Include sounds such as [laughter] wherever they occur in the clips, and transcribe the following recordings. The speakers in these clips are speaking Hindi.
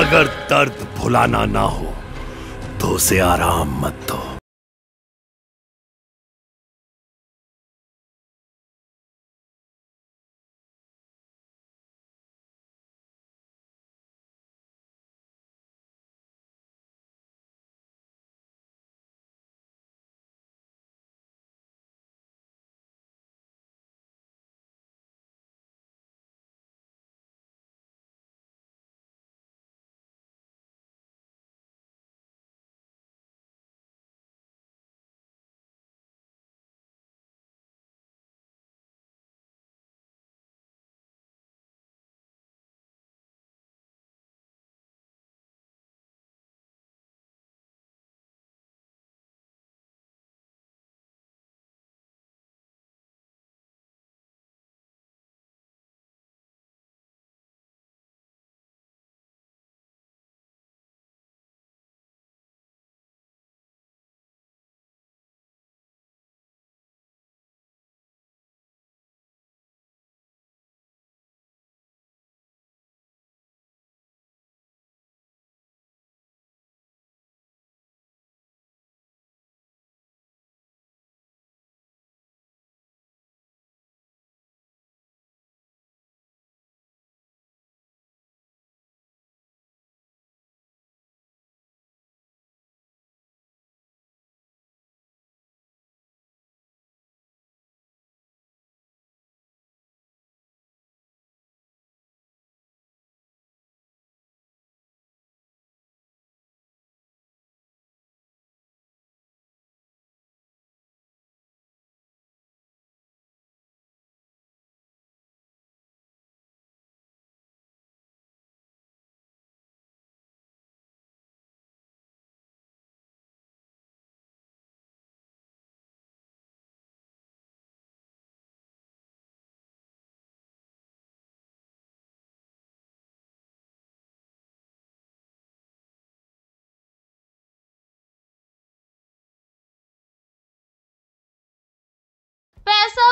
अगर दर्द भुलाना ना हो तो उसे आराम मत दो।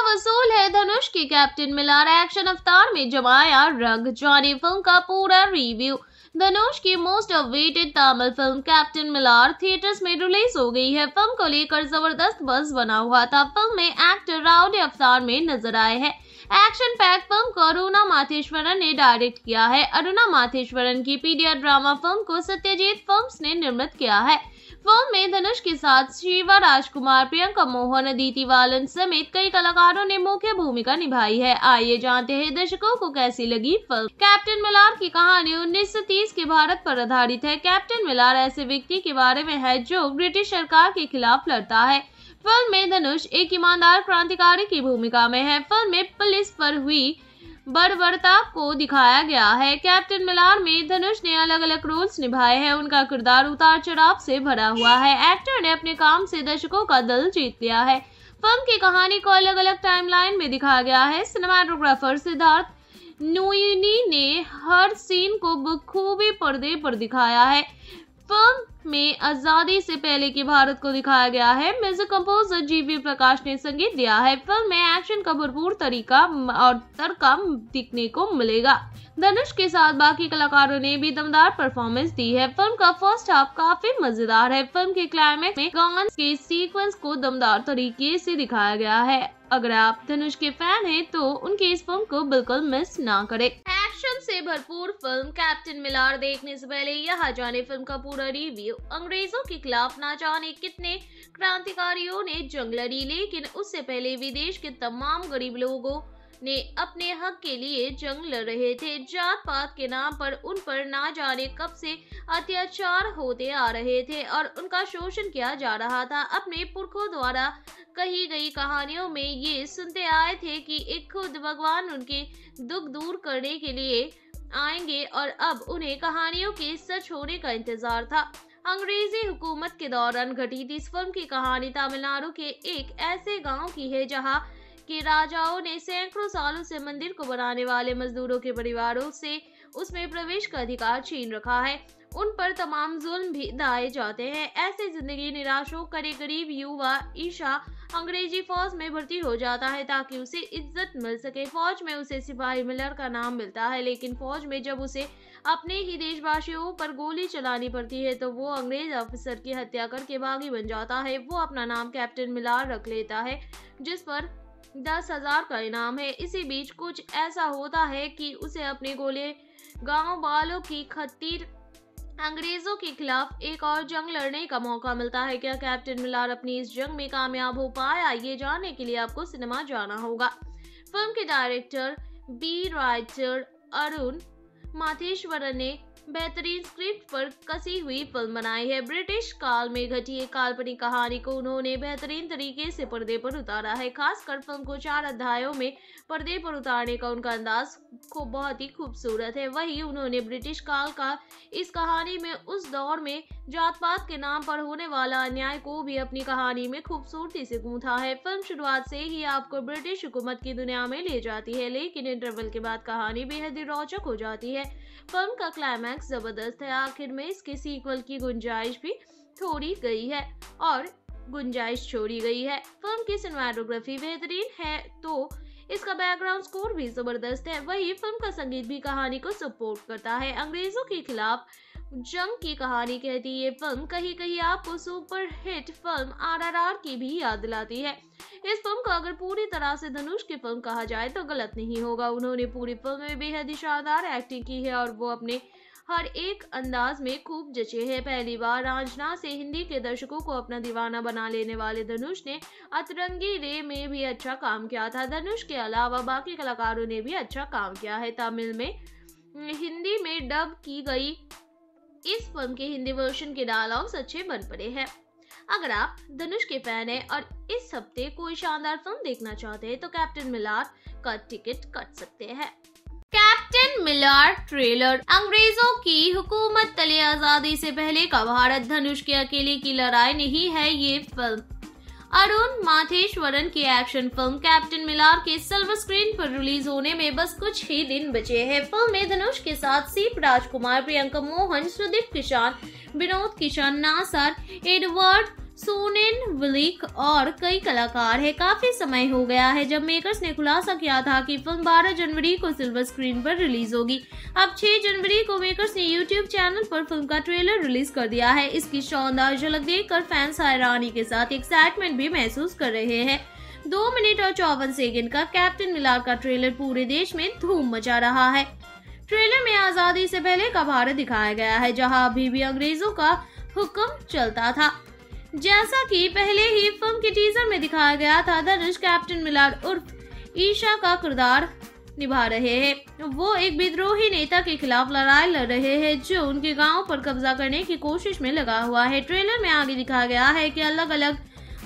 वसूल है, धनुष की कैप्टन मिलार एक्शन अवतार में जमाया रंग। जाने फ़िल्म का पूरा रिव्यू धनुष की most awaited Tamil film Captain Miller theatres में रिलीज़ हो गई है। फ़िल्म को लेकर ज़बरदस्त बस बना हुआ था। फ़िल्म में एक्टर राउडी अवतार में नज़र आए हैं। एक्शन पैक फ़िल्म को अरुणा माथेश्वरन ने डायरेक्ट किया है। अरुणा माथेश्वरन की पीडिया ड्रामा फ़िल्म को सत्यजीत फिल्म्स ने निर्मित किया है। फ़िल्म में धनुष के साथ शिवा राजकुमार, प्रियंका मोहन अदिति वालन समेत कई कलाकारों ने मुख्य भूमिका निभाई है। आइए जानते हैं दर्शकों को कैसी लगी फ़िल्म। कैप्टन मिलार की कहानी 1930 के भारत पर आधारित है। कैप्टन मिलार ऐसे व्यक्ति के बारे में है जो ब्रिटिश सरकार के खिलाफ लड़ता है। फ़िल्म में धनुष एक ईमानदार क्रांतिकारी की भूमिका में है। फ़िल्म में पुलिस पर हुई बर्बरता को दिखाया गया है। कैप्टन मिलार में धनुष ने अलग अलग रोल्स निभाए हैं। उनका किरदार उतार चढ़ाव से भरा हुआ है। एक्टर ने अपने काम से दर्शकों का दिल जीत लिया है। फ़िल्म की कहानी को अलग अलग टाइमलाइन में दिखाया गया है। सिनेमाटोग्राफर सिद्धार्थ नुइनी ने हर सीन को बखूबी पर्दे पर दिखाया है। फ़िल्म में आज़ादी से पहले के भारत को दिखाया गया है। म्यूज़िक कंपोजर जीवी प्रकाश ने संगीत दिया है। फ़िल्म में एक्शन का भरपूर तरीका और तड़का दिखने को मिलेगा। धनुष के साथ बाकी कलाकारों ने भी दमदार परफॉर्मेंस दी है। फ़िल्म का फ़र्स्ट हाफ़ काफ़ी मज़ेदार है। फ़िल्म के क्लाइमेक्स में गांस के सीक्वेंस को दमदार तरीके से दिखाया गया है। अगर आप धनुष के फ़ैन हैं तो उनकी इस फ़िल्म को बिल्कुल मिस ना करें। एक्शन से भरपूर फ़िल्म कैप्टन मिलार देखने से पहले यहाँ जाने फ़िल्म का पूरा रिव्यू अंग्रेज़ों के खिलाफ ना जाने कितने क्रांतिकारियों ने जंग लड़ी लेकिन उससे पहले विदेश के तमाम गरीब लोगों ने अपने हक के लिए जंग लड़ रहे थे। जात पात के नाम पर उन पर ना जाने कब से अत्याचार होते आ रहे थे और उनका शोषण किया जा रहा था। अपने पुरखों द्वारा कही गई कहानियों में ये सुनते आए थे कि एक खुद भगवान उनके दुख दूर करने के लिए आएँगे और अब उन्हें कहानियों के सच होने का इंतज़ार था। अंग्रेज़ी हुकूमत के दौरान घटित इस फ़िल्म की कहानी तमिलनाडु के एक ऐसे गाँव की है जहाँ के राजाओं ने सैकड़ों सालों से मंदिर को बनाने वाले मजदूरों के परिवारों से उसमें प्रवेश का अधिकार छीन रखा है। उन पर तमाम जुल्म भी दाए जाते हैं। ऐसे ज़िंदगी निराश होकर एक गरीब युवा, ईशा, अंग्रेज़ी फौज में भर्ती हो जाता है ताकि उसे इज़्ज़त मिल सके। फौज में उसे सिपाही मिलर का नाम मिलता है, लेकिन फौज में जब उसे अपने ही देशवासियों पर गोली चलानी पड़ती है तो वो अंग्रेज़ ऑफिसर की हत्या करके बागी बन जाता है। वो अपना नाम कैप्टन मिलार रख लेता है, जिस पर दस हज़ार का इनाम है। इसी बीच कुछ ऐसा होता है कि उसे अपने गोले गाँव वालों की खतीर अंग्रेज़ों के खिलाफ एक और जंग लड़ने का मौका मिलता है। क्या कैप्टन मिलार अपनी इस जंग में कामयाब हो पाया? ये जानने के लिए आपको सिनेमा जाना होगा। फ़िल्म के डायरेक्टर, बी राइटर अरुण माथेश्वरन ने बेहतरीन स्क्रिप्ट पर कसी हुई फ़िल्म बनाई है। ब्रिटिश काल में घटी एक काल्पनिक कहानी को उन्होंने बेहतरीन तरीके से पर्दे पर उतारा है। खासकर फ़िल्म को चार अध्यायों में पर्दे पर उतारने का उनका अंदाज को बहुत ही खूबसूरत है। वही उन्होंने ब्रिटिश काल का इस कहानी में उस दौर में जात पात के नाम पर होने वाला अन्याय को भी अपनी कहानी में खूबसूरती से गूंथा है। फ़िल्म शुरुआत से ही आपको ब्रिटिश हुकूमत की दुनिया में ले जाती है, लेकिन इंटरवल के बाद कहानी बेहद ही रोचक हो जाती है। फ़िल्म का क्लाइमैक्स ज़बरदस्त है। आखिर में इसके सीक्वल की गुंजाइश भी थोड़ी गई है और गुंजाइश छोड़ी गई है। फ़िल्म की सिनेमाटोग्राफी बेहतरीन है तो इसका बैकग्राउंड स्कोर भी ज़बरदस्त है। वही फ़िल्म का संगीत भी कहानी को सपोर्ट करता है। अंग्रेज़ों के खिलाफ जंग की कहानी कहती ये फ़िल्म कहीं कहीं आपको सुपर हिट फ़िल्म आरआरआर की भी याद दिलाती है। इस फ़िल्म को अगर पूरी तरह से धनुष की फ़िल्म कहा जाए तो गलत नहीं होगा। उन्होंने पूरी फ़िल्म में बेहद शानदार एक्टिंग की है और वो अपने हर एक अंदाज में खूब जचे हैं। पहली बार राजना से हिंदी के दर्शकों को अपना दीवाना बना लेने वाले धनुष ने अतरंगी रे में भी अच्छा काम किया था। धनुष के अलावा बाकी कलाकारों ने भी अच्छा काम किया है। तमिल में, हिंदी में डब की गई इस फ़िल्म के हिंदी वर्षन के डायलॉग्स अच्छे बन पड़े हैं। अगर आप धनुष के फ़ैन हैं और इस हफ़्ते कोई शानदार फ़िल्म देखना चाहते हैं तो कैप्टन मिलार का टिकट कट सकते हैं। कैप्टन मिलार ट्रेलर अंग्रेज़ों की हुकूमत तले आज़ादी से पहले का भारत धनुष के अकेले की लड़ाई नहीं है ये फ़िल्म। अरुण माथेश्वरन की एक्शन फ़िल्म कैप्टन मिलार के सिल्वर स्क्रीन पर रिलीज़ होने में बस कुछ ही दिन बचे हैं। फ़िल्म में धनुष के साथ सीप Rajkumar, Priyanka Mohan, Sudeep Kishan, Vinod Kishan, Nassar, Edward Sonnenblick और कई कलाकार है। काफ़ी समय हो गया है जब मेकर्स ने खुलासा किया था कि फ़िल्म 12 जनवरी को सिल्वर स्क्रीन पर रिलीज़ होगी। अब 6 जनवरी को मेकर्स ने यूट्यूब चैनल पर फ़िल्म का ट्रेलर रिलीज़ कर दिया है। इसकी शानदार झलक देखकर फैंस हैरानी के साथ एक्साइटमेंट भी महसूस कर रहे हैं। दो मिनट और चौवन सेकेंड का कैप्टन मिलार का ट्रेलर पूरे देश में धूम मचा रहा है। ट्रेलर में आज़ादी से पहले का भारत दिखाया गया है, जहाँ अभी भी अंग्रेज़ों का हुक्म चलता था। जैसा कि पहले ही फ़िल्म के टीजर में दिखाया गया था धनुष कैप्टन मिलार उर्फ़ ईशा का किरदार निभा रहे हैं। वो एक विद्रोही नेता के खिलाफ लड़ाई लड़ रहे हैं, जो उनके गाँव पर कब्जा करने की कोशिश में लगा हुआ है। ट्रेलर में आगे दिखाया गया है कि अलग अलग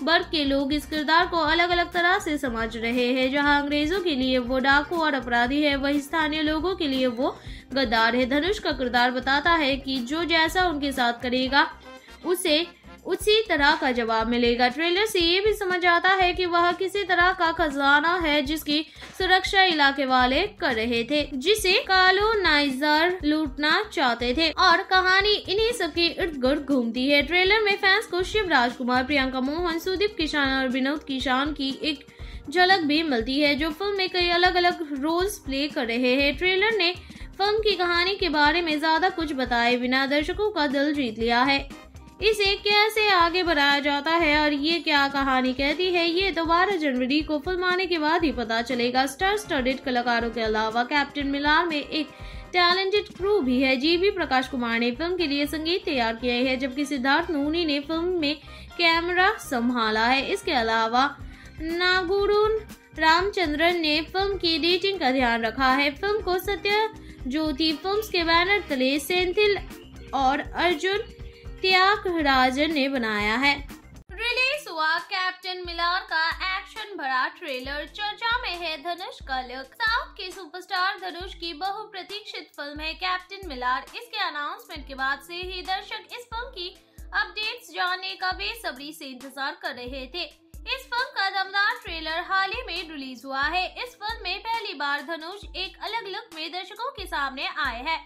वर्ग के लोग इस किरदार को अलग अलग तरह से समझ रहे हैं। जहाँ अंग्रेज़ों के लिए वो डाकू और अपराधी है, वही स्थानीय लोगों के लिए वो गद्दार है। धनुष का किरदार बताता है कि जो जैसा उनके साथ करेगा, उसे उसी तरह का जवाब मिलेगा। ट्रेलर से ये भी समझ आता है कि वह किसी तरह का खजाना है जिसकी सुरक्षा इलाके वाले कर रहे थे, जिसे कालोनाइजर लूटना चाहते थे। और कहानी इन्हीं सब के इर्द गिर्द घूमती है। ट्रेलर में फैंस को शिव राजकुमार प्रियंका मोहन, सुदीप किसान और विनोद किसान की एक झलक भी मिलती है, जो फ़िल्म में कई अलग अलग रोल्स प्ले कर रहे हैं। ट्रेलर ने फ़िल्म की कहानी के बारे में ज़्यादा कुछ बताए बिना दर्शकों का दिल जीत लिया है। इसे कैसे आगे बढ़ाया जाता है और ये क्या कहानी कहती है? ये तो बारह जनवरी को फ़िल्म आने के बाद ही पता चलेगा। स्टार स्टडेड कलाकारों के अलावा कैप्टन मिलार में एक टैलेंटेड क्रू भी है। जीवी प्रकाश कुमार ने फ़िल्म के लिए संगीत तैयार किया है, जबकि सिद्धार्थ नूनी ने फ़िल्म में कैमरा संभाला है। इसके अलावा नागुरुन रामचंद्रन ने फ़िल्म की एडिटिंग का ध्यान रखा है। फ़िल्म को सत्य ज्योति फिल्म्स के बैनर तले सेंथिल और अर्जुन त्यागराजन ने बनाया है। रिलीज़ हुआ कैप्टन मिलार का एक्शन भरा ट्रेलर चर्चा में है धनुष का लुक साउथ के सुपरस्टार धनुष की बहुप्रतीक्षित फ़िल्म है कैप्टन मिलार। इसके अनाउंसमेंट के बाद से ही दर्शक इस फ़िल्म की अपडेट्स जानने का बेसब्री से इंतज़ार कर रहे थे। इस फ़िल्म का दमदार ट्रेलर हाल ही में रिलीज़ हुआ है। इस फ़िल्म में पहली बार धनुष एक अलग लुक में दर्शकों के सामने आए हैं।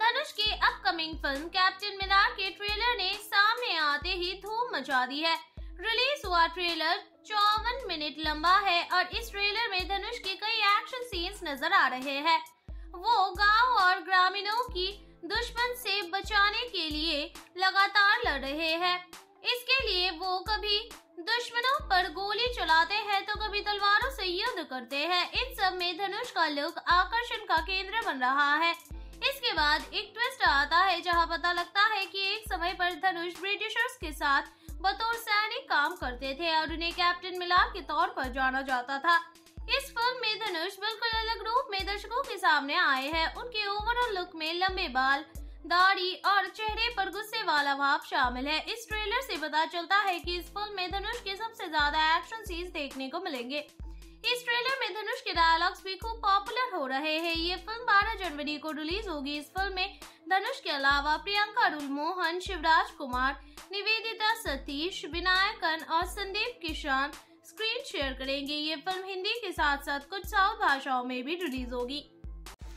धनुष की अपकमिंग फ़िल्म कैप्टन मिनार के ट्रेलर ने सामने आते ही धूम मचा दी है। रिलीज़ हुआ ट्रेलर चौवन मिनट लंबा है और इस ट्रेलर में धनुष के कई एक्शन सीन्स नज़र आ रहे हैं। वो गाँव और ग्रामीणों की दुश्मन से बचाने के लिए लगातार लड़ रहे हैं। इसके लिए वो कभी दुश्मनों पर गोली चलाते हैं तो कभी तलवारों से युद्ध करते हैं। इन सब में धनुष का लुक आकर्षण का केंद्र बन रहा है। इसके बाद एक ट्विस्ट आता है जहाँ पता लगता है कि एक समय पर धनुष ब्रिटिशर्स के साथ बतौर सैनिक काम करते थे और उन्हें कैप्टन मिलार के तौर पर जाना जाता था। इस फ़िल्म में धनुष बिल्कुल अलग रूप में दर्शकों के सामने आए हैं। उनके ओवरऑल लुक में लंबे बाल, दाढ़ी और चेहरे पर गुस्से वाला भाव शामिल है। इस ट्रेलर से पता चलता है कि इस फ़िल्म में धनुष के सबसे ज़्यादा एक्शन सीन्स देखने को मिलेंगे। इस ट्रेलर में धनुष के डायलॉग्स भी खूब पॉपुलर हो रहे हैं। ये फ़िल्म 12 जनवरी को रिलीज़ होगी। इस फ़िल्म में धनुष के अलावा प्रियंका रुल मोहन शिवराज कुमार, निवेदिता सतीश विनायकन और संदीप किशन स्क्रीन शेयर करेंगे। ये फ़िल्म हिंदी के साथ साथ कुछ साउथ भाषाओं में भी रिलीज़ होगी।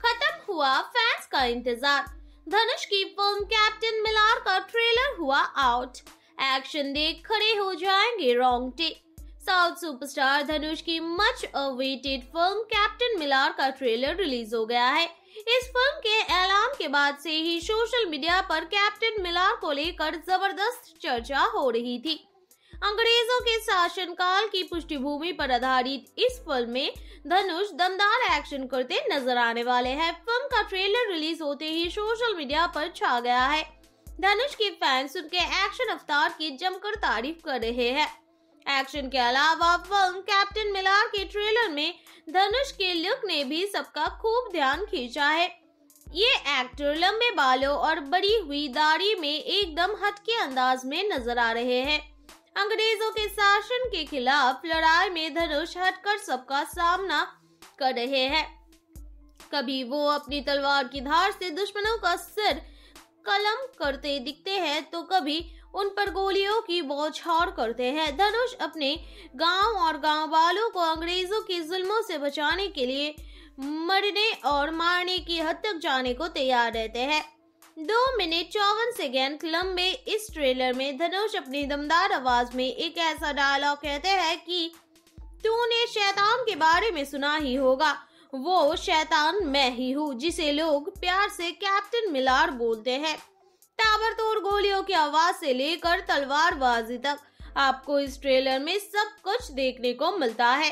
खत्म हुआ फैंस का इंतज़ार। धनुष की फ़िल्म कैप्टन मिलार का ट्रेलर हुआ आउट एक्शन देख खड़े हो जाएँगे रोंगटे। साउथ सुपरस्टार धनुष की much awaited film Captain Miller का ट्रेलर रिलीज़ हो गया है। इस फ़िल्म के ऐलान के बाद से ही सोशल मीडिया पर कैप्टन मिलार को लेकर ज़बरदस्त चर्चा हो रही थी। अंग्रेज़ों के शासनकाल की पृष्ठभूमि पर आधारित इस फ़िल्म में धनुष दमदार एक्शन करते नज़र आने वाले हैं। फ़िल्म का ट्रेलर रिलीज़ होते ही सोशल मीडिया पर छा गया है। धनुष के फैंस उनके एक्शन अवतार की जमकर तारीफ़ कर रहे हैं। एक्शन के अलावा फ़िल्म कैप्टन मिलार के ट्रेलर में धनुष के लुक ने भी सबका खूब ध्यान खींचा है। ये एक्टर लंबे बालों और बड़ी हुई दाढ़ी में एकदम हटके अंदाज में नज़र आ रहे हैं। अंग्रेज़ों के शासन के खिलाफ लड़ाई में धनुष हटकर सबका सामना कर रहे हैं। कभी वो अपनी तलवार की धार से दुश्मनों का सिर कलम करते दिखते हैं तो कभी उन पर गोलियों की बौछार करते हैं। धनुष अपने गाँव और गाँव वालों को अंग्रेज़ों के जुल्मों से बचाने के लिए मरने और मारने की हद तक जाने को तैयार रहते हैं। दो मिनट चौवन सेकेंड लंबे इस ट्रेलर में धनुष अपनी दमदार आवाज़ में एक ऐसा डायलॉग कहते हैं कि, तूने शैतान के बारे में सुना ही होगा। वो शैतान मैं ही हूँ, जिसे लोग प्यार से कैप्टन मिलार बोलते हैं। ताबड़तोड़ गोलियों की आवाज़ से लेकर तलवारबाजी तक आपको इस ट्रेलर में सब कुछ देखने को मिलता है।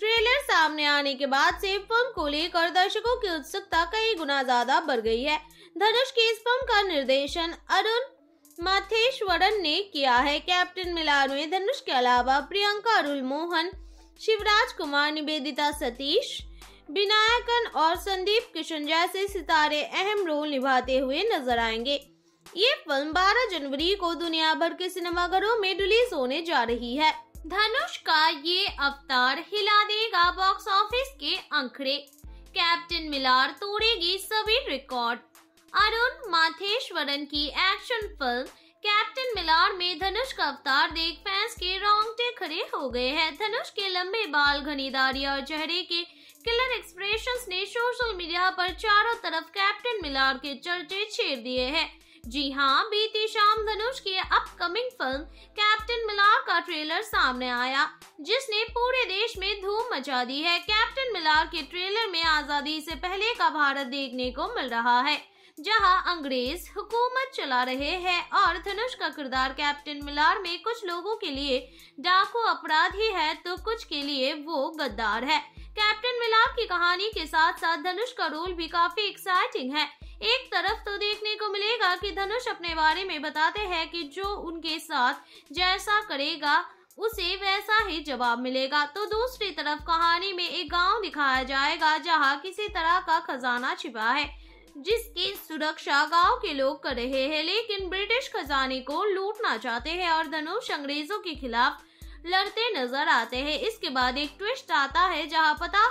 ट्रेलर सामने आने के बाद से फ़िल्म को लेकर दर्शकों की उत्सुकता कई गुना ज़्यादा बढ़ गई है। धनुष की इस फ़िल्म का निर्देशन अरुण माथेश्वरन ने किया है। कैप्टन मिलान में धनुष के अलावा प्रियंका, अरुल मोहन, शिवराज कुमार, निवेदिता सतीश, विनायकन और संदीप किशन जैसे सितारे अहम रोल निभाते हुए नज़र आएँगे। ये फ़िल्म 12 जनवरी को दुनिया भर के सिनेमाघरों में रिलीज़ होने जा रही है। धनुष का ये अवतार हिला देगा बॉक्स ऑफ़िस के अंकड़े कैप्टन मिलार तोड़ेगी सभी रिकॉर्ड। अरुण माथेश्वरन की एक्शन फ़िल्म कैप्टन मिलार में धनुष का अवतार देख फैंस के रोंगटे खड़े हो गए हैं। धनुष के लंबे बाल, घनी दाढ़ी और चेहरे के किलर एक्सप्रेशंस ने सोशल मीडिया पर चारों तरफ़ कैप्टन मिलार के चर्चे छेड़ दिए हैं। जी हाँ बीती शाम धनुष की अपकमिंग फ़िल्म कैप्टन मिलार का ट्रेलर सामने आया, जिसने पूरे देश में धूम मचा दी है। कैप्टन मिलार के ट्रेलर में आज़ादी से पहले का भारत देखने को मिल रहा है, जहाँ अंग्रेज़ हुकूमत चला रहे हैं और धनुष का किरदार कैप्टन मिलार में कुछ लोगों के लिए डाकू अपराधी है तो कुछ के लिए वो गद्दार है। कैप्टन मिलार की कहानी के साथ साथ धनुष का रोल भी काफ़ी एक्साइटिंग है। एक तरफ़ तो देखने को मिलेगा कि धनुष अपने बारे में बताते हैं कि जो उनके साथ जैसा करेगा, उसे वैसा ही जवाब मिलेगा। तो दूसरी तरफ़ कहानी में एक गाँव दिखाया जाएगा जहाँ किसी तरह का खजाना छिपा है, जिसकी सुरक्षा गाँव के लोग कर रहे हैं। लेकिन ब्रिटिश खजाने को लूटना चाहते हैं और धनुष अंग्रेज़ों के खिलाफ लड़ते नज़र आते हैं। इसके बाद एक ट्विस्ट आता है जहाँ पता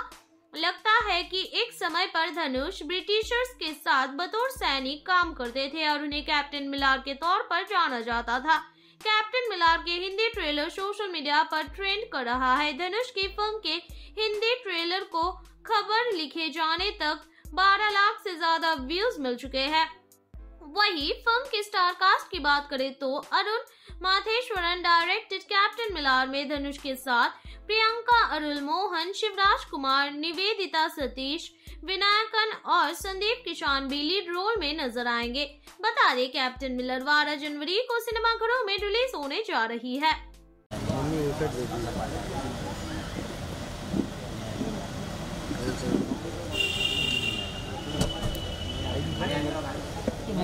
लगता है कि एक समय पर धनुष ब्रिटिशर्स के साथ बतौर सैनिक काम करते थे और उन्हें कैप्टन मिलार के तौर पर जाना जाता था। कैप्टन मिलार के हिंदी ट्रेलर सोशल मीडिया पर ट्रेंड कर रहा है। धनुष की फ़िल्म के हिंदी ट्रेलर को खबर लिखे जाने तक 12 लाख से ज़्यादा व्यूज़ मिल चुके हैं। वही फ़िल्म के स्टार कास्ट की बात करें तो Arun Matheswaran directed Captain Miller में धनुष के साथ प्रियंका, अरुल मोहन, शिवराज कुमार, निवेदिता सतीश, विनायकन और संदीप किशन भी लीड रोल में नज़र आएँगे। बता दें, कैप्टन मिलर बारह जनवरी को सिनेमाघरों में रिलीज़ होने जा रही है।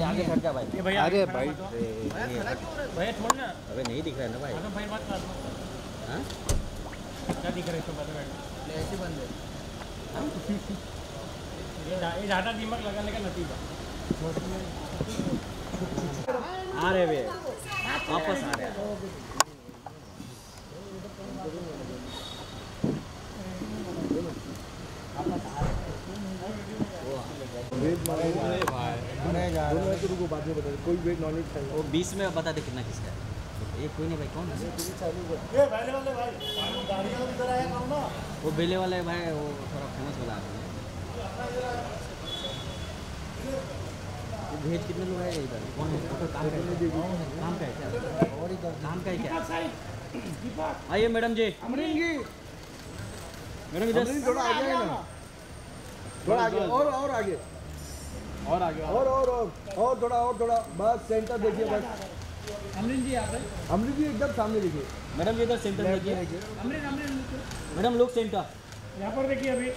आगे हट जा भाई। अरे भाई। भैया छोड़ ना। अबे नहीं दिख रहा है ना भाई। भाई बात कर हाँ? क्या दिख रहा है इसको बता बैठ ऐसे बंद है। ये डाटा दिमाग लगाने का नतीजा। आ रहे वे वापस आ रहे हैं। कोई वेट नॉन वेज खाएगा। वो बीस में बता दे कितना किसका है। ये कोई नहीं भाई कौन है? वो बेले वाले भाई वो थोड़ा फ़ेमस वाला आदमी है। भेज कितने लोग हैं इधर? कौन है? तो काम का है। काम का है। क्या काम का है क्या? आइए मैडम जी। अमरीन जी। मैडम इधर थोड़ा आगे ना। थोड़ा आगे और और आगे। और आगे और। और और और थोड़ा और थोड़ा बस सेंटर देखिए बस। अमरीन जी आप अमरीन जी एकदम सामने देखिए। मैडम जी इधर सेंटर देखिए। देखिए। अमरीन अमरीन मैडम लोग सेंटर यहाँ पर देखिए अभी।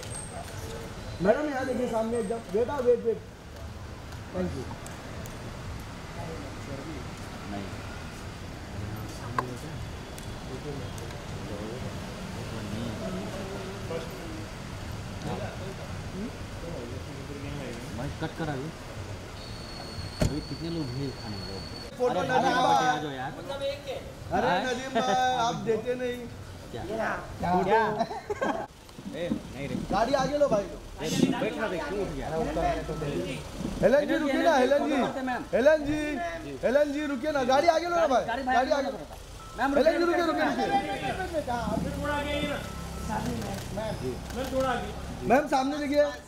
मैडम यहाँ देखिए सामने एकदम। बेटा वेट वेट थैंक यू नहीं। कट करा अभी। अभी कितने लोग भेज खाने को फ़ोटो नदीम आ जाओ यार। अरे नदीम भाई आप [laughs] देते नहीं। क्या? फ़ोटो [laughs] ए नहीं रे। गाड़ी आगे लो भाई। देख क्यों उठ गया? हेलन जी रुकिए ना Helen ji. Helen ji Helen ji रुकिए ना गाड़ी आगे लो ना भाई। गाड़ी आगे। मैम हेलन जी रुकिए रुकिए रुकिए फिर थोड़ा आगे आइए ना फिर थोड़ा आगे मैम सामने देखिए।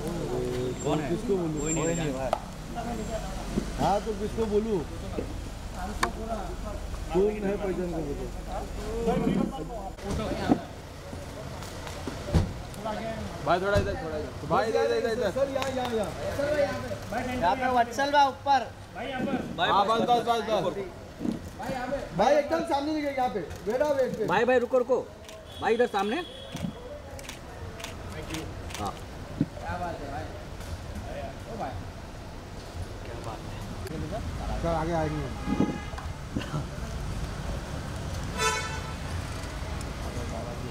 कौन है? किसको बोलूँ? कोई नहीं हाँ तो किसको बोलूँ? कौन है पहचान को बोलो भाई थोड़ा इधर थोड़ा इधर। भाई इधर इधर इधर। सर यहाँ यहाँ यहाँ। यहाँ पे वत्सल बा ऊपर। भाई यहाँ पर। हाँ बस बस बस बस भाई एकदम सामने दिखे यहाँ पे। बेटा वेट पे। भाई भाई रुको रुको। भाई इधर सामने। हाँ। सर आगे आएँगे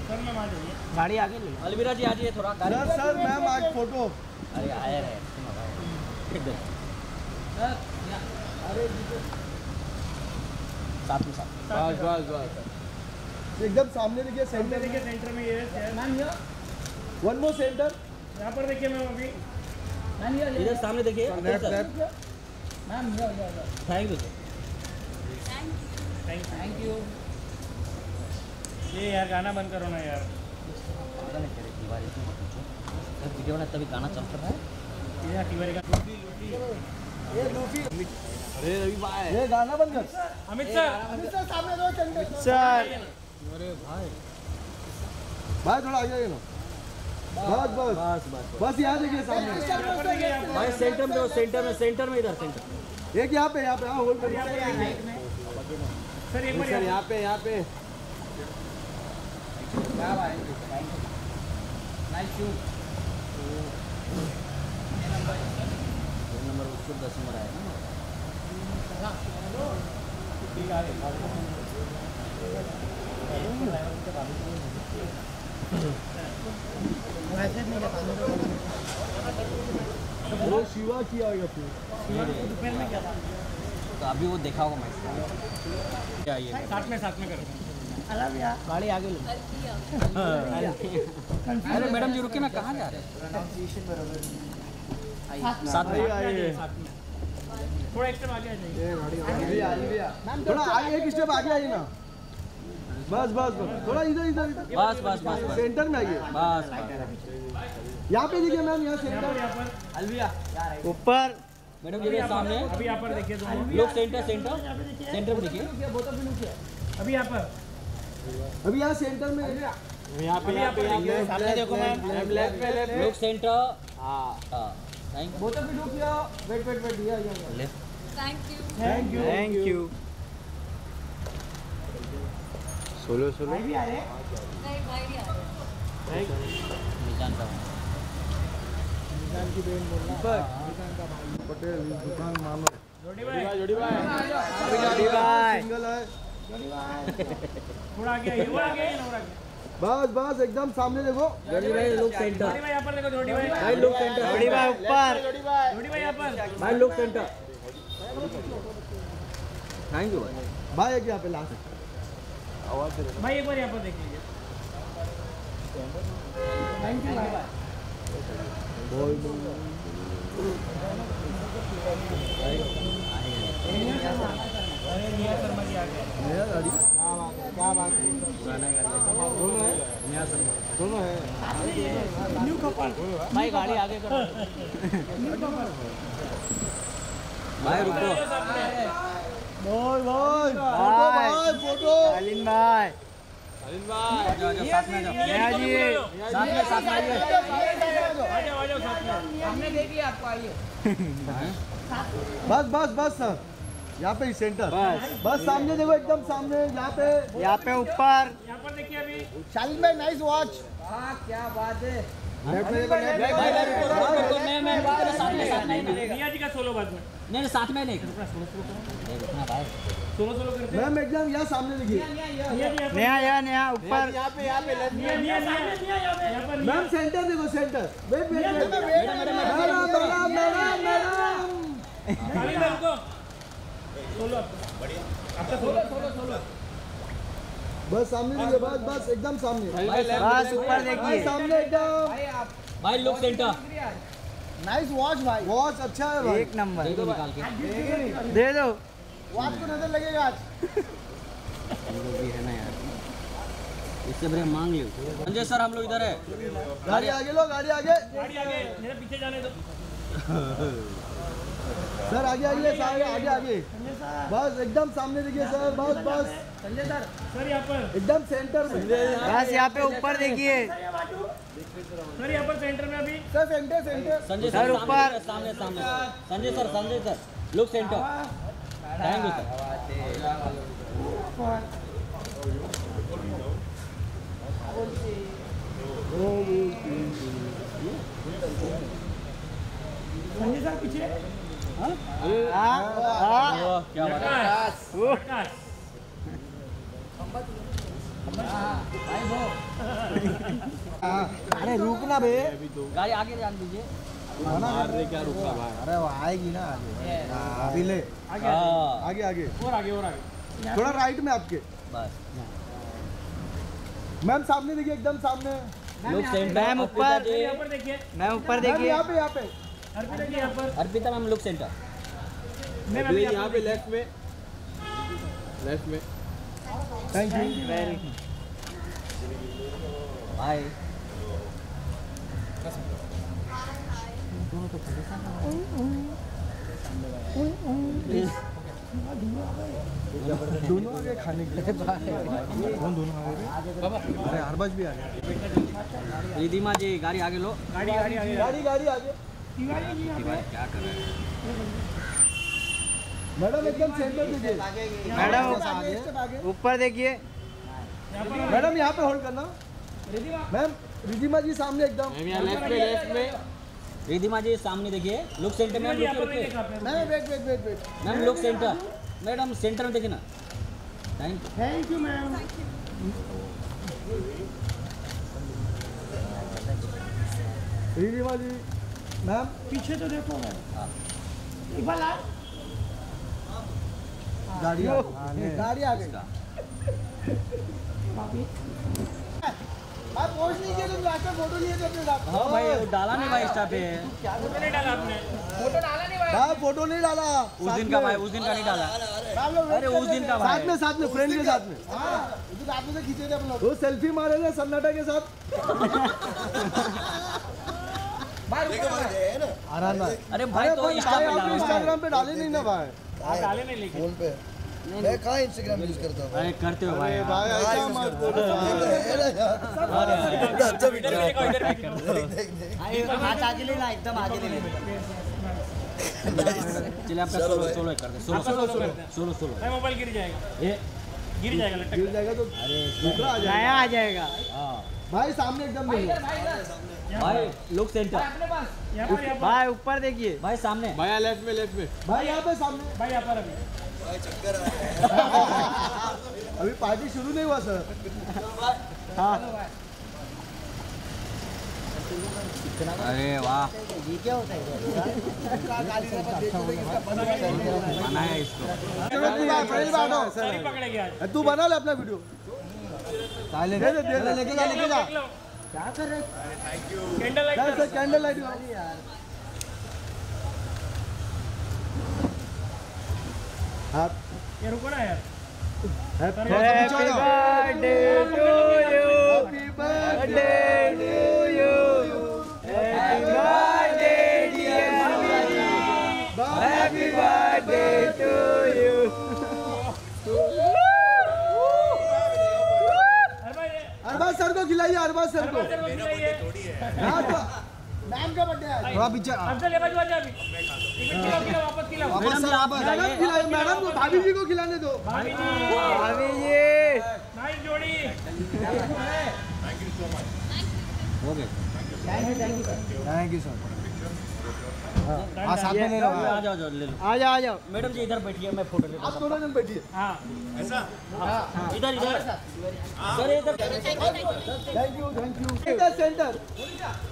सर मैम आ जाइए गाड़ी आगे ले अलवीरा जी आ जाइए थोड़ा गाड़ी सर सर मैम आज फ़ोटो अरे आया है सुनो साथ में साथ बस बस बस एकदम सामने देखिए सेंटर देखिए सेंटर में ये है वन मोर सेंटर यहाँ पर देखिए मैम अभी। इधर सामने देखिए। थैंक यू थैंक यू ये यार गाना बंद करो ना यार। है वीडियो बना तभी गाना चल रहा है। ये तिवारी का ये अरे रवि भाई। ये गाना बंद कर। अमित सर। सर सामने दो सेंटर सर। भाई। थोड़ा आगे आइए ना बस बस। बस बस बस। यहाँ देखिए सामने। भाई सेंटर में सेंटर में सेंटर में इधर सेंटर एक यहाँ पे यहाँ पे हाँ होल्ड करिए। सर सर यहाँ पे यहाँ पे। नंबर उसको दस नंबर आया ना। वो शिवा किया गया फिर तो अभी वो देखा होगा मैं क्या ये? साथ में साथ में करो। गाड़ी आगे लो अरे मैडम जी रुके ना कहाँ जा रहे साथ में। थोड़ा एक स्टेप आगे आ जाइए। थोड़ा आगे एक स्टेप आगे आइए ना। बस बस बस। थोड़ा इधर इधर इधर। बस बस बस सेंटर में आइए। बस बस। यहाँ पे देखिए मैम यहाँ सेंटर यहाँ पर। ऊपर। मैडम जी सामने। अभी यहाँ पर देखिए लोग सेंटर सेंटर सेंटर में देखिए। अभी यहाँ पर। अभी यहाँ सेंटर में। यहाँ पे यहाँ पे। सामने देखो मैम। लेफ़्ट पे लेफ़्ट लोग सेंटर हाँ। हाँ थैंक बोतल भी ढूंढ लिया। वेट वेट वेट दिया ये Thank you. Thank you thank you solo solo नहीं भाई नहीं आ रहे निशान का पटेल दुकान मानो। जोड़ी भाई। सिंगल है। थोड़ा आगे आइए आगे आइए आगे बस बस एकदम सामने देखो। जोड़ी भाई लोग सेंटर जोड़ी भाई यहाँ पर देखो जोड़ी भाई। भाई लोग सेंटर जोड़ी भाई ऊपर। जोड़ी भाई यहाँ पर। भाई लोग सेंटर थैंक यू भाई भाई एक यहाँ पे लास्ट भाई एक बार यहाँ पर देख लीजिए। थैंक यू भाई अरे निया शर्मा जी आ गए नया गाड़ी? क्या बात है दोनों है। न्यू कपल भाई गाड़ी आगे करो। [laughs] भाई रुको। बोल बोल फ़ोटो भाई फ़ोटो अलिन भाई अलिन भाई जाओ जाओ साथ में जाओ नया जी साथ में साथ में आइए आ जाओ आ जाओ साथ में बस बस बस सर यहाँ पे ही सेंटर बस बस सामने देखो एकदम सामने यहाँ पे यहाँ पे ऊपर यहाँ पर देखिए अभी शालिन भाई नाइस वॉच लेफ़्ट क्या बात है में भाई भाई रुको रुको रुको मैं मैं रुको साथ में साथ में नहीं निया जी का सोलो बाद में नहीं साथ में नहीं सोलो सोलो करते मैम एकदम यहाँ सामने देखिए निया यहाँ नया ऊपर यहाँ पे यहाँ पे लेफ़्ट निया निया निया यहाँ पर निया मैम सेंटर देखो centre wait wait wait madam madam madam madam खाली में आपका सोलो सोलो सोलो बस सामने देखिए बस बस एकदम सामने बस ऊपर भाई सामने एकदम भाई लोग सेंटर नाइस वॉच भाई। वॉच अच्छा है भाई। एक नंबर। दे दो निकाल के दे। दो वॉच को नज़र लगेगा आज। भी है ना यार। इससे बड़े मांग लो संजय सर हम लोग इधर है। गाड़ी आगे लो गाड़ी आगे। गाड़ी आगे मेरे पीछे जाने दो। सर आगे आगे सर आगे आगे। बस एकदम सामने देखिए सर। बस बस। सर यहाँ पर। एकदम सेंटर में। बस यहाँ पे ऊपर देखिए। सर यहाँ पर सेंटर में अभी। Sir centre centre Sanjay sir ऊपर। सामने सामने संजय सर संजय सर। लोग centre thank you sir Sanjay sir पीछे। क्या बात है। प्रकाश। प्रकाश। अरे रुकना बे। गाड़ी आगे जान दीजिए। अरे वो आएगी ना आगे। अभी ले। हाँ। आगे आगे। और आगे और आगे। थोड़ा राइट में आपके। बस। मैम सामने देखिए एकदम सामने। लोग सेंटर मैम ऊपर देखिए। मैम ऊपर मैम यहाँ पे यहाँ पे। अर्पिता देखिए यहाँ पर। अर्पिता मैम लोग सेंटर मैं अभी यहाँ पे लेफ़्ट में। लेफ़्ट में। थैंक यू भाई दोनों आगे खाने के लिए कौन दोनों आगे अरे अरबाज भी आ गया रिधिमा जी गाड़ी आगे लो गाड़ी गाड़ी गाड़ी गाड़ी आगे क्या कर रहे हैं मैडम एकदम सेंटर दीजिए। मैडम, ऊपर देखिए। मैडम यहाँ पे होल्ड करना। मैम रिधिमा जी सामने एकदम। लेफ़्ट में लेफ़्ट में रिधिमा जी सामने देखिए। लोग centre ma'am wait wait wait wait ma'am लोग सेंटर मैडम सेंटर में देखिए ना। Thank you thank you ma'am Ridhima ji ma'am. पीछे तो देखो मैम। गाड़ी आ गई। गाड़ी आ गई। आप पोस्ट नहीं तुम लास्ट में फ़ोटो लिए थे अपने साथ। हाँ भाई डाला नहीं भाई इंस्टा पे। फ़ोटो नहीं डाला आपने? हाँ फ़ोटो नहीं डाला। उस दिन का भाई उस दिन का नहीं डाला। अरे उस दिन का साथ में साथ में फ्रेंड के साथ में। हाँ। में खींचे थे अपन लोग। वो सेल्फी मारे थे सन्नाटा के साथ। अरे भाई तो डालो इंस्टाग्राम पे डाले नहीं ना भाई। फ़ोन पे मैं कहाँ इंस्टाग्राम यूज़ करता हूँ अरे करते हो भाई भाई ऐसा मत बोलो इधर भी देखो इधर हाथ आगे लेना एकदम आगे लेना चलिए आपका सोलो सोलो कर दे सोलो सोलो सोलो सोलो भाई मोबाइल गिर जाएगा ये गिर जाएगा लटक गिर जाएगा तो दूसरा आ जाएगा नया आ जाएगा हाँ भाई सामने एकदम ले लो भाई भाई लुक सेंटर यहाँ पर भाई ऊपर देखिए। भाई सामने। भैया लेफ़्ट में लेफ़्ट में। भाई यहाँ पे सामने। भाई यहाँ पर अभी। चक्कर [laughs] अभी पार्टी शुरू नहीं हुआ सर अरे वाह। [laughs] इसको। तू बात पहले बात हो आज। तू बना ले अपना वीडियो लेके जा लेके जा। क्या कर रहे thank you candle light sir candle light यार। आप ये रुको ना यार। Happy birthday to you happy birthday to you happy birthday dear happy birthday sir को खिलाइए अरबाज सर को। अफजल हाँ, तो मैम का बर्थडे है थोड़ा पीछे अफजल ये बाजू आ जा अभी। टिकट खिलाओ खिलाओ वापस खिलाओ। मैडम जी आप मैडम खिलाइए मैडम को भाभी जी को खिलाने दो। भाभी जी। भाभी जी। नाइस जोड़ी हो गए थैंक यू सर हाँ साथ में ले लो आ जाओ जाओ ले लो। आ जाओ आ जाओ। मैडम जी इधर बैठिए मैं फ़ोटो ले लेता आप दोनों जन बैठिए। हाँ। हूँ इधर इधर। सर। इधर। Thank you thank you centre centre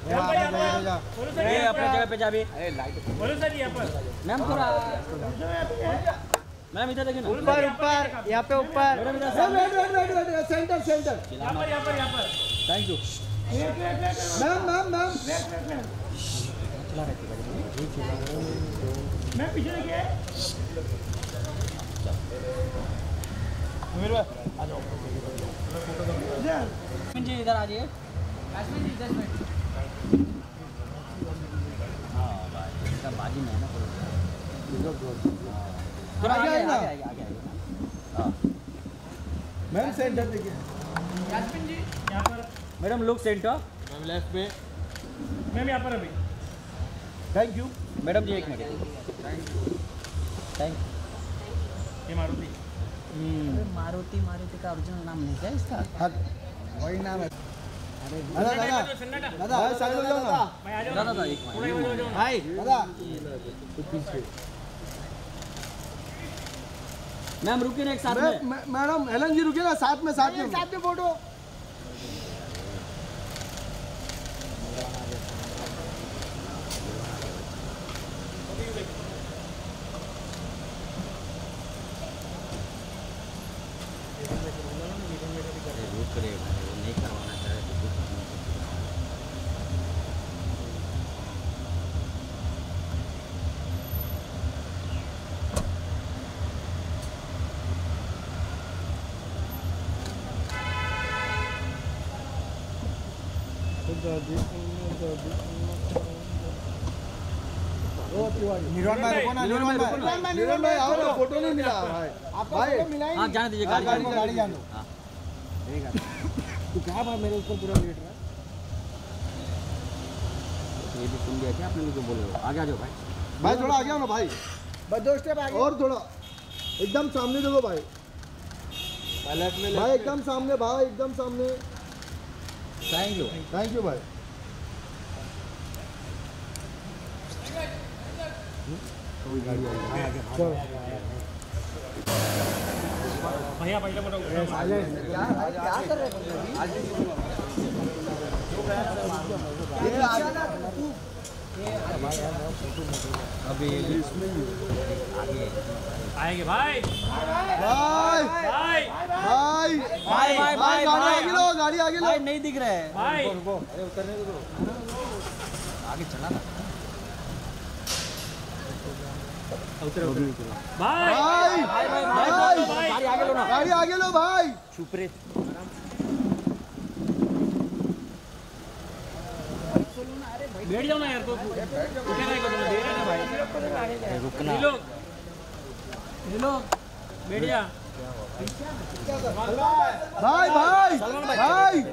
ये अपनी जगह पे जा भी। बोलो सर यहाँ पर। मैम थोड़ा मैम इधर देखिए ना। ऊपर ऊपर यहाँ पे ऊपर। सेंटर सेंटर यहाँ पर यहाँ पर यहाँ पर। Thank you ma'am ma'am ma'am मैं पीछे देखिए जी। इधर आ जाइए। हाँ भाई इसका बाजी में है ना थोड़ा आगे आगे आइए आगे ना। आगे आगे आगे हाँ। मैम सेंटर देखिए यहाँ पर। Madam look centre ma'am left में। मैम यहाँ पर अभी। थैंक यू मैडम जी एक मिनट थैंक ये मारुति. मारुति मारुति का ओरिजिनल नाम नहीं क्या इसका? हाँ. वही नाम है. दादा दादा. सन्नाटा दादा भाई साइड हो जाओ. ना दादा दादा एक थोड़ा इधर हो जाओ ना. भाई. दादा. मैम रुकिए ना एक साथ मैं- में. मैं- मैडम हेलन जी रुकिए ना साथ में साथ में. साथ में फ़ोटो. रुक रहे भाई वो निरवन भाई रुको ना निरवन भाई निरवन भाई आओ ना फ़ोटो नहीं मिला भाई। भाई मिला हाँ जाने दीजिए हाँ, गाड़ी गाड़ी जाने गाड़ी जाने दो। हाँ। तू क्या भाई मेरे ऊपर पूरा लेट रहा है? ये भी सुन लिया क्या? आपने मुझे बोले हो। आगे आ जाओ भाई। भाई थोड़ा आगे आओ ना भाई। बस दो स्टेप आगे। और थोड़ा। एकदम सामने देखो भाई। भाई एकदम सामने भाई एकदम सामने। थैंक यू थैंक यू भाई। भैया पहले फ़ोटो उठाओ। अभी आएँगे भाई भाई भाई भाई भाई भाई भाई गाड़ी आगे लो गाड़ी आगे लो भाई नहीं दिख रहा है भाई अरे उतरने दो आगे चला ना भाई! भाई! भाई भाई भाई भाई आगे लो ना। गाड़ी आगे लो भाई! चुप रे। बैठ जाओ ना यार तो। उठे नहीं को दे रहे ना भाई। रुकना। ये लोग ये लोग बैठ जा। भाई भाई! भाई।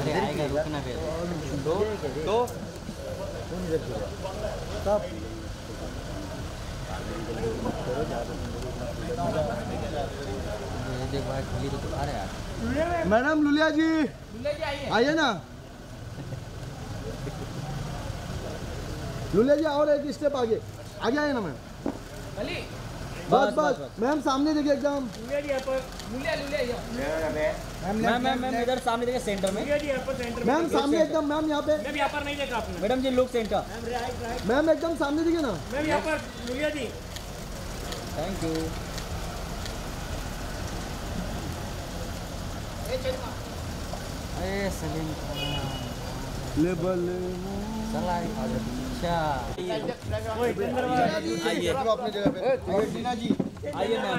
अरे आएगा रुकना फिर दो दो आ रहा है मैडम लुलिया जी, आइए ना। लुलिया जी और एक स्टेप आगे। आगे आइए ना मैम। बस बस। मैम सामने देखिए एकदम। मैम मैम मैम इधर सामने देखिए सेंटर में। मैम सामने एकदम मैम यहाँ पे। मैम यहाँ पर नहीं देखा आपने। मैडम जी लुक सेंटर। मैम एकदम सामने देखिए ना। मैम यहाँ पर लुलिया जी। थैंक यू अरे सलीम लेबल। चला अच्छा। आइए। अपनी जगह पे। टीना जी। आइए मैम।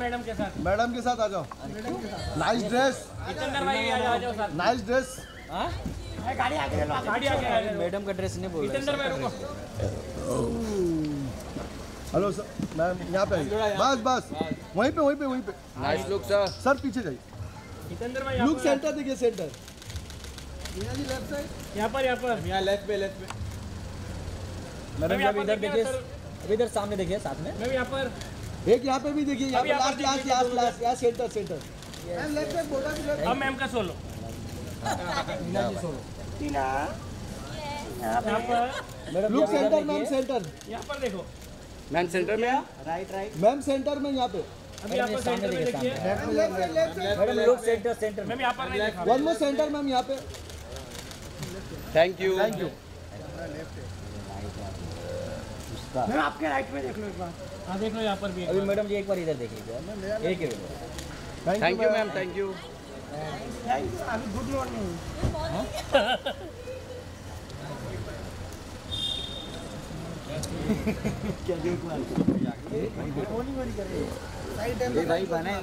मैडम के साथ। मैडम के साथ आ जाओ। नाइस ड्रेस जितेंद्र भाई आ जाओ आ जाओ साथ। Nice dress? गाड़ी आ जाओ मैडम का ड्रेस नहीं बोल रहे। जितेंद्र भाई रुको। हेलो सर मैम यहाँ पे आइए। बस बस। वहीं पे वहीं पे वहीं पे। नाइस लुक सर सर पीछे जाइए। लुक सेंटर देखिए सेंटर यहाँ पर यहाँ पर। यहाँ लेफ़्ट पे लेफ़्ट पे। मैडम यहाँ इधर देखिए अभी इधर सामने देखिए साथ में। मैम यहाँ पर। एक यहाँ पे भी देखिए यहाँ पे लास्ट लास्ट लास्ट लास्ट यहाँ सेंटर सेंटर मैम लेफ़्ट पे बोला कि लेफ़्ट अब मैम का सोलो टीना जी सोलो टीना? यहाँ पर। लुक सेंटर मैम सेंटर यहाँ पर देखो। मैम सेंटर में राइट राइट मैम सेंटर में यहाँ पे। अभी यहाँ पर सामने सेंटर में देखिए, देखिए लुक सेंटर सेंटर में मैम यहाँ पर देखा वन मोर सेंटर मैम यहाँ पे थैंक यू थैंक यू हाँ देख लो यहाँ पर भी अभी मैडम जी एक बार इधर देखिए एक एक thank you ma'am thank you भाई बने।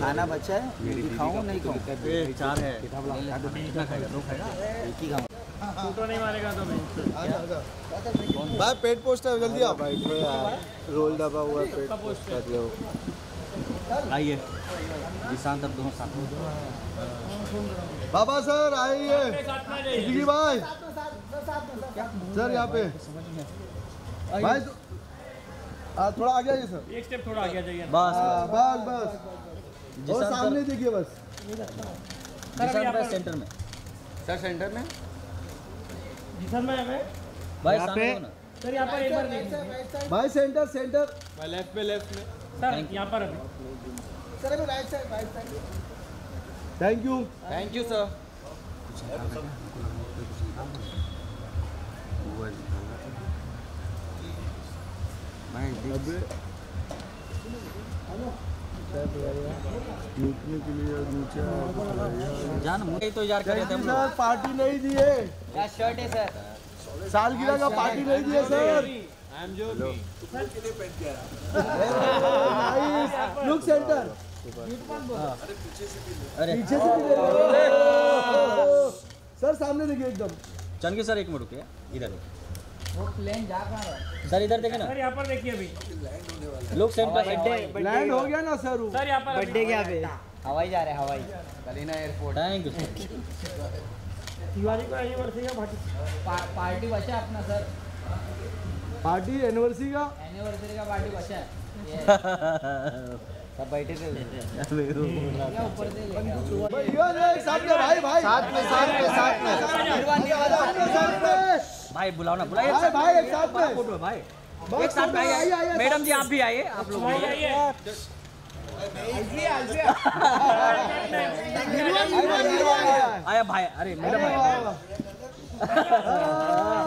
खाना बचा है खाऊं नहीं खाऊं? चार है। फ़ोटो नहीं मारेगा तो भाई भाई पेट पोस्ट है जल्दी आओ। रोल दबा हुआ है पेट कर लो आइए। दोनों साथ में। बाबा सर आइए। भाई। सर यहाँ पे। भाई आ, थोड़ा आगे आइए सर एक स्टेप थोड़ा आगे जाइए बस हाँ, बस बस वो जिसान सामने देखिए बस सेंटर में सर सेंटर में जी सर मैं मैं भाई सामने सर यहाँ पर एक बार देखिए भाई सेंटर सेंटर लेफ़्ट पे लेफ़्ट में सर यहाँ पर अभी सर अभी right side right side thank you thank you sir लूटने के लिए नीचे जान मुझे तो यार कर रहे थे सर पार्टी नहीं दिए क्या शर्ट है सर सालगिरह का पार्टी नहीं दिए सर लुक सेंटर अरे पीछे से भी हो। सर सामने देखिए एकदम। चंद के सर एक मिनट रुकिए। इधर वो प्लेन जा कहाँ रहा है सर इधर देखे ना। सर यहाँ पर देखिए अभी। लोग सेंटर लैंड हो गया ना सर। सर यहाँ पर बर्थडे क्या पे? हवाई जा रहे हैं हवाई Kalina airport thank you sir Diwali को एनिवर्सरी का पार्टी बचा है अपना सर। पार्टी एनिवर्सरी का? एनिवर्सरी का पार्टी बचा। [laughs] है सब बैठे थे। भाई, बुलाओ ना बुलाइए भाई भाई एक साथ में फ़ोटो भाई। एक साथ में आइए मैडम जी आप भी आइए आप लोग आया भाई अरे मैडम [laughs]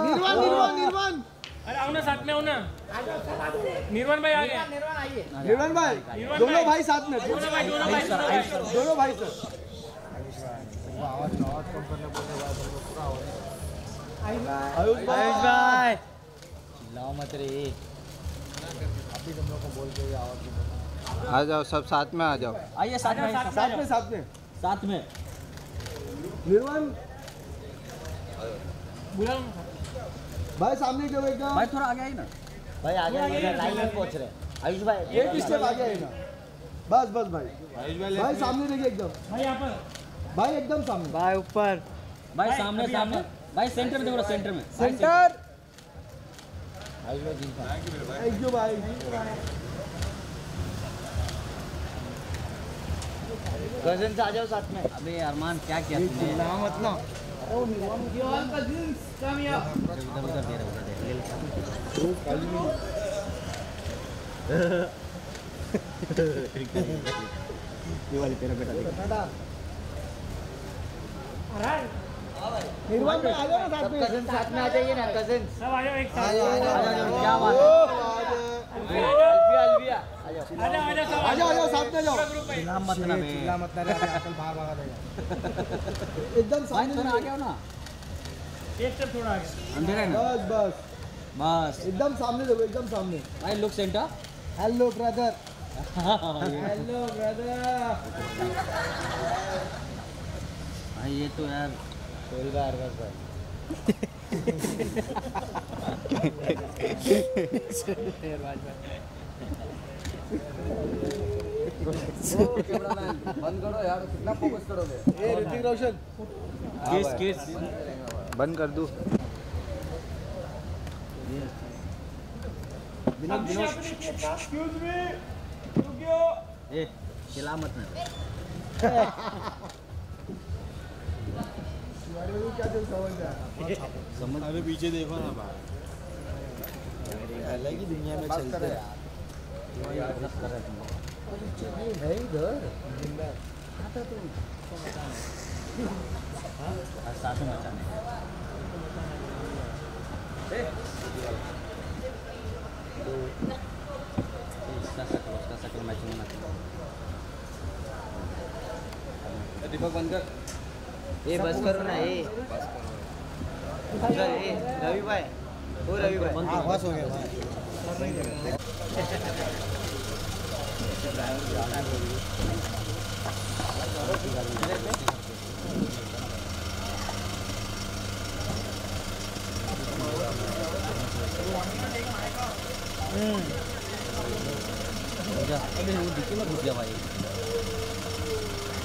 निर्वाण निर्वाण निर्वाण। अरे आओ ना साथ में आओ ना। निर्वाण भाई आ गए। निर्वाण भाई दोनों भाई। साथ में दोनों भाई दोनों भाई दोनों भाई। सर आयुष भाई। भाई। चिल्लाओ मत रे। आ जाओ सब साथ में आ जाओ। आइए साथ में साथ में साथ में। साथ में। निर्वाण? बुलाओ। भाई सामने क्यों? एकदम भाई थोड़ा आगे आइए ना। भाई आगे आगे लाइन में पहुँच रहे आयुष भाई एक स्टेप आगे आएगा बस बस भाई। भाई सामने देखिए एकदम। भाई यहाँ पर। भाई एकदम सामने। भाई ऊपर। भाई सामने सामने। भाई सेंटर में देखो सेंटर में। सेंटर आयुष भाई जी का एक जो भाई। कज़न से आ जाओ साथ में। अबे अरमान क्या किया तुमने मत ना। उधर उधर दे रहे उधर दे रहे ये वाली तेरा बेटा देख निर्वाण भाई आ जाओ ना साथ में। कज़न साथ में आ जाइए ना कज़न सब आ जाओ एक साथ। क्या बात है। अलविया अलविया आ जाओ। आ जाओ आ जाओ सब आ जाओ आ जाओ साथ में जाओ। चिल्ला मत ना बे [laughs] एकदम भाई सामने थोड़ा आगे आओ ना। एक स्टेप थोड़ा आगे। अंधेरा है ना? बस बस। बस। एकदम सामने देखो एकदम सामने। भाई look centre hello brother hello भाई ये तो यार बंद करो यार कितना फोकस करोगे ए ऋतिक रोशन। किस किस बंद कर दूँ। एक्सक्यूज मी रुकियो ए मत ना। [laughs] समझ अरे पीछे देखो ना बाहर। अलग ही दुनिया में चलते हैं। है इधर साथ में मचाने इसका शक्ल उसका शक्ल मैचिंग होना दीपक बंद ए बस करो ना ए। चल ए रवि भाई ओ रवि भाई हाँ बस हो गया भाई जा। अबे वो डिक्की में घुस गया भाई।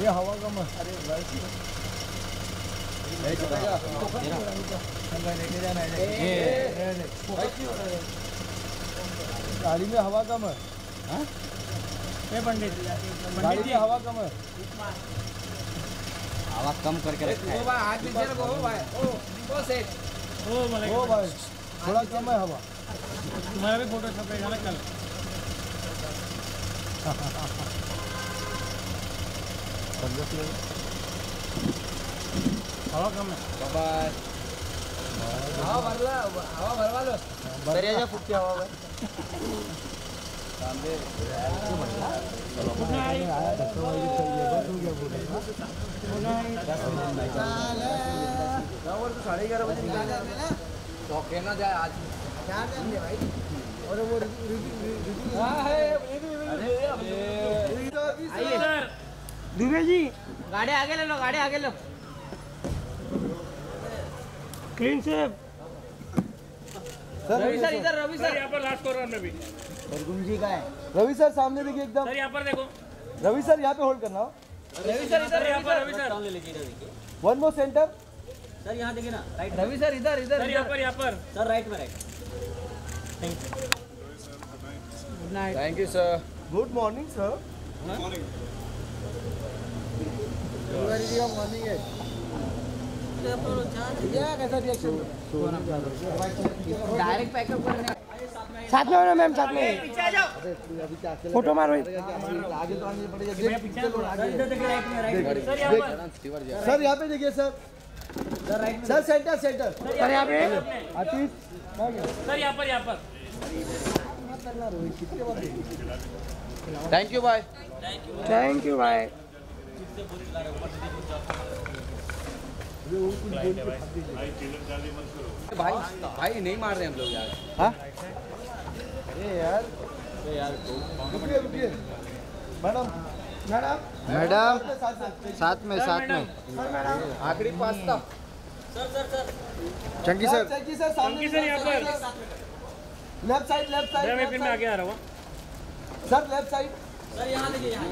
ये हवा का अरे गाड़ी में हवा कम है? ए पंडित गाड़ी में हवा कम है आवाज़ कम करके रखा है। ओ भाई थोड़ा कम है। हवा तुम्हारा भी फ़ोटो छपेगा ना कल हवा कम है। बाय हवा भरला हवा भरवा लो। दरिया जा फुटकी हवा भाई। साढ़े ना जाए आज दुबे जी गाड़ी आगे ले लो गाड़ी आगे लो क्लीन से रवि सर, इधर रवि सर। यहाँ पर लास्ट कॉर्नर में भी। गुंजी का है। रवि सर सामने देखिए एकदम। सर यहाँ पर देखो। रवि सर यहाँ पे होल्ड करना रवि सर इधर यहाँ पर Ravi sir. One more centre sir यहाँ देखिए ना राइट रवि सर इधर इधर सर यहाँ पर यहाँ पर। सर राइट में right thank you thank you sir good morning sir morning है कैसा रिएक्शन साथ में हो मैम साथ में। फ़ोटो मारो। सर यहाँ पे देखिए sir. Sir centre centre. Sir यहाँ पे। अतीत सर यहाँ पर यहाँ पर। थैंक यू भाई थैंक यू भाई भाई भाई नहीं मार रहे हम लोग यार। अरे यार। रुकिए रुकिए। Madam madam. मैडम साथ में साथ में। आखिरी pasta. Chunky sir. Sir Chunky sir सामने चंकी सर यहाँ पर। लेफ़्ट साइड लेफ़्ट साइड मैं फिर मैं आगे आ रहा हूँ। सर लेफ़्ट साइड सर यहाँ देखिए यहाँ।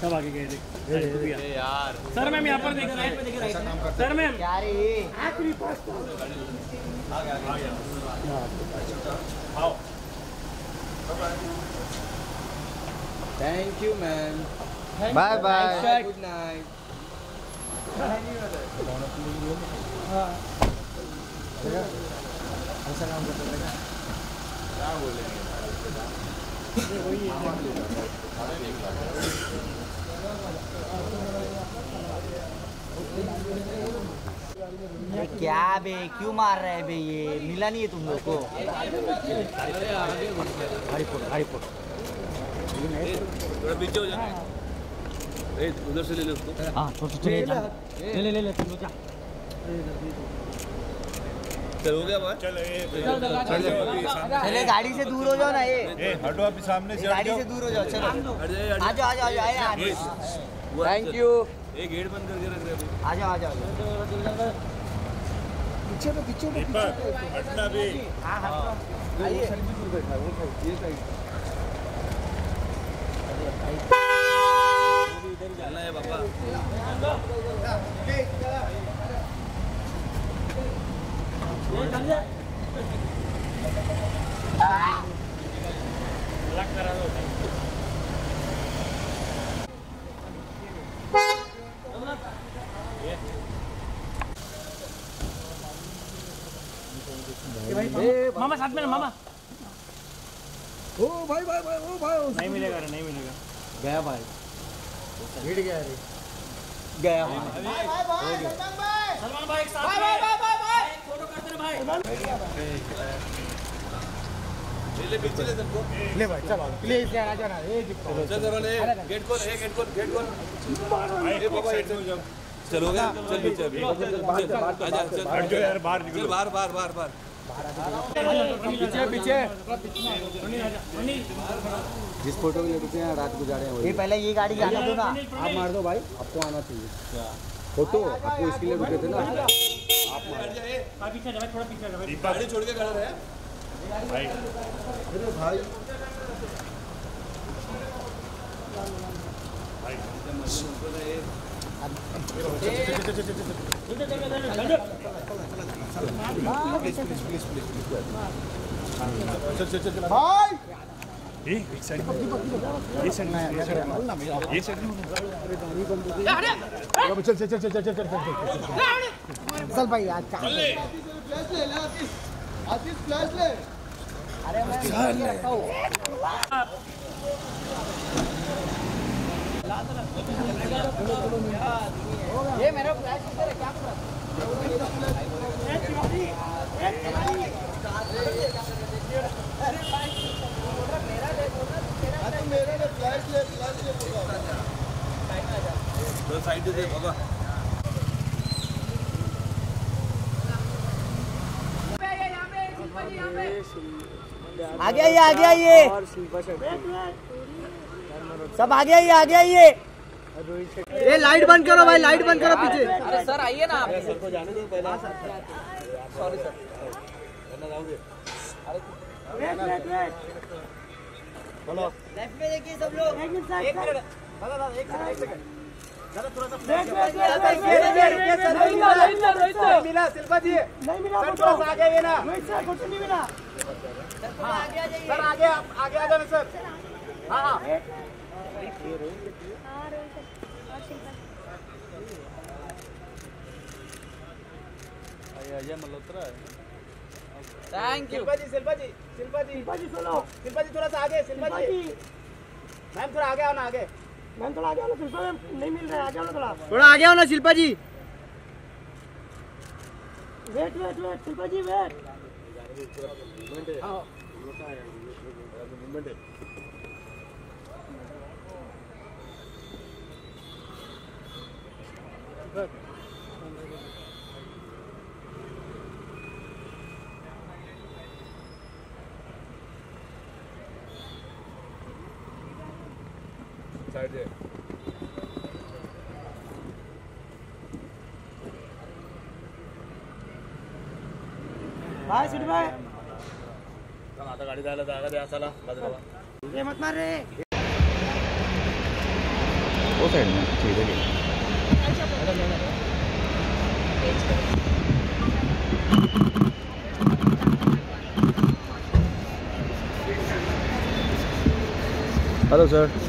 सब आगे गए थे। सर मैम यहाँ पर देख राइट पे देखे सर मैम। आखिरी thank you ma'am bye bye good night ऐसा काम करते हैं। क्या बोलेंगे? बे क्यों मार रहे हैं बे ये? मिला नहीं है तुम लोग को। हो जाए उधर से ले ले उसको। हाँ छोटे छोटे ले ले ले ले तुम लोग जा। चल हो गया चले गाड़ी से दूर हो जाओ ना ये हटो अभी सामने ये गाड़ी से दूर हो जाओ चलो। आ जाओ आ जाओ आ जाओ आ जाओ थैंक यू ये गेट बंद करके रख रहे हैं आ जाओ आ जाओ पीछे तो पीछे तो पीछे हटना भी। हाँ हाँ। साइड। भी दूर बैठा वो साइड ये साइड। चलना है बाबा। लग करा पापा मामा साथ में ना मामा ओ भाई भाई भाई ओ भाई नहीं मिलेगा रे नहीं मिलेगा गया भाई भिड़ गया रे गया सलमान भाई एक साथ bye bye bye bye photo करते रहे भाई ले ले पीछे ले सबको ले भाई चलो प्लीज़ यार आ जाना ए चल जरा ले गेट खोल ए गेट खोल गेट खोल ए पापा हेड से जाओ चल हो चल पीछे अभी चल आजा चल बाहर चल बाहर बाहर बाहर बाहर पीछे पीछे जिस फ़ोटो के लिए रुके हैं रात गुजारे हैं ये पहले ये गाड़ी जाने दो ना आप मार दो भाई आपको आना चाहिए फ़ोटो आपको इसके लिए रुके थे ना हाँ, भाई गाड़ी छोड़ के खड़ा रहे अरे भाई भाई ए, एक साइड ये साइड ये साइड ये साइड में चल चल चल चल चल चल चल चल भाई आज का फ्लैश ले ले आतिश फ्लैश ले ये मेरा फ्लैश किधर है क्या कर अरे मेरे ने फ्लैश ले फ्लैश ले बोला तो साइड दे बाबा आ गया ये आ गया ये। सब आ गया ये आ गया ये। ये लाइट बंद करो भाई लाइट बंद करो पीछे। अरे सर आइए ना आप। सर को जाने दो पहले। सॉरी सर वरना जाओगे लेफ़्ट में देखिए सब लोग। एक मिनट एक मिनट। दादा दादा एक सेकंड एक सेकंड दादा थोड़ा सा वेट वेट वेट नहीं मिला नहीं मिला शिल्पा जी। नहीं मिला सर थोड़ा सा आगे ना। रोहित सर कुछ नहीं मिला। सर आगे आगे आ जाना सर। हाँ हाँ थैंक यू शिल्पा जी शिल्पा जी शिल्पा जी शिल्पा जी सुनो। शिल्पा जी थोड़ा सा आगे शिल्पा जी मैम थोड़ा आगे आओ ना आगे। मैम थोड़ा आगे आओ ना शिल्पा मैम नहीं मिल रहा है आगे आओ ना थोड़ा। थोड़ा आगे आओ ना Shilpa ji wait wait wait Shilpa ji wait side से भाई सीट भाई। आता गाडी जायला जागा द्या असाला बाजूला ये मत मार रे। वो साइड में ठीक है हेलो सर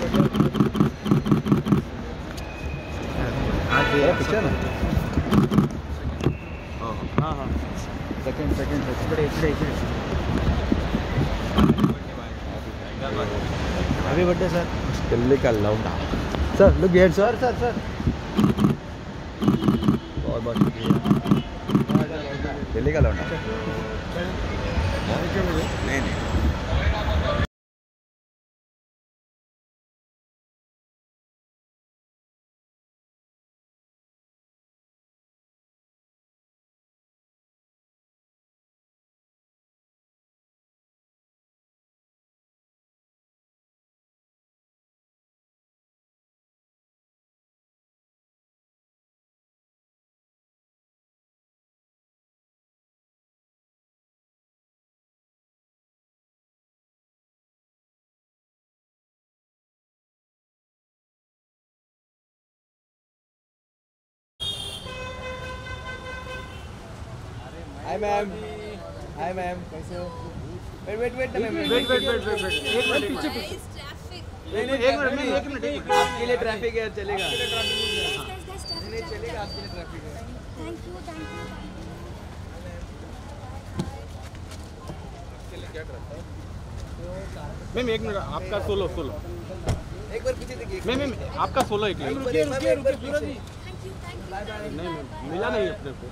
पिक्चर ना हाँ। हाँ सेकंड सेकंड इकडे इकडे इकडे। हैप्पी बर्थडे सर दिल्ली का लौंडा sir look here sir sir sir बहुत बहुत शुक्रिया। दिल्ली का लौंडा। नहीं नहीं। हाय मैम हाय मैम कैसे हो wait wait wait ma'am wait wait wait wait wait एक मिनट पीछे पीछे नहीं नहीं एक मिनट एक मिनट एक मिनट आपके लिए ट्रैफ़िक है चलेगा। नहीं नहीं चलेगा आपके लिए ट्रैफ़िक है। Thank you thank you ma'am एक मिनट आपका सोलो सोलो एक बार पीछे देखिए मैम मैम आपका सोलो एक मिनट। रुकिए रुकिए रुकिए Suraj ji thank you thank you नहीं मैम मिला नहीं अपने को।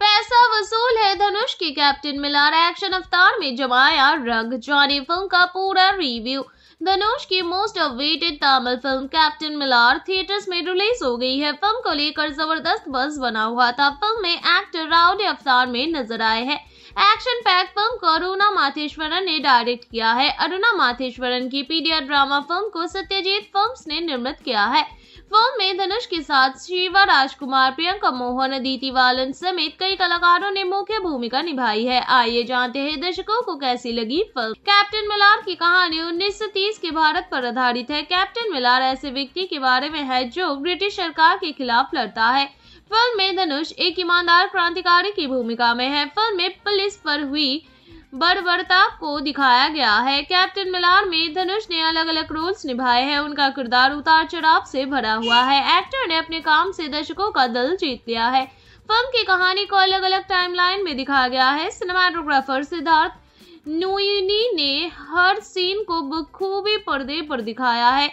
पैसा वसूल है, धनुष की कैप्टन मिलार एक्शन अवतार में जमाया रंग। जॉनी फ़िल्म का पूरा रिव्यू धनुष की most awaited Tamil film Captain Miller theatres में रिलीज़ हो गई है। फ़िल्म को लेकर ज़बरदस्त बuzz बना हुआ था। फ़िल्म में एक्टर राउडी अवतार में नज़र आए हैं। एक्शन पैक फ़िल्म को अरुणा माथेश्वरन ने डायरेक्ट किया है। अरुणा माथेश्वरन की पीडिया ड्रामा फ़िल्म को सत्यजीत फिल्म्स ने निर्मित किया है। फ़िल्म में धनुष के साथ शिवा राजकुमार प्रियंका मोहन अदिति वालन समेत कई कलाकारों ने मुख्य भूमिका निभाई है। आइए जानते हैं दर्शकों को कैसी लगी फ़िल्म कैप्टन मिलार की कहानी 1930 के भारत पर आधारित है। कैप्टन मिलार ऐसे व्यक्ति के बारे में है जो ब्रिटिश सरकार के खिलाफ लड़ता है। फ़िल्म में धनुष एक ईमानदार क्रांतिकारी की भूमिका में है। फ़िल्म में पुलिस पर हुई बर्बरता को दिखाया गया है। कैप्टन मिलार में धनुष ने अलग अलग रोल्स निभाए हैं। उनका किरदार उतार चढ़ाव से भरा हुआ है। एक्टर ने अपने काम से दर्शकों का दिल जीत लिया है। फ़िल्म की कहानी को अलग अलग टाइमलाइन में दिखाया गया है। सिनेमाटोग्राफर सिद्धार्थ नुइनी ने हर सीन को बखूबी पर्दे पर दिखाया है।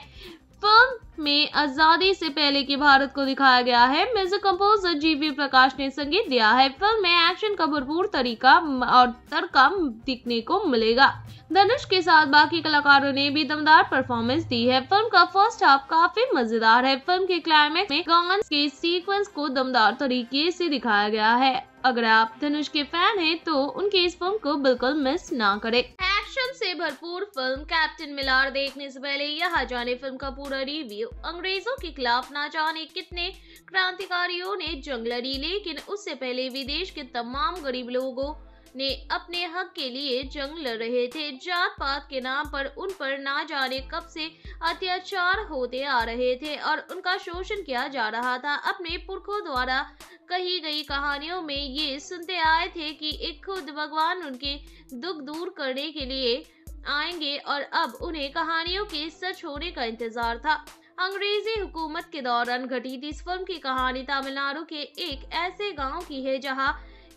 फ़िल्म में आज़ादी से पहले के भारत को दिखाया गया है। म्यूज़िक कंपोजर जीवी प्रकाश ने संगीत दिया है। फ़िल्म में एक्शन का भरपूर तरीका और तड़का दिखने को मिलेगा। धनुष के साथ बाकी कलाकारों ने भी दमदार परफॉर्मेंस दी है। फ़िल्म का फ़र्स्ट हाफ़ काफ़ी मज़ेदार है। फ़िल्म के क्लाइमैक्स में गान के सीक्वेंस को दमदार तरीके से दिखाया गया है। अगर आप धनुष के फ़ैन हैं तो उनकी इस फ़िल्म को बिल्कुल मिस ना करें। एक्शन से भरपूर फ़िल्म कैप्टन मिलार देखने से पहले यहाँ जाने फ़िल्म का पूरा रिव्यू अंग्रेज़ों के खिलाफ ना जाने कितने क्रांतिकारियों ने जंग लड़ी लेकिन उससे पहले विदेश के तमाम गरीब लोगों ने अपने हक के लिए जंग लड़ रहे थे। जात पात के नाम पर उन पर ना जाने कब से अत्याचार होते आ रहे थे और उनका शोषण किया जा रहा था। अपने पुरखों द्वारा कही गई कहानियों में ये सुनते आए थे कि एक खुद भगवान उनके दुख दूर करने के लिए आएँगे और अब उन्हें कहानियों के सच होने का इंतज़ार था। अंग्रेज़ी हुकूमत के दौरान घटित इस फ़िल्म की कहानी तमिलनाडु के एक ऐसे गाँव की है जहाँ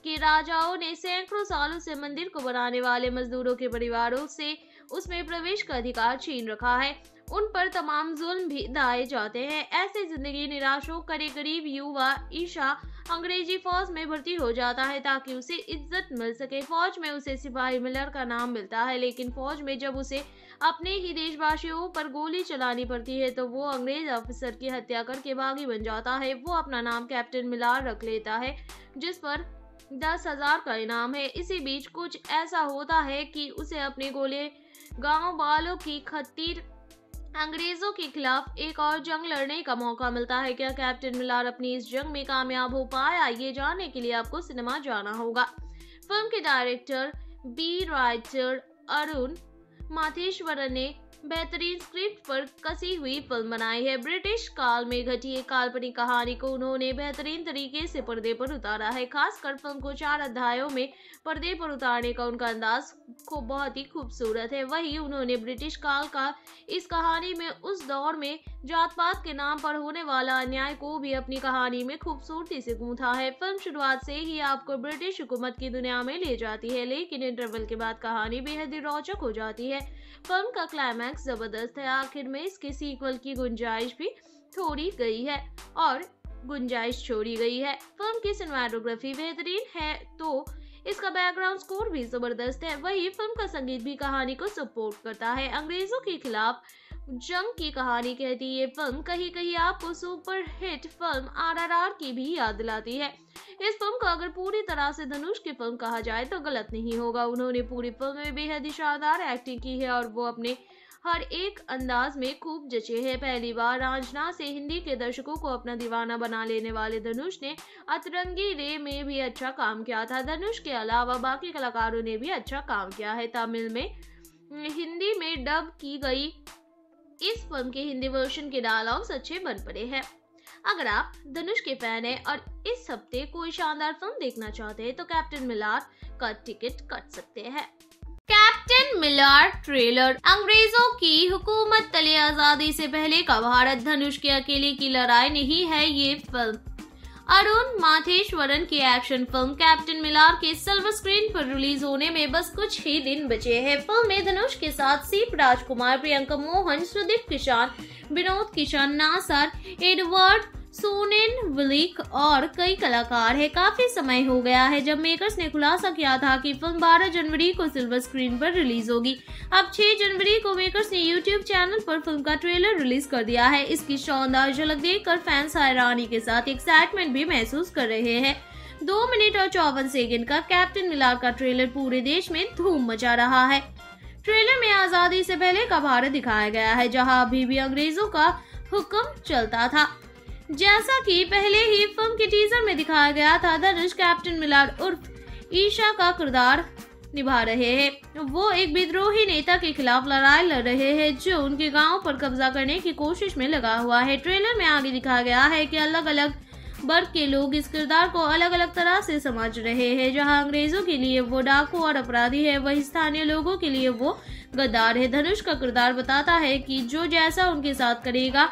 के राजाओं ने सैकड़ों सालों से मंदिर को बनाने वाले मजदूरों के परिवारों से उसमें प्रवेश का अधिकार छीन रखा है। उन पर तमाम जुल्म भी दाए जाते हैं। ऐसे ज़िंदगी निराश होकर एक गरीब युवा, ईशा, अंग्रेज़ी फौज में भर्ती हो जाता है ताकि उसे इज़्ज़त मिल सके। फौज में उसे सिपाही मिलर का नाम मिलता है, लेकिन फौज में जब उसे अपने ही देशवासियों पर गोली चलानी पड़ती है तो वो अंग्रेज़ ऑफिसर की हत्या करके बागी बन जाता है। वो अपना नाम कैप्टन मिलार रख लेता है, जिस पर दस हज़ार का इनाम है। इसी बीच कुछ ऐसा होता है कि उसे अपने गोले गाँव वालों की खतीर अंग्रेज़ों के खिलाफ एक और जंग लड़ने का मौका मिलता है। क्या कैप्टन मिलार अपनी इस जंग में कामयाब हो पाया? ये जानने के लिए आपको सिनेमा जाना होगा। फ़िल्म के डायरेक्टर, बी राइटर अरुण माथेश्वरन ने बेहतरीन स्क्रिप्ट पर कसी हुई फ़िल्म बनाई है। ब्रिटिश काल में घटी एक काल्पनिक कहानी को उन्होंने बेहतरीन तरीके से पर्दे पर उतारा है। खासकर फ़िल्म को चार अध्यायों में पर्दे पर उतारने का उनका अंदाज को बहुत ही खूबसूरत है। वही उन्होंने ब्रिटिश काल का इस कहानी में उस दौर में जात पात के नाम पर होने वाला अन्याय को भी अपनी कहानी में खूबसूरती से गूंथा है। फ़िल्म शुरुआत से ही आपको ब्रिटिश हुकूमत की दुनिया में ले जाती है, लेकिन इंटरवल के बाद कहानी बेहद ही रोचक हो जाती है। फ़िल्म का क्लाइमैक्स ज़बरदस्त है। आखिर में इसके सीक्वल की गुंजाइश भी थोड़ी गई है और गुंजाइश छोड़ी गई है। फ़िल्म की सिनेमाटोग्राफी बेहतरीन है तो इसका बैकग्राउंड स्कोर भी ज़बरदस्त है। वही फ़िल्म का संगीत भी कहानी को सपोर्ट करता है। अंग्रेज़ों के खिलाफ जंग की कहानी कहती ये फ़िल्म कहीं कहीं आपको सुपर हिट फ़िल्म आरआरआर की भी याद दिलाती है। इस फ़िल्म को अगर पूरी तरह से धनुष की फ़िल्म कहा जाए तो गलत नहीं होगा। उन्होंने पूरी फ़िल्म में बेहद शानदार एक्टिंग की है और वो अपने हर एक अंदाज में खूब जचे हैं। पहली बार राजना से हिंदी के दर्शकों को अपना दीवाना बना लेने वाले धनुष ने अतरंगी रे में भी अच्छा काम किया था। धनुष के अलावा बाकी कलाकारों ने भी अच्छा काम किया है। तमिल में, हिंदी में डब की गई इस फ़िल्म के हिंदी वर्षन के डायलॉग्स अच्छे बन पड़े हैं। अगर आप धनुष के फ़ैन हैं और इस हफ़्ते कोई शानदार फ़िल्म देखना चाहते हैं तो कैप्टन मिलार का टिकट कट सकते हैं। कैप्टन मिलार ट्रेलर अंग्रेज़ों की हुकूमत तले आज़ादी से पहले का भारत धनुष के अकेले की लड़ाई नहीं है ये फ़िल्म। अरुण माथेश्वरन की एक्शन फ़िल्म कैप्टन मिलार के सिल्वर स्क्रीन पर रिलीज़ होने में बस कुछ ही दिन बचे हैं। फ़िल्म में धनुष के साथ सीप Rajkumar, Priyanka Mohan, Sudeep Kishan, Vinod Kishan, Nassar, Edward Sonnenblick और कई कलाकार है। काफ़ी समय हो गया है जब मेकर्स ने खुलासा किया था कि फ़िल्म 12 जनवरी को सिल्वर स्क्रीन पर रिलीज़ होगी। अब 6 जनवरी को मेकर्स ने यूट्यूब चैनल पर फ़िल्म का ट्रेलर रिलीज़ कर दिया है। इसकी शानदार झलक देखकर फैंस हैरानी के साथ एक्साइटमेंट भी महसूस कर रहे हैं। दो मिनट और चौवन सेकेंड का कैप्टन मिलार का ट्रेलर पूरे देश में धूम मचा रहा है। ट्रेलर में आज़ादी से पहले का भारत दिखाया गया है, जहाँ अभी भी अंग्रेज़ों का हुक्म चलता था। जैसा कि पहले ही फ़िल्म के टीजर में दिखाया गया था धनुष कैप्टन मिलार उर्फ़ ईशा का किरदार निभा रहे हैं। वो एक विद्रोही नेता के खिलाफ लड़ाई लड़ रहे हैं, जो उनके गाँव पर कब्जा करने की कोशिश में लगा हुआ है। ट्रेलर में आगे दिखाया गया है कि अलग अलग वर्ग के लोग इस किरदार को अलग अलग तरह से समझ रहे हैं। जहाँ अंग्रेज़ों के लिए वो डाकू और अपराधी है, वही स्थानीय लोगों के लिए वो गद्दार है। धनुष का किरदार बताता है कि जो जैसा उनके साथ करेगा,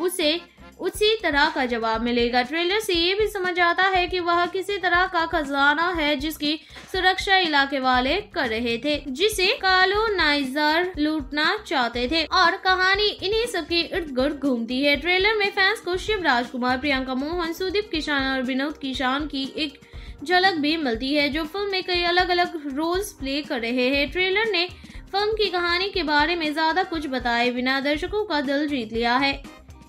उसे उसी तरह का जवाब मिलेगा। ट्रेलर से ये भी समझ आता है कि वह किसी तरह का खजाना है जिसकी सुरक्षा इलाके वाले कर रहे थे, जिसे कालोनाइजर लूटना चाहते थे। और कहानी इन्हीं सब के इर्द गिर्द घूमती है। ट्रेलर में फैंस को शिव राजकुमार प्रियंका मोहन, सुदीप किसान और विनोद किसान की एक झलक भी मिलती है, जो फ़िल्म में कई अलग अलग रोल्स प्ले कर रहे हैं। ट्रेलर ने फ़िल्म की कहानी के बारे में ज़्यादा कुछ बताए बिना दर्शकों का दिल जीत लिया है।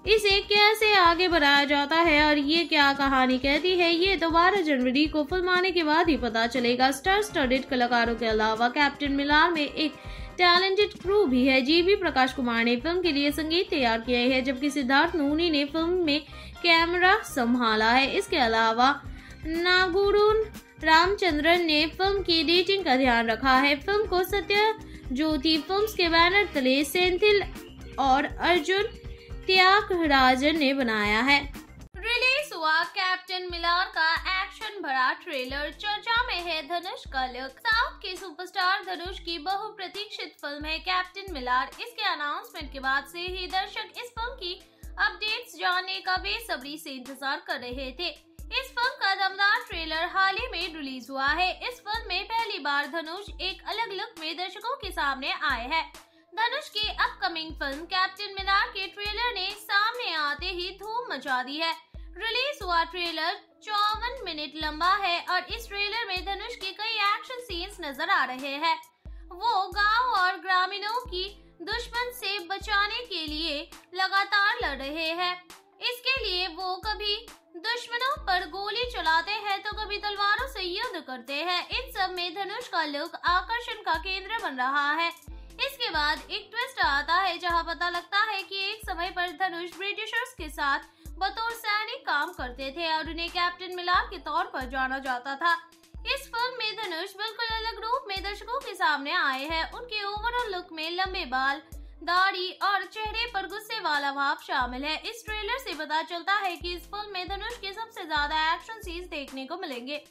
इसे कैसे आगे बढ़ाया जाता है और ये क्या कहानी कहती है? ये तो बारह जनवरी को फ़िल्म आने के बाद ही पता चलेगा। स्टार स्टडेड कलाकारों के अलावा कैप्टन मिलार में एक टैलेंटेड क्रू भी है। जीवी प्रकाश कुमार ने फ़िल्म के लिए संगीत तैयार किया है, जबकि सिद्धार्थ नूनी ने फ़िल्म में कैमरा संभाला है। इसके अलावा नागुरुन रामचंद्रन ने फ़िल्म की एडिटिंग का ध्यान रखा है। फ़िल्म को सत्य ज्योति फिल्म्स के बैनर तले सेंथिल और अर्जुन त्यागराजन ने बनाया है। रिलीज़ हुआ कैप्टन मिलार का एक्शन भरा ट्रेलर चर्चा में है धनुष का लुक साउथ के सुपरस्टार धनुष की बहुप्रतीक्षित फ़िल्म है कैप्टन मिलार। इसके अनाउंसमेंट के बाद से ही दर्शक इस फ़िल्म की अपडेट्स जानने का बेसब्री से इंतज़ार कर रहे थे। इस फ़िल्म का दमदार ट्रेलर हाल ही में रिलीज़ हुआ है। इस फ़िल्म में पहली बार धनुष एक अलग लुक में दर्शकों के सामने आए हैं। धनुष की अपकमिंग फ़िल्म कैप्टन मिनार के ट्रेलर ने सामने आते ही धूम मचा दी है। रिलीज़ हुआ ट्रेलर चौवन मिनट लंबा है और इस ट्रेलर में धनुष के कई एक्शन सीन्स नज़र आ रहे हैं। वो गाँव और ग्रामीणों की दुश्मन से बचाने के लिए लगातार लड़ रहे हैं। इसके लिए वो कभी दुश्मनों पर गोली चलाते हैं तो कभी तलवारों से युद्ध करते हैं। इन सब में धनुष का लुक आकर्षण का केंद्र बन रहा है। इसके बाद एक ट्विस्ट आता है, जहाँ पता लगता है कि एक समय पर धनुष ब्रिटिशर्स के साथ बतौर सैनिक काम करते थे और उन्हें कैप्टन मिलार के तौर पर जाना जाता था। इस फ़िल्म में धनुष बिल्कुल अलग रूप में दर्शकों के सामने आए हैं। उनके ओवरऑल लुक में लंबे बाल, दाढ़ी और चेहरे पर गुस्से वाला भाव शामिल है। इस ट्रेलर से पता चलता है कि इस फ़िल्म में धनुष के सबसे ज़्यादा एक्शन सीन्स देखने को मिलेंगे।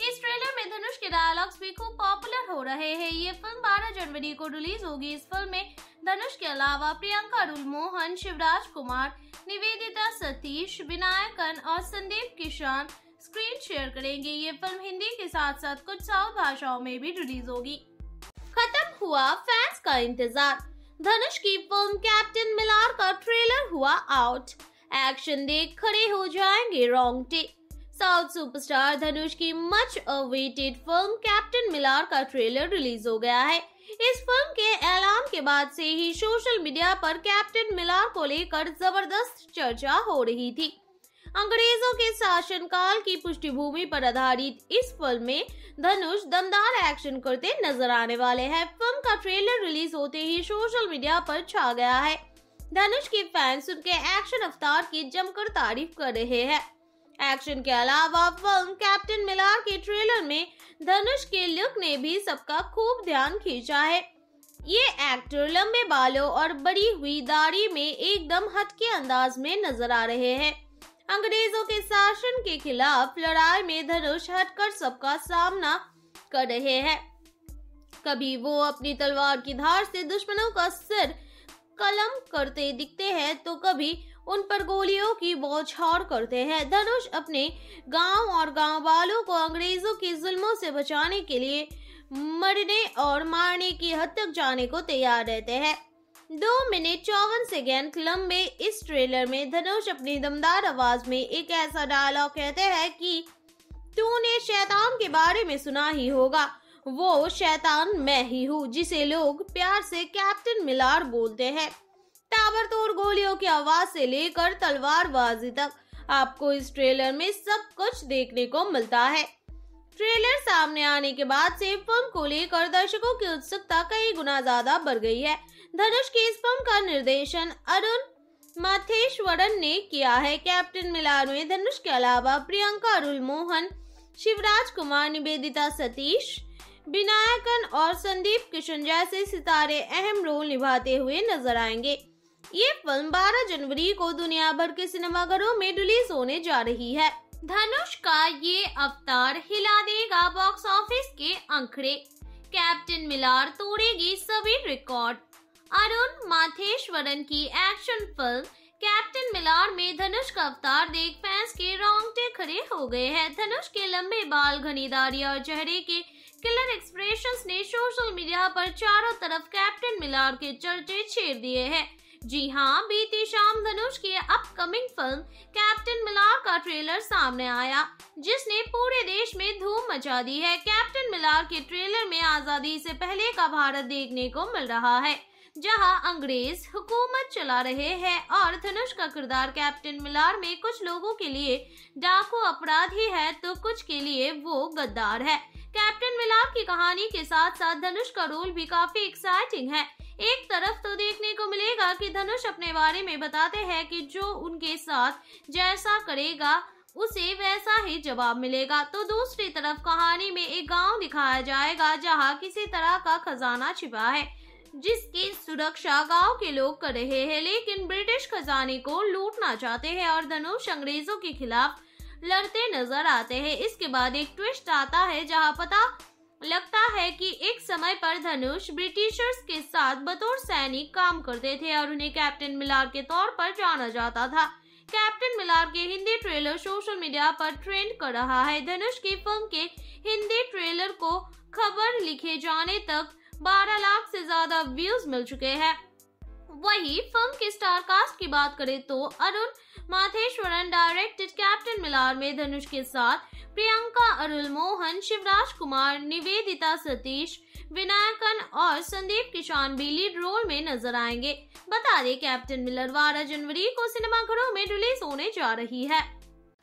इस ट्रेलर में धनुष के डायलॉग्स भी खूब पॉपुलर हो रहे हैं। ये फ़िल्म 12 जनवरी को रिलीज़ होगी। इस फ़िल्म में धनुष के अलावा प्रियंका रुल मोहन शिवराज कुमार, निवेदिता सतीश विनायकन और संदीप किशन स्क्रीन शेयर करेंगे। ये फ़िल्म हिंदी के साथ साथ कुछ साउथ भाषाओं में भी रिलीज़ होगी। खत्म हुआ फैंस का इंतज़ार। धनुष की फ़िल्म कैप्टन मिलार का ट्रेलर हुआ आउट एक्शन देख खड़े हो जाएँगे रोंगटे। साउथ सुपरस्टार धनुष की much awaited film Captain Miller का ट्रेलर रिलीज़ हो गया है। इस फ़िल्म के ऐलान के बाद से ही सोशल मीडिया पर कैप्टन मिलार को लेकर ज़बरदस्त चर्चा हो रही थी। अंग्रेज़ों के शासनकाल की पृष्ठभूमि पर आधारित इस फ़िल्म में धनुष दमदार एक्शन करते नज़र आने वाले हैं। फ़िल्म का ट्रेलर रिलीज़ होते ही सोशल मीडिया पर छा गया है। धनुष के फैंस उनके एक्शन अवतार की जमकर तारीफ़ कर रहे हैं। एक्शन के अलावा फ़िल्म कैप्टन मिलार के ट्रेलर में धनुष के लुक ने भी सबका खूब ध्यान खींचा है। ये एक्टर लंबे बालों और बड़ी हुई दाढ़ी में एकदम हटके अंदाज में नज़र आ रहे हैं। अंग्रेज़ों के शासन के खिलाफ लड़ाई में धनुष हटकर सबका सामना कर रहे हैं। कभी वो अपनी तलवार की धार से दुश्मनों का सिर कलम करते दिखते हैं तो कभी उन पर गोलियों की बौछार करते हैं। धनुष अपने गाँव और गाँव वालों को अंग्रेज़ों के जुल्मों से बचाने के लिए मरने और मारने की हद तक जाने को तैयार रहते हैं। दो मिनट चौवन सेकेंड लंबे इस ट्रेलर में धनुष अपनी दमदार आवाज़ में एक ऐसा डायलॉग कहते हैं कि, तूने शैतान के बारे में सुना ही होगा। वो शैतान मैं ही हूँ, जिसे लोग प्यार से कैप्टन मिलार बोलते हैं। ताबड़तोड़ गोलियों की आवाज़ से लेकर तलवारबाजी तक आपको इस ट्रेलर में सब कुछ देखने को मिलता है। ट्रेलर सामने आने के बाद से फ़िल्म को लेकर दर्शकों की उत्सुकता कई गुना ज़्यादा बढ़ गई है। धनुष की इस फ़िल्म का निर्देशन अरुण माथेश्वरन ने किया है। कैप्टन मिलार में धनुष के अलावा प्रियंका, अरुल मोहन, शिवराज कुमार, निवेदिता सतीश, विनायकन और संदीप किशन जैसे सितारे अहम रोल निभाते हुए नज़र आएँगे। ये फ़िल्म 12 जनवरी को दुनिया भर के सिनेमाघरों में रिलीज़ होने जा रही है। धनुष का ये अवतार हिला देगा बॉक्स ऑफ़िस के अंकड़े कैप्टन मिलार तोड़ेगी सभी रिकॉर्ड। अरुण माथेश्वरन की एक्शन फ़िल्म कैप्टन मिलार में धनुष का अवतार देख फैंस के रोंगटे खड़े हो गए हैं। धनुष के लंबे बाल, घनी दाढ़ी और चेहरे के किलर एक्सप्रेशंस ने सोशल मीडिया पर चारों तरफ़ कैप्टन मिलार के चर्चे छेड़ दिए हैं। जी हाँ बीती शाम धनुष की अपकमिंग फ़िल्म कैप्टन मिलार का ट्रेलर सामने आया, जिसने पूरे देश में धूम मचा दी है। कैप्टन मिलार के ट्रेलर में आज़ादी से पहले का भारत देखने को मिल रहा है, जहाँ अंग्रेज़ हुकूमत चला रहे हैं और धनुष का किरदार कैप्टन मिलार में कुछ लोगों के लिए डाकू अपराधी है तो कुछ के लिए वो गद्दार है। कैप्टन मिलाप की कहानी के साथ साथ धनुष का रोल भी काफ़ी एक्साइटिंग है। एक तरफ़ तो देखने को मिलेगा कि धनुष अपने बारे में बताते हैं कि जो उनके साथ जैसा करेगा, उसे वैसा ही जवाब मिलेगा। तो दूसरी तरफ़ कहानी में एक गाँव दिखाया जाएगा जहाँ किसी तरह का खजाना छिपा है, जिसकी सुरक्षा गाँव के लोग कर रहे हैं। लेकिन ब्रिटिश खजाने को लूटना चाहते हैं और धनुष अंग्रेज़ों के खिलाफ लड़ते नज़र आते हैं। इसके बाद एक ट्विस्ट आता है जहाँ पता लगता है कि एक समय पर धनुष ब्रिटिशर्स के साथ बतौर सैनिक काम करते थे और उन्हें कैप्टन मिलार के तौर पर जाना जाता था। कैप्टन मिलार के हिंदी ट्रेलर सोशल मीडिया पर ट्रेंड कर रहा है। धनुष की फ़िल्म के हिंदी ट्रेलर को खबर लिखे जाने तक 12 लाख से ज़्यादा व्यूज़ मिल चुके हैं। वही फ़िल्म के स्टार कास्ट की बात करें तो Arun Matheswaran directed Captain Miller में धनुष के साथ प्रियंका, अरुल मोहन, शिवराज कुमार, निवेदिता सतीश, विनायकन और संदीप किशन भी लीड रोल में नज़र आएँगे। बता दें, कैप्टन मिलर बारह जनवरी को सिनेमाघरों में रिलीज़ होने जा रही है।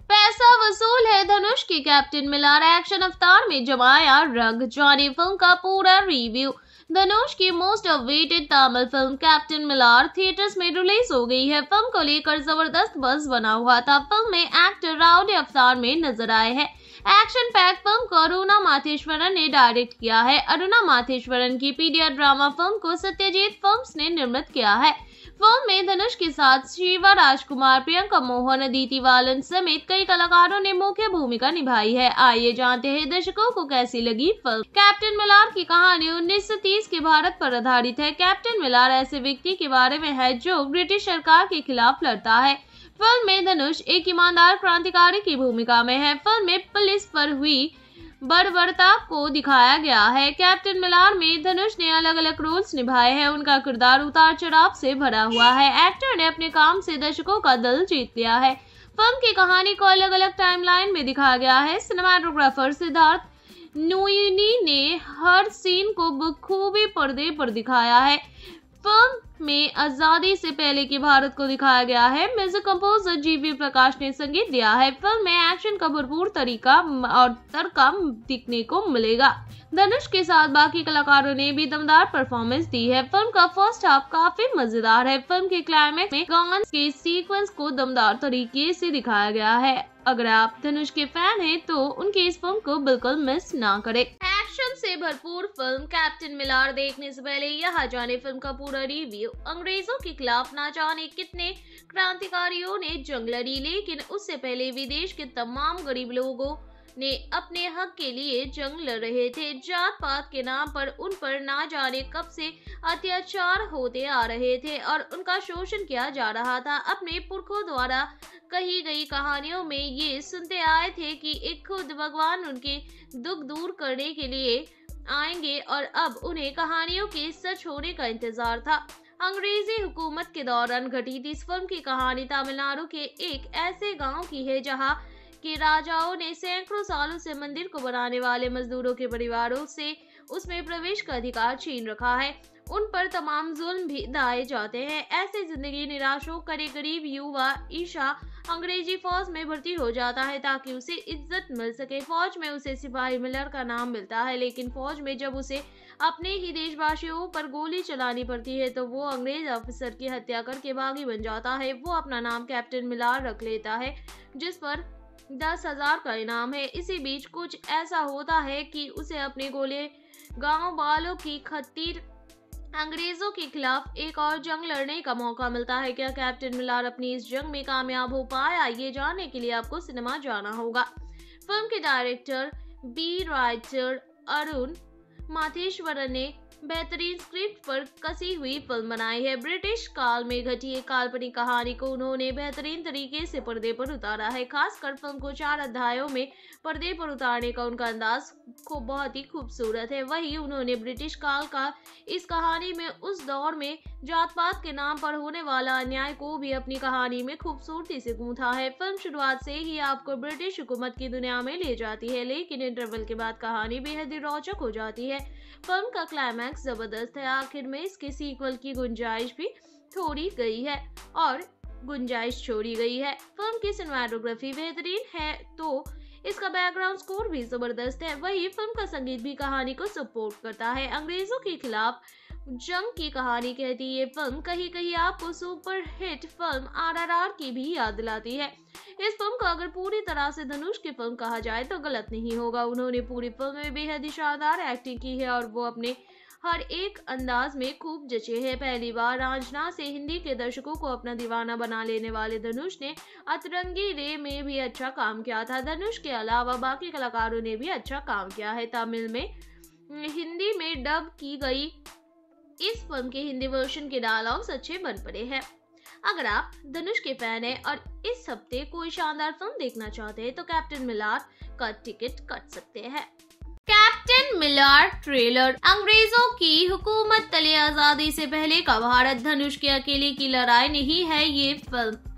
पैसा वसूल है धनुष की, कैप्टन मिलार एक्शन अवतार में जमाया रंग, जाने फ़िल्म का पूरा रिव्यू। धनुष की most awaited Tamil film Captain Miller theatres में रिलीज़ हो गई है। फ़िल्म को लेकर ज़बरदस्त बस बना हुआ था। फ़िल्म में एक्टर राउडी अवतार में नज़र आए हैं। एक्शन पैक फ़िल्म को अरुणा माथेश्वरन ने डायरेक्ट किया है। अरुणा माथेश्वरन की पीडिया ड्रामा फ़िल्म को सत्यजीत फिल्म्स ने निर्मित किया है। फ़िल्म में धनुष के साथ शिवा राजकुमार, प्रियंका मोहन अदिति वालन समेत कई कलाकारों ने मुख्य भूमिका निभाई है। आइए जानते हैं दर्शकों को कैसी लगी फ़िल्म। कैप्टन मिलार की कहानी 1930 के भारत पर आधारित है। कैप्टन मिलार ऐसे व्यक्ति के बारे में है जो ब्रिटिश सरकार के खिलाफ लड़ता है। फ़िल्म में धनुष एक ईमानदार क्रांतिकारी की भूमिका में है। फ़िल्म में पुलिस पर हुई बर्बरता को दिखाया गया है। कैप्टन मिलान में धनुष ने अलग अलग रोल्स निभाए हैं। उनका किरदार उतार चढ़ाव से भरा हुआ है। एक्टर ने अपने काम से दर्शकों का दिल जीत लिया है। फ़िल्म की कहानी को अलग अलग टाइमलाइन में दिखाया गया है। सिनेमाटोग्राफर सिद्धार्थ नुइनी ने हर सीन को बखूबी पर्दे पर दिखाया है। फ़िल्म में आज़ादी से पहले के भारत को दिखाया गया है। म्यूज़िक कंपोजर जीवी प्रकाश ने संगीत दिया है। फ़िल्म में एक्शन का भरपूर तरीका और तड़का दिखने को मिलेगा। धनुष के साथ बाकी कलाकारों ने भी दमदार परफॉर्मेंस दी है। फ़िल्म का फ़र्स्ट हाफ़ काफ़ी मज़ेदार है। फ़िल्म के क्लाइमेक्स में गांस के सीक्वेंस को दमदार तरीके से दिखाया गया है। अगर आप धनुष के फ़ैन हैं तो उनकी इस फ़िल्म को बिल्कुल मिस ना करें। एक्शन से भरपूर फ़िल्म कैप्टन मिलार देखने से पहले यहाँ जाने फ़िल्म का पूरा रिव्यू अंग्रेज़ों के खिलाफ ना जाने कितने क्रांतिकारियों ने जंग लड़ी लेकिन उससे पहले विदेश के तमाम गरीब लोगों ने अपने हक के लिए जंग लड़ रहे थे। जात पात के नाम पर उन पर ना जाने कब से अत्याचार होते आ रहे थे और उनका शोषण किया जा रहा था। अपने पुरखों द्वारा कही गई कहानियों में ये सुनते आए थे कि एक खुद भगवान उनके दुख दूर करने के लिए आएँगे और अब उन्हें कहानियों के सच होने का इंतज़ार था। अंग्रेज़ी हुकूमत के दौरान घटित इस फ़िल्म की कहानी तमिलनाडु के एक ऐसे गाँव की है जहाँ के राजाओं ने सैकड़ों सालों से मंदिर को बनाने वाले मजदूरों के परिवारों से उसमें प्रवेश का अधिकार छीन रखा है। उन पर तमाम जुल्म भी दाए जाते हैं। ऐसे ज़िंदगी निराश होकर एक गरीब युवा, ईशा, अंग्रेज़ी फौज में भर्ती हो जाता है ताकि उसे इज़्ज़त मिल सके। फौज में उसे सिपाही मिलर का नाम मिलता है, लेकिन फौज में जब उसे अपने ही देशवासियों पर गोली चलानी पड़ती है तो वो अंग्रेज़ ऑफिसर की हत्या करके बागी बन जाता है। वो अपना नाम कैप्टन मिलार रख लेता है, जिस पर दस हज़ार का इनाम है। इसी बीच कुछ ऐसा होता है कि उसे अपने गोले गाँव वालों की खतीर अंग्रेज़ों के खिलाफ एक और जंग लड़ने का मौका मिलता है। क्या कैप्टन मिलार अपनी इस जंग में कामयाब हो पाया? ये जानने के लिए आपको सिनेमा जाना होगा। फ़िल्म के डायरेक्टर, बी राइटर अरुण माथेश्वरन ने बेहतरीन स्क्रिप्ट पर कसी हुई फ़िल्म बनाई है। ब्रिटिश काल में घटी एक काल्पनिक कहानी को उन्होंने बेहतरीन तरीके से पर्दे पर उतारा है। खासकर फ़िल्म को चार अध्यायों में पर्दे पर उतारने का उनका अंदाज को बहुत ही खूबसूरत है। वही उन्होंने ब्रिटिश काल का इस कहानी में उस दौर में जात पात के नाम पर होने वाला अन्याय को भी अपनी कहानी में खूबसूरती से गूंथा है। फ़िल्म शुरुआत से ही आपको ब्रिटिश हुकूमत की दुनिया में ले जाती है, लेकिन इंटरवल के बाद कहानी बेहद ही रोचक हो जाती है। फ़िल्म का क्लाइमैक्स ज़बरदस्त है। आखिर में इसके सीक्वल की गुंजाइश भी थोड़ी गई है और गुंजाइश छोड़ी गई है। फ़िल्म की सिनेमाटोग्राफी बेहतरीन है तो इसका बैकग्राउंड स्कोर भी ज़बरदस्त है। वही फ़िल्म का संगीत भी कहानी को सपोर्ट करता है। अंग्रेज़ों के खिलाफ जंग की कहानी कहती ये फ़िल्म कहीं कहीं आपको सुपर हिट फ़िल्म आरआरआर की भी याद दिलाती है। इस फ़िल्म को अगर पूरी तरह से धनुष की फ़िल्म कहा जाए तो गलत नहीं होगा। उन्होंने पूरी फ़िल्म में बेहद शानदार एक्टिंग की है और वो अपने हर एक अंदाज में खूब जचे हैं। पहली बार राजना से हिंदी के दर्शकों को अपना दीवाना बना लेने वाले धनुष ने अतरंगी रे में भी अच्छा काम किया था। धनुष के अलावा बाकी कलाकारों ने भी अच्छा काम किया है। तमिल में, हिंदी में डब की गई इस फ़िल्म के हिंदी वर्षन के डायलॉग्स अच्छे बन पड़े हैं। अगर आप धनुष के फ़ैन हैं और इस हफ़्ते कोई शानदार फ़िल्म देखना चाहते हैं तो कैप्टन मिलार का टिकट कट सकते हैं। कैप्टन मिलार ट्रेलर अंग्रेज़ों की हुकूमत तले आज़ादी से पहले का भारत धनुष के अकेले की लड़ाई नहीं है ये फ़िल्म।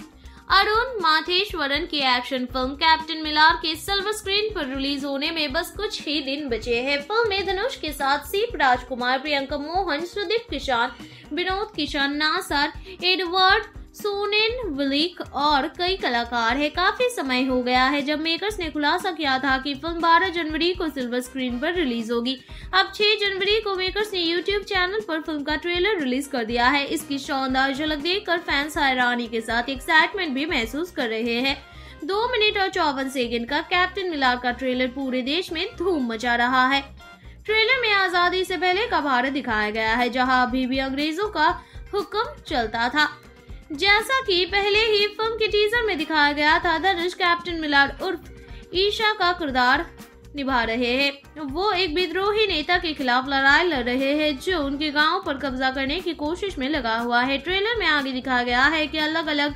अरुण माथेश्वरन की एक्शन फ़िल्म कैप्टन मिलार के सिल्वर स्क्रीन पर रिलीज़ होने में बस कुछ ही दिन बचे हैं। फ़िल्म में धनुष के साथ सीप Rajkumar, Priyanka Mohan, Sudeep Kishan, Vinod Kishan, Nassar, Edward Sonnenblick और कई कलाकार है। काफ़ी समय हो गया है जब मेकर्स ने खुलासा किया था कि फ़िल्म 12 जनवरी को सिल्वर स्क्रीन पर रिलीज़ होगी। अब 6 जनवरी को मेकर्स ने यूट्यूब चैनल पर फ़िल्म का ट्रेलर रिलीज़ कर दिया है। इसकी शानदार झलक देखकर फैंस हैरानी के साथ एक्साइटमेंट भी महसूस कर रहे हैं। दो मिनट और चौवन सेकेंड का कैप्टन मिलार का ट्रेलर पूरे देश में धूम मचा रहा है। ट्रेलर में आज़ादी से पहले का भारत दिखाया गया है, जहाँ अभी भी अंग्रेज़ों का हुक्म चलता था। जैसा कि पहले ही फ़िल्म के टीजर में दिखाया गया था धनुष कैप्टन मिलार उर्फ़ ईशा का किरदार निभा रहे हैं। वो एक विद्रोही नेता के खिलाफ लड़ाई लड़ रहे हैं, जो उनके गाँव पर कब्जा करने की कोशिश में लगा हुआ है। ट्रेलर में आगे दिखाया गया है कि अलग अलग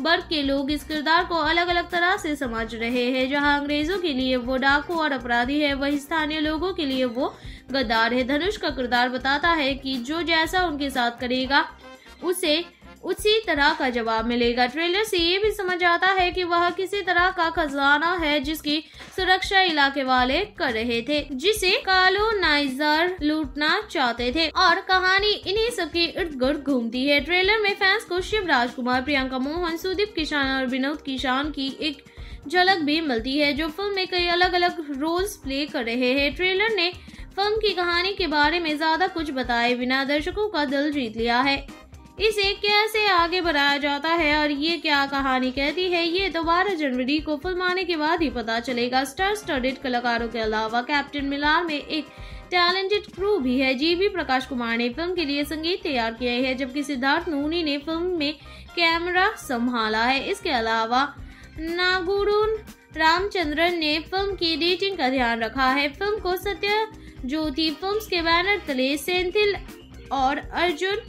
वर्ग के लोग इस किरदार को अलग अलग तरह से समझ रहे हैं। जहाँ अंग्रेज़ों के लिए वो डाकू और अपराधी है, वही स्थानीय लोगों के लिए वो गद्दार है। धनुष का किरदार बताता है कि जो जैसा उनके साथ करेगा, उसे उसी तरह का जवाब मिलेगा। ट्रेलर से ये भी समझ आता है कि वह किसी तरह का खजाना है जिसकी सुरक्षा इलाके वाले कर रहे थे, जिसे कालोनाइजर लूटना चाहते थे। और कहानी इन्हीं सब के इर्द गिर्द घूमती है। ट्रेलर में फैंस को शिव राजकुमार प्रियंका मोहन, सुदीप किसान और विनोद किसान की एक झलक भी मिलती है, जो फ़िल्म में कई अलग अलग रोल्स प्ले कर रहे हैं। ट्रेलर ने फ़िल्म की कहानी के बारे में ज़्यादा कुछ बताए बिना दर्शकों का दिल जीत लिया है। इसे कैसे आगे बढ़ाया जाता है और ये क्या कहानी कहती है? ये तो बारह जनवरी को फ़िल्म आने के बाद ही पता चलेगा। स्टार स्टडेड कलाकारों के अलावा कैप्टन मिलार में एक टैलेंटेड क्रू भी है। जीवी प्रकाश कुमार ने फ़िल्म के लिए संगीत तैयार किया है, जबकि सिद्धार्थ नूनी ने फ़िल्म में कैमरा संभाला है। इसके अलावा नागुरुन रामचंद्रन ने फ़िल्म की एडिटिंग का ध्यान रखा है। फ़िल्म को सत्य ज्योति फिल्म्स के बैनर तले सेंथिल और अर्जुन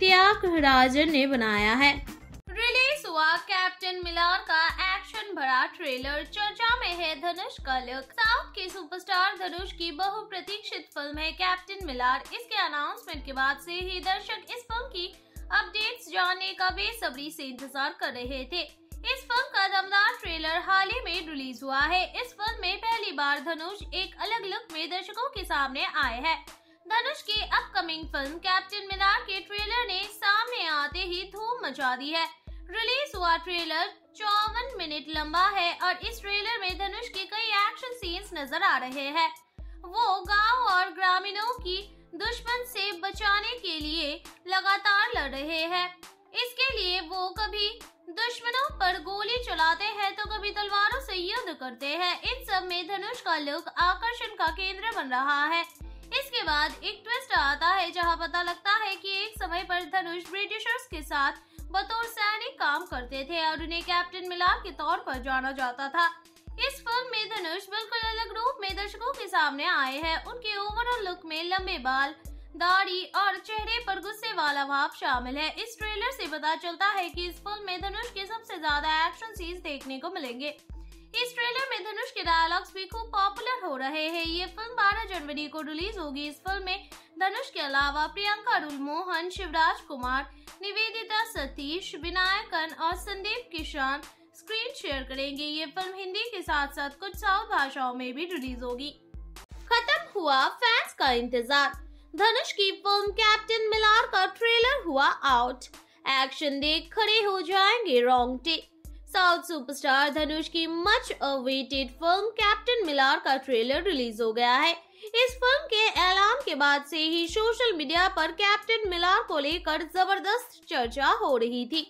त्यागराजन ने बनाया है। रिलीज़ हुआ कैप्टन मिलार का एक्शन भरा ट्रेलर चर्चा में है धनुष का लुक साउथ के सुपरस्टार धनुष की बहुप्रतीक्षित फ़िल्म है कैप्टन मिलार इसके अनाउंसमेंट के बाद से ही दर्शक इस फ़िल्म की अपडेट्स जानने का बेसब्री से इंतज़ार कर रहे थे। इस फ़िल्म का दमदार ट्रेलर हाल ही में रिलीज़ हुआ है। इस फ़िल्म में पहली बार धनुष एक अलग लुक में दर्शकों के सामने आए हैं। धनुष की अपकमिंग फ़िल्म कैप्टन मिनार के ट्रेलर ने सामने आते ही धूम मचा दी है। रिलीज़ हुआ ट्रेलर चौवन मिनट लंबा है और इस ट्रेलर में धनुष के कई एक्शन सीन्स नज़र आ रहे हैं। वो गाँव और ग्रामीणों की दुश्मन से बचाने के लिए लगातार लड़ रहे हैं। इसके लिए वो कभी दुश्मनों पर गोली चलाते हैं तो कभी तलवारों से युद्ध करते हैं। इन सब में धनुष का लुक आकर्षण का केंद्र बन रहा है। इसके बाद एक ट्विस्ट आता है, जहाँ पता लगता है कि एक समय पर धनुष ब्रिटिशर्स के साथ बतौर सैनिक काम करते थे और उन्हें कैप्टन मिलार के तौर पर जाना जाता था। इस फ़िल्म में धनुष बिल्कुल अलग रूप में दर्शकों के सामने आए हैं। उनके ओवरऑल लुक में लंबे बाल, दाढ़ी और चेहरे पर गुस्से वाला भाव शामिल है। इस ट्रेलर से पता चलता है कि इस फ़िल्म में धनुष के सबसे ज़्यादा एक्शन सीन्स देखने को मिलेंगे। इस ट्रेलर में धनुष के डायलॉग्स भी खूब पॉपुलर हो रहे हैं। ये फ़िल्म 12 जनवरी को रिलीज़ होगी। इस फ़िल्म में धनुष के अलावा प्रियंका रुल मोहन शिवराज कुमार, निवेदिता सतीश विनायकन और संदीप किशन स्क्रीन शेयर करेंगे। ये फ़िल्म हिंदी के साथ साथ कुछ साउथ भाषाओं में भी रिलीज़ होगी। खत्म हुआ फैंस का इंतज़ार। धनुष की फ़िल्म कैप्टन मिलार का ट्रेलर हुआ आउट एक्शन देख खड़े हो जाएँगे रोंगटे। साउथ सुपरस्टार धनुष की much awaited film Captain Miller का ट्रेलर रिलीज़ हो गया है। इस फ़िल्म के ऐलान के बाद से ही सोशल मीडिया पर कैप्टन मिलार को लेकर ज़बरदस्त चर्चा हो रही थी।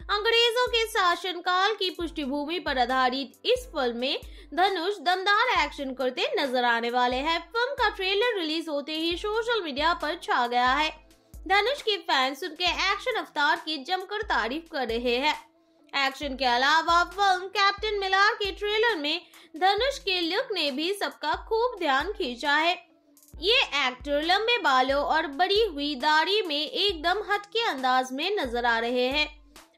अंग्रेज़ों के शासनकाल की पृष्ठभूमि पर आधारित इस फ़िल्म में धनुष दमदार एक्शन करते नज़र आने वाले हैं। फ़िल्म का ट्रेलर रिलीज़ होते ही सोशल मीडिया पर छा गया है। धनुष के फैंस उनके एक्शन अवतार की जमकर तारीफ़ कर रहे हैं। एक्शन के अलावा फ़िल्म कैप्टन मिलार के ट्रेलर में धनुष के लुक ने भी सबका खूब ध्यान खींचा है। ये एक्टर लंबे बालों और बड़ी हुई दाढ़ी में एकदम हटके अंदाज में नज़र आ रहे हैं।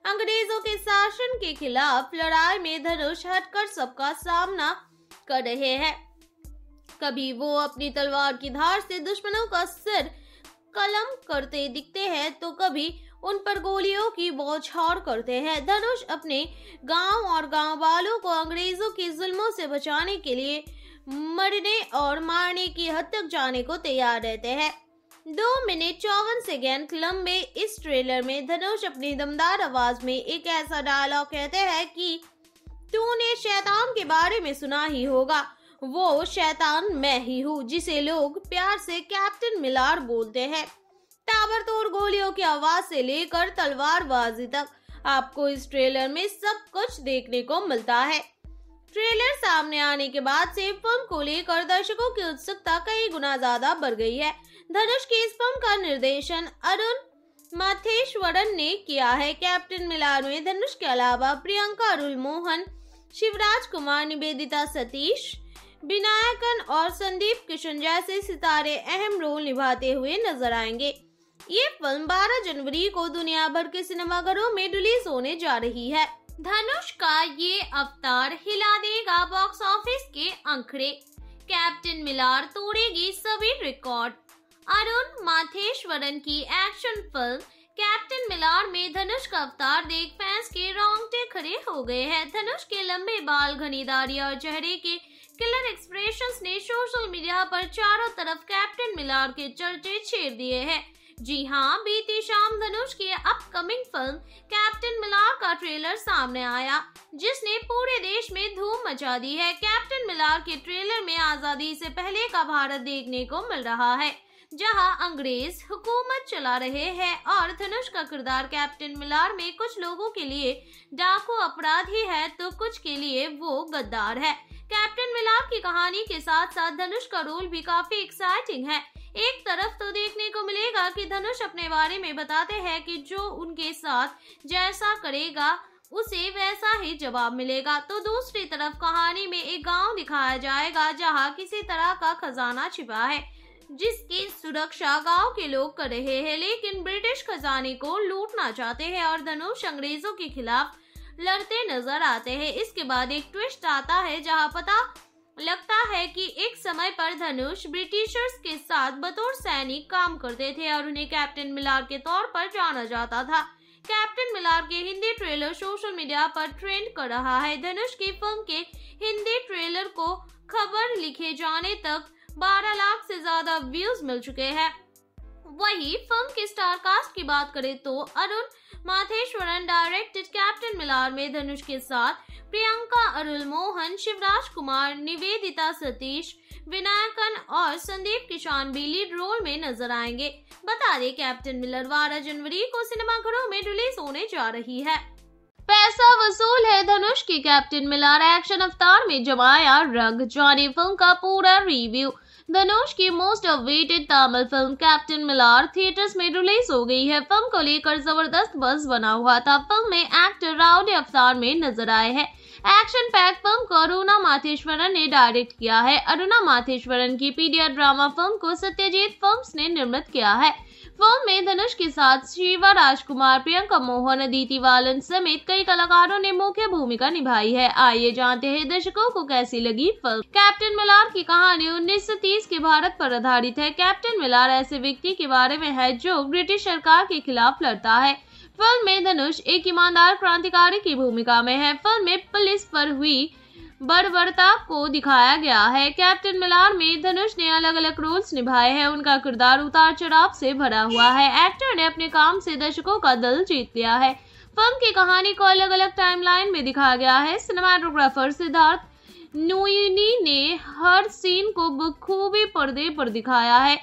अंग्रेज़ों के शासन के खिलाफ लड़ाई में धनुष हटकर सबका सामना कर रहे हैं। कभी वो अपनी तलवार की धार से दुश्मनों का सिर कलम करते दिखते हैं तो कभी उन पर गोलियों की बौछार करते हैं। धनुष अपने गाँव और गाँव वालों को अंग्रेज़ों के जुल्मों से बचाने के लिए मरने और मारने की हद तक जाने को तैयार रहते हैं। दो मिनट चौवन सेकेंड लंबे इस ट्रेलर में धनुष अपनी दमदार आवाज़ में एक ऐसा डायलॉग कहते हैं कि, तूने शैतान के बारे में सुना ही होगा। वो शैतान मैं ही हूँ, जिसे लोग प्यार से कैप्टन मिलार बोलते हैं। ताबड़तोड़ गोलियों की आवाज़ से लेकर तलवारबाजी तक आपको इस ट्रेलर में सब कुछ देखने को मिलता है। ट्रेलर सामने आने के बाद से फ़िल्म को लेकर दर्शकों की उत्सुकता कई गुना ज़्यादा बढ़ गई है। धनुष की इस फ़िल्म का निर्देशन अरुण माथेश्वरन ने किया है। कैप्टन मिलान में धनुष के अलावा प्रियंका, अरुल मोहन, शिवराज कुमार, निवेदिता सतीश, विनायकन और संदीप किशन जैसे सितारे अहम रोल निभाते हुए नज़र आएँगे। ये फ़िल्म 12 जनवरी को दुनिया भर के सिनेमाघरों में रिलीज़ होने जा रही है। धनुष का ये अवतार हिला देगा बॉक्स ऑफ़िस के अंकड़े कैप्टन मिलार तोड़ेगी सभी रिकॉर्ड। अरुण माथेश्वरन की एक्शन फ़िल्म कैप्टन मिलार में धनुष का अवतार देख फैंस के रोंगटे खड़े हो गए हैं। धनुष के लंबे बाल, घनी दाढ़ी और चेहरे के किलर एक्सप्रेशंस ने सोशल मीडिया पर चारों तरफ़ कैप्टन मिलार के चर्चे छेड़ दिए हैं। जी हाँ बीती शाम धनुष की अपकमिंग फ़िल्म कैप्टन मिलार का ट्रेलर सामने आया, जिसने पूरे देश में धूम मचा दी है। कैप्टन मिलार के ट्रेलर में आज़ादी से पहले का भारत देखने को मिल रहा है, जहाँ अंग्रेज़ हुकूमत चला रहे हैं और धनुष का किरदार कैप्टन मिलार में कुछ लोगों के लिए डाकू अपराधी है तो कुछ के लिए वो गद्दार है। कैप्टन मिलाप की कहानी के साथ साथ धनुष का रोल भी काफ़ी एक्साइटिंग है। एक तरफ़ तो देखने को मिलेगा कि धनुष अपने बारे में बताते हैं कि जो उनके साथ जैसा करेगा, उसे वैसा ही जवाब मिलेगा। तो दूसरी तरफ़ कहानी में एक गाँव दिखाया जाएगा जहाँ किसी तरह का खजाना छिपा है, जिसकी सुरक्षा गाँव के लोग कर रहे हैं। लेकिन ब्रिटिश खजाने को लूटना चाहते हैं और धनुष अंग्रेज़ों के खिलाफ लड़ते नज़र आते हैं। इसके बाद एक ट्विस्ट आता है जहाँ पता लगता है कि एक समय पर धनुष ब्रिटिशर्स के साथ बतौर सैनिक काम करते थे और उन्हें कैप्टन मिलार के तौर पर जाना जाता था। कैप्टन मिलार के हिंदी ट्रेलर सोशल मीडिया पर ट्रेंड कर रहा है। धनुष की फ़िल्म के हिंदी ट्रेलर को खबर लिखे जाने तक 12 लाख से ज़्यादा व्यूज़ मिल चुके हैं। वही फ़िल्म के स्टार कास्ट की बात करें तो Arun Matheswaran directed Captain Miller में धनुष के साथ प्रियंका, अरुल मोहन, शिवराज कुमार, निवेदिता सतीश, विनायकन और संदीप किशन भी लीड रोल में नज़र आएँगे। बता दें, कैप्टन मिलर बारह जनवरी को सिनेमाघरों में रिलीज़ होने जा रही है। पैसा वसूल है धनुष की, कैप्टन मिलार एक्शन अवतार में जमाया रंग, जाने फ़िल्म का पूरा रिव्यू। धनुष की most awaited Tamil film Captain Miller theatres में रिलीज़ हो गई है। फ़िल्म को लेकर ज़बरदस्त बस बना हुआ था। फ़िल्म में एक्टर राउडी अवतार में नज़र आए हैं। एक्शन पैक फ़िल्म को अरुणा माथेश्वरन ने डायरेक्ट किया है। अरुणा माथेश्वरन की पीडिया ड्रामा फ़िल्म को सत्यजीत फिल्म्स ने निर्मित किया है। फ़िल्म में धनुष के साथ शिवा राजकुमार, प्रियंका मोहन अदिति वालन समेत कई कलाकारों ने मुख्य भूमिका निभाई है। आइए जानते हैं दर्शकों को कैसी लगी फ़िल्म। कैप्टन मिलार की कहानी 1930 के भारत पर आधारित है। कैप्टन मिलार ऐसे व्यक्ति के बारे में है जो ब्रिटिश सरकार के खिलाफ लड़ता है। फ़िल्म में धनुष एक ईमानदार क्रांतिकारी की भूमिका में है। फ़िल्म में पुलिस पर हुई बर्बरता को दिखाया गया है। कैप्टन मिलान में धनुष ने अलग अलग रोल्स निभाए हैं। उनका किरदार उतार चढ़ाव से भरा हुआ है। एक्टर ने अपने काम से दर्शकों का दिल जीत लिया है। फ़िल्म की कहानी को अलग अलग टाइमलाइन में दिखाया गया है। सिनेमाटोग्राफर सिद्धार्थ नोइनी ने हर सीन को बखूबी पर्दे पर दिखाया है।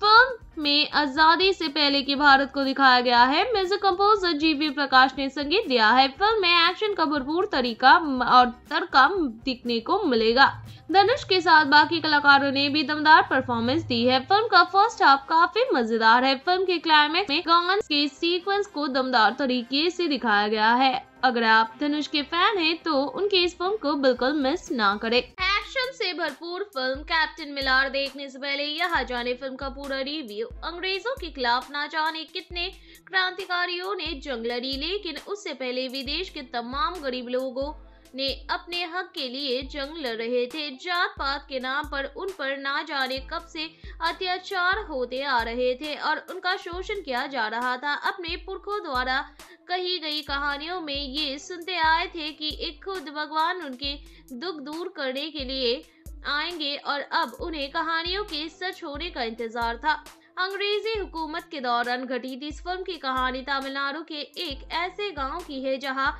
फ़िल्म में आज़ादी से पहले के भारत को दिखाया गया है। म्यूज़िक कंपोजर जीवी प्रकाश ने संगीत दिया है। फ़िल्म में एक्शन का भरपूर तरीका और तड़का दिखने को मिलेगा। धनुष के साथ बाकी कलाकारों ने भी दमदार परफॉर्मेंस दी है। फ़िल्म का फ़र्स्ट हाफ़ काफ़ी मज़ेदार है। फ़िल्म के क्लाइमैक्स में गान के सीक्वेंस को दमदार तरीके से दिखाया गया है। अगर आप धनुष के फ़ैन हैं तो उनकी इस फ़िल्म को बिल्कुल मिस ना करें। एक्शन से भरपूर फ़िल्म कैप्टन मिलार देखने से पहले यहाँ जाने फ़िल्म का पूरा रिव्यू अंग्रेज़ों के खिलाफ ना जाने कितने क्रांतिकारियों ने जंग लड़ी लेकिन उससे पहले विदेश के तमाम गरीब लोगों ने अपने हक के लिए जंग लड़ रहे थे। जात पात के नाम पर उन पर ना जाने कब से अत्याचार होते आ रहे थे और उनका शोषण किया जा रहा था। अपने पुरखों द्वारा कही गई कहानियों में ये सुनते आए थे कि एक खुद भगवान उनके दुख दूर करने के लिए आएँगे और अब उन्हें कहानियों के सच होने का इंतज़ार था। अंग्रेज़ी हुकूमत के दौरान घटी थी। इस फ़िल्म की कहानी तमिलनाडु के एक ऐसे गाँव की है जहाँ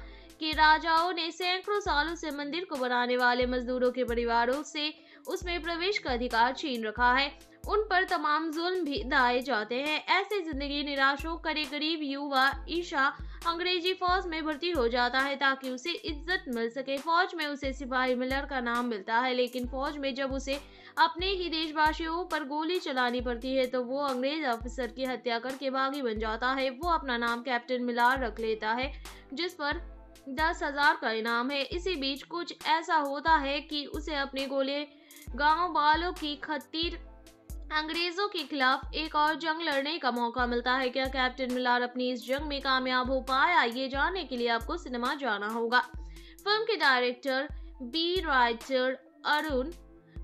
के राजाओं ने सैकड़ों सालों से मंदिर को बनाने वाले मजदूरों के परिवारों से उसमें प्रवेश का अधिकार छीन रखा है। उन पर तमाम जुल्म भी दाए जाते हैं। ऐसे ज़िंदगी निराश होकर एक गरीब युवा, ईशा, अंग्रेज़ी फौज में भर्ती हो जाता है ताकि उसे इज़्ज़त मिल सके। फौज में उसे सिपाही मिलर का नाम मिलता है, लेकिन फौज में जब उसे अपने ही देशवासियों पर गोली चलानी पड़ती है तो वो अंग्रेज़ ऑफिसर की हत्या करके बागी बन जाता है। वो अपना नाम कैप्टन मिलार रख लेता है, जिस पर दस हज़ार का इनाम है। इसी बीच कुछ ऐसा होता है कि उसे अपने गोले गाँव वालों की खतीर अंग्रेज़ों के खिलाफ एक और जंग लड़ने का मौका मिलता है। क्या कैप्टन मिलार अपनी इस जंग में कामयाब हो पाया? ये जानने के लिए आपको सिनेमा जाना होगा। फ़िल्म के डायरेक्टर, बी राइटर अरुण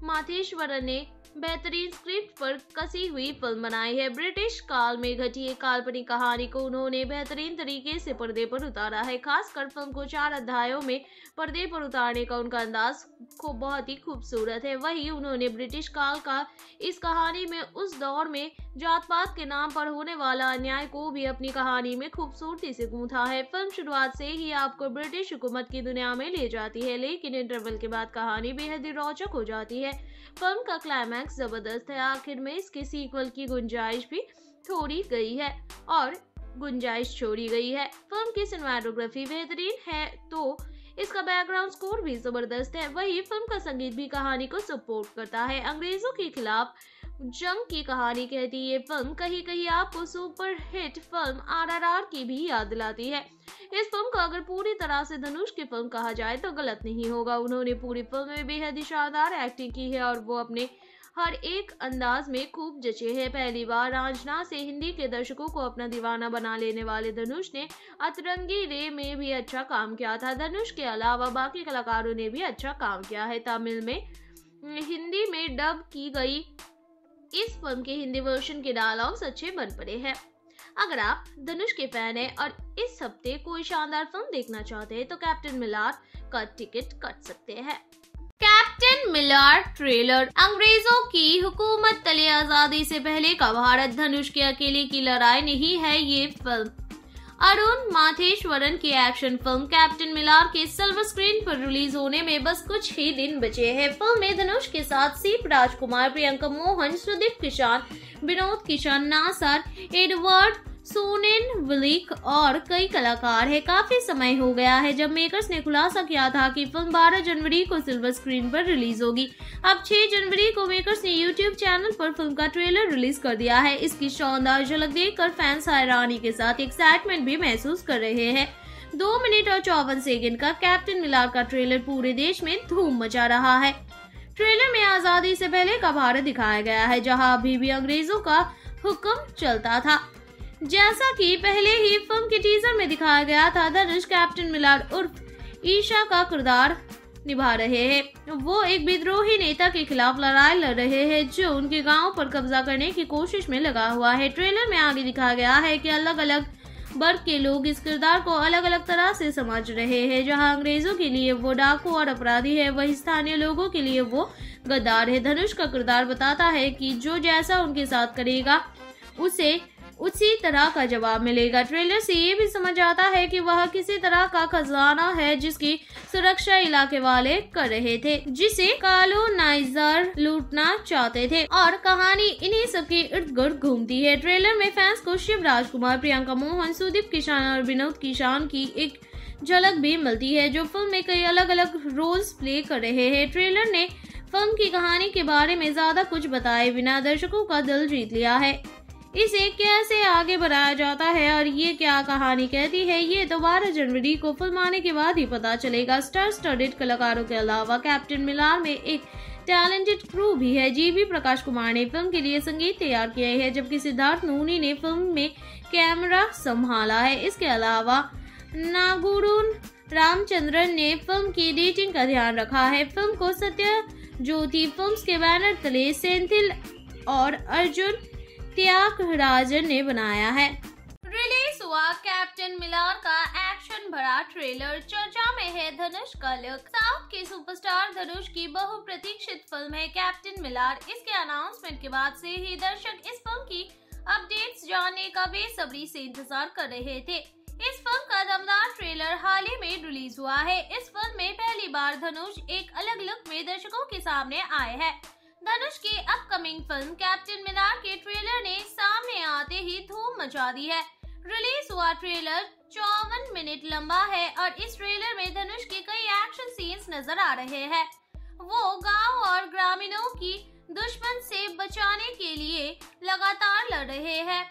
माथेश्वरन ने बेहतरीन स्क्रिप्ट पर कसी हुई फ़िल्म बनाई है। ब्रिटिश काल में घटी एक काल्पनिक कहानी को उन्होंने बेहतरीन तरीके से पर्दे पर उतारा है। खासकर फ़िल्म को चार अध्यायों में पर्दे पर उतारने का उनका अंदाज को बहुत ही खूबसूरत है। वही उन्होंने ब्रिटिश काल का इस कहानी में उस दौर में जात पात के नाम पर होने वाला अन्याय को भी अपनी कहानी में खूबसूरती से गूंथा है। फ़िल्म शुरुआत से ही आपको ब्रिटिश हुकूमत की दुनिया में ले जाती है, लेकिन इंटरवल के बाद कहानी बेहद ही रोचक हो जाती है। फ़िल्म का क्लाइमैक्स ज़बरदस्त है। आखिर में इसके सीक्वल की गुंजाइश भी थोड़ी गई है और गुंजाइश छोड़ी गई है। फ़िल्म की सिनेमाटोग्राफी बेहतरीन है तो इसका बैकग्राउंड स्कोर भी ज़बरदस्त है। वही फ़िल्म का संगीत भी कहानी को सपोर्ट करता है। अंग्रेज़ों के खिलाफ जंग की कहानी कहती ये फ़िल्म कहीं कहीं आपको सुपर हिट फ़िल्म आरआरआर की भी याद दिलाती है। इस फ़िल्म को अगर पूरी तरह से धनुष की फ़िल्म कहा जाए तो गलत नहीं होगा। उन्होंने पूरी फ़िल्म में बेहद शानदार एक्टिंग की है और वो अपने हर एक अंदाज में खूब जचे हैं। पहली बार राजना से हिंदी के दर्शकों को अपना दीवाना बना लेने वाले धनुष ने अतरंगी रे में भी अच्छा काम किया था। धनुष के अलावा बाकी कलाकारों ने भी अच्छा काम किया है। तमिल में, हिंदी में डब की गई इस फ़िल्म के हिंदी वर्षन के डायलॉग्स अच्छे बन पड़े हैं। अगर आप धनुष के फ़ैन हैं और इस हफ़्ते कोई शानदार फ़िल्म देखना चाहते हैं तो कैप्टन मिलार का टिकट कट सकते हैं। कैप्टन मिलार ट्रेलर अंग्रेज़ों की हुकूमत तले आज़ादी से पहले का भारत धनुष के अकेले की लड़ाई नहीं है ये फ़िल्म। अरुण माथेश्वरन की एक्शन फ़िल्म कैप्टन मिलार के सिल्वर स्क्रीन पर रिलीज़ होने में बस कुछ ही दिन बचे हैं। फ़िल्म में धनुष के साथ सीप Rajkumar, Priyanka Mohan, Sudeep Kishan, Vinod Kishan, Nassar, Edward Sonnenblick और कई कलाकार है। काफ़ी समय हो गया है जब मेकर्स ने खुलासा किया था कि फ़िल्म 12 जनवरी को सिल्वर स्क्रीन पर रिलीज़ होगी। अब 6 जनवरी को मेकर्स ने यूट्यूब चैनल पर फ़िल्म का ट्रेलर रिलीज़ कर दिया है। इसकी शानदार झलक देखकर फैंस हैरानी के साथ एक्साइटमेंट भी महसूस कर रहे हैं। दो मिनट और चौवन सेकेंड का कैप्टन मिलार का ट्रेलर पूरे देश में धूम मचा रहा है। ट्रेलर में आज़ादी से पहले का भारत दिखाया गया है, जहाँ अभी भी अंग्रेज़ों का हुक्म चलता था। जैसा कि पहले ही फ़िल्म के टीजर में दिखाया गया था धनुष कैप्टन मिलार उर्फ़ ईशा का किरदार निभा रहे हैं। वो एक विद्रोही नेता के खिलाफ लड़ाई लड़ रहे हैं, जो उनके गाँव पर कब्जा करने की कोशिश में लगा हुआ है। ट्रेलर में आगे दिखाया गया है कि अलग अलग वर्ग के लोग इस किरदार को अलग अलग तरह से समझ रहे हैं। जहाँ अंग्रेज़ों के लिए वो डाकू और अपराधी है, वही स्थानीय लोगों के लिए वो गद्दार है। धनुष का किरदार बताता है कि जो जैसा उनके साथ करेगा, उसे उसी तरह का जवाब मिलेगा। ट्रेलर से ये भी समझ आता है कि वह किसी तरह का खजाना है जिसकी सुरक्षा इलाके वाले कर रहे थे, जिसे कालोनाइजर लूटना चाहते थे। और कहानी इन्हीं सब के इर्द गिर्द घूमती है। ट्रेलर में फैंस को शिव राजकुमार प्रियंका मोहन, सुदीप किसान और विनोद किसान की एक झलक भी मिलती है, जो फ़िल्म में कई अलग अलग रोल्स प्ले कर रहे हैं। ट्रेलर ने फ़िल्म की कहानी के बारे में ज़्यादा कुछ बताए बिना दर्शकों का दिल जीत लिया है। इसे कैसे आगे बढ़ाया जाता है और ये क्या कहानी कहती है? ये तो बारह जनवरी को फ़िल्म आने के बाद ही पता चलेगा। स्टार स्टडेड कलाकारों के अलावा कैप्टन मिलार में एक टैलेंटेड क्रू भी है। जीवी प्रकाश कुमार ने फ़िल्म के लिए संगीत तैयार किया है, जबकि सिद्धार्थ नूनी ने फ़िल्म में कैमरा संभाला है। इसके अलावा नागुरुन रामचंद्रन ने फ़िल्म की एडिटिंग का ध्यान रखा है। फ़िल्म को सत्य ज्योति फिल्म्स के बैनर तले सेंथिल और अर्जुन त्यागराजन ने बनाया है। रिलीज़ हुआ कैप्टन मिलार का एक्शन भरा ट्रेलर चर्चा में है धनुष का लुक साउथ के सुपरस्टार धनुष की बहुप्रतीक्षित फ़िल्म है कैप्टन मिलार। इसके अनाउंसमेंट के बाद से ही दर्शक इस फ़िल्म की अपडेट्स जानने का बेसब्री से इंतज़ार कर रहे थे। इस फ़िल्म का दमदार ट्रेलर हाल ही में रिलीज़ हुआ है। इस फ़िल्म में पहली बार धनुष एक अलग लुक में दर्शकों के सामने आए हैं। धनुष की अपकमिंग फ़िल्म कैप्टन मिनार के ट्रेलर ने सामने आते ही धूम मचा दी है। रिलीज़ हुआ ट्रेलर चौवन मिनट लंबा है और इस ट्रेलर में धनुष के कई एक्शन सीन्स नज़र आ रहे हैं। वो गाँव और ग्रामीणों की दुश्मन से बचाने के लिए लगातार लड़ रहे हैं।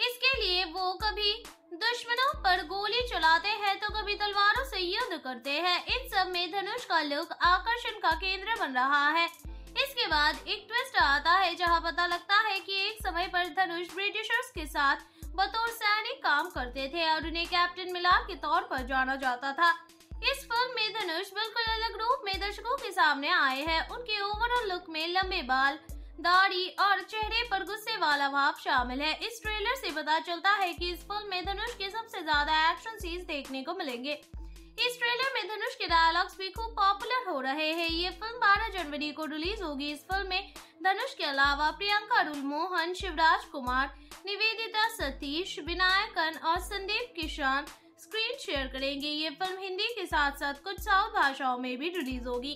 इसके लिए वो कभी दुश्मनों पर गोली चलाते हैं तो कभी तलवारों से युद्ध करते हैं। इन सब में धनुष का लुक आकर्षण का केंद्र बन रहा है। इसके बाद एक ट्विस्ट आता है, जहाँ पता लगता है कि एक समय पर धनुष ब्रिटिशर्स के साथ बतौर सैनिक काम करते थे और उन्हें कैप्टन मिलार के तौर पर जाना जाता था। इस फ़िल्म में धनुष बिल्कुल अलग रूप में दर्शकों के सामने आए हैं। उनके ओवरऑल लुक में लंबे बाल, दाढ़ी और चेहरे पर गुस्से वाला भाव शामिल है। इस ट्रेलर से पता चलता है कि इस फ़िल्म में धनुष के सबसे ज़्यादा एक्शन सीन्स देखने को मिलेंगे। इस ट्रेलर में धनुष के डायलॉग्स भी खूब पॉपुलर हो रहे हैं। ये फ़िल्म 12 जनवरी को रिलीज़ होगी। इस फ़िल्म में धनुष के अलावा प्रियंका रुल मोहन शिवराज कुमार, निवेदिता सतीश विनायकन और संदीप किशन स्क्रीन शेयर करेंगे। ये फ़िल्म हिंदी के साथ साथ कुछ साउथ भाषाओं में भी रिलीज़ होगी।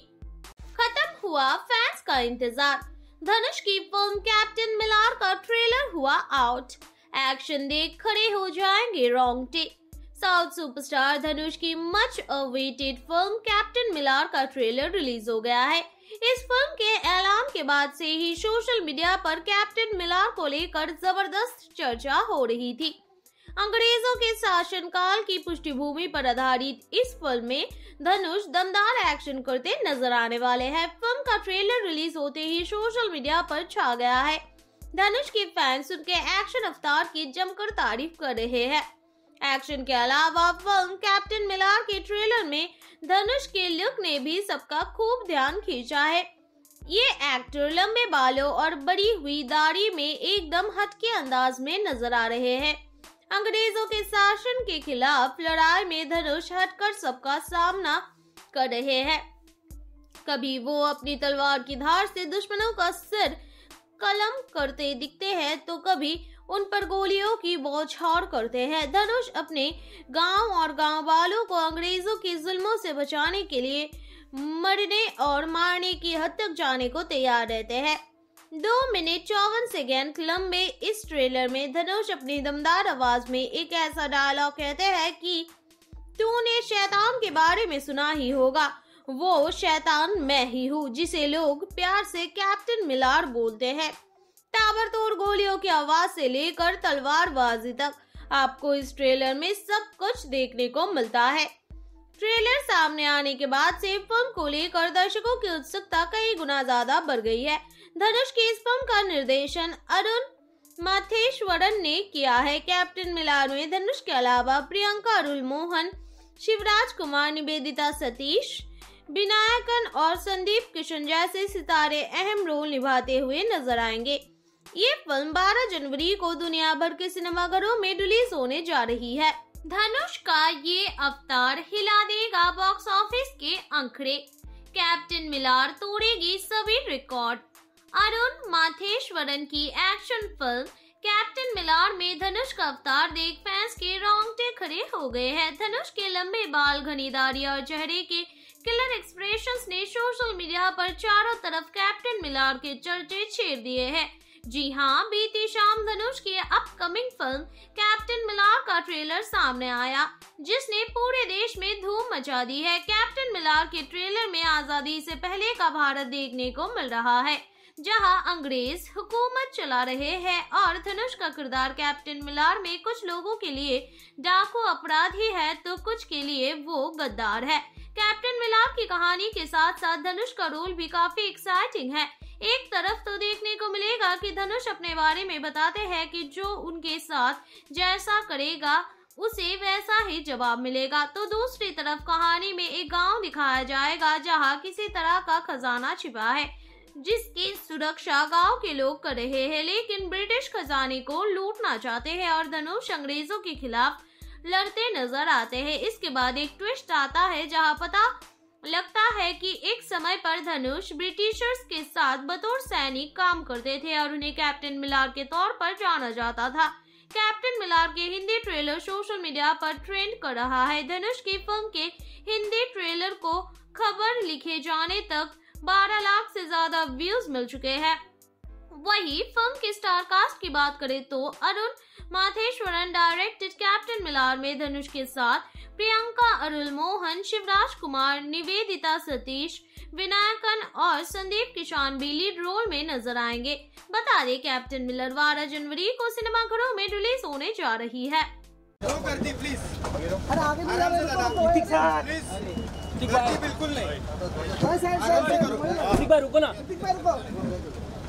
खत्म हुआ फैंस का इंतज़ार। धनुष की फ़िल्म कैप्टन मिलार का ट्रेलर हुआ आउट एक्शन देख खड़े हो जाएँगे रोंगटे। साउथ सुपरस्टार धनुष की much awaited film Captain Miller का ट्रेलर रिलीज़ हो गया है। इस फ़िल्म के ऐलान के बाद से ही सोशल मीडिया पर कैप्टन मिलार को लेकर ज़बरदस्त चर्चा हो रही थी। अंग्रेज़ों के शासनकाल की पृष्ठभूमि पर आधारित इस फ़िल्म में धनुष दमदार एक्शन करते नज़र आने वाले हैं। फ़िल्म का ट्रेलर रिलीज़ होते ही सोशल मीडिया पर छा गया है। धनुष के फैंस उनके एक्शन अवतार की जमकर तारीफ़ कर रहे हैं। एक्शन के अलावा फ़िल्म कैप्टन मिलार के ट्रेलर में धनुष के लुक ने भी सबका खूब ध्यान खींचा है। ये एक्टर लंबे बालों और बड़ी हुई दाढ़ी में एकदम हटके अंदाज में नज़र आ रहे हैं। अंग्रेज़ों के शासन के खिलाफ लड़ाई में धनुष हटकर सबका सामना कर रहे हैं। कभी वो अपनी तलवार की धार से दुश्मनों का सिर कलम करते दिखते हैं तो कभी उन पर गोलियों की बौछार करते हैं। धनुष अपने गाँव और गाँव वालों को अंग्रेज़ों के जुल्मों से बचाने के लिए मरने और मारने की हद तक जाने को तैयार रहते हैं। दो मिनट चौवन सेकेंड लंबे इस ट्रेलर में धनुष अपनी दमदार आवाज़ में एक ऐसा डायलॉग कहते हैं कि, तूने शैतान के बारे में सुना ही होगा। वो शैतान मैं ही हूँ, जिसे लोग प्यार से कैप्टन मिलार बोलते हैं। ताबड़तोड़ गोलियों की आवाज़ से लेकर तलवारबाजी तक आपको इस ट्रेलर में सब कुछ देखने को मिलता है। ट्रेलर सामने आने के बाद से फ़िल्म को लेकर दर्शकों की उत्सुकता कई गुना ज़्यादा बढ़ गई है। धनुष की इस फ़िल्म का निर्देशन अरुण माथेश्वरन ने किया है। कैप्टन मिलान में धनुष के अलावा प्रियंका, अरुल मोहन, शिवराज कुमार, निवेदिता सतीश, विनायकन और संदीप किशन जैसे सितारे अहम रोल निभाते हुए नज़र आएँगे। ये फ़िल्म 12 जनवरी को दुनिया भर के सिनेमाघरों में रिलीज़ होने जा रही है। धनुष का ये अवतार हिला देगा बॉक्स ऑफ़िस के अंकड़े कैप्टन मिलार तोड़ेगी सभी रिकॉर्ड। अरुण माथेश्वरन की एक्शन फ़िल्म कैप्टन मिलार में धनुष का अवतार देख फैंस के रोंगटे खड़े हो गए हैं। धनुष के लंबे बाल, घनी दाढ़ी और चेहरे के किलर एक्सप्रेशंस ने सोशल मीडिया पर चारों तरफ़ कैप्टन मिलार के चर्चे छेड़ दिए हैं। जी हाँ बीती शाम धनुष की अपकमिंग फ़िल्म कैप्टन मिलार का ट्रेलर सामने आया, जिसने पूरे देश में धूम मचा दी है। कैप्टन मिलार के ट्रेलर में आज़ादी से पहले का भारत देखने को मिल रहा है, जहाँ अंग्रेज़ हुकूमत चला रहे हैं और धनुष का किरदार कैप्टन मिलार में कुछ लोगों के लिए डाकू अपराधी है तो कुछ के लिए वो गद्दार है। कैप्टन मिलाप की कहानी के साथ साथ धनुष का रोल भी काफ़ी एक्साइटिंग है। एक तरफ़ तो देखने को मिलेगा कि धनुष अपने बारे में बताते हैं कि जो उनके साथ जैसा करेगा, उसे वैसा ही जवाब मिलेगा। तो दूसरी तरफ़ कहानी में एक गाँव दिखाया जाएगा जहाँ किसी तरह का खजाना छिपा है, जिसकी सुरक्षा गाँव के लोग कर रहे हैं। लेकिन ब्रिटिश खजाने को लूटना चाहते हैं और धनुष अंग्रेज़ों के खिलाफ लड़ते नज़र आते हैं। इसके बाद एक ट्विस्ट आता है जहाँ पता लगता है कि एक समय पर धनुष ब्रिटिशर्स के साथ बतौर सैनिक काम करते थे और उन्हें कैप्टन मिलार के तौर पर जाना जाता था। कैप्टन मिलार के हिंदी ट्रेलर सोशल मीडिया पर ट्रेंड कर रहा है। धनुष की फ़िल्म के हिंदी ट्रेलर को खबर लिखे जाने तक 12 लाख से ज़्यादा व्यूज़ मिल चुके हैं। वही फ़िल्म के स्टार कास्ट की बात करें तो Arun Matheswaran directed Captain Miller में धनुष के साथ प्रियंका अरुल मोहन शिवराज कुमार निवेदिता सतीश विनायकन और संदीप किशन भी लीड रोल में नज़र आएँगे। बता दें कैप्टन मिलर बारह जनवरी को सिनेमाघरों में रिलीज़ होने जा रही है। बिल्कुल नहीं। ऋतिक भाई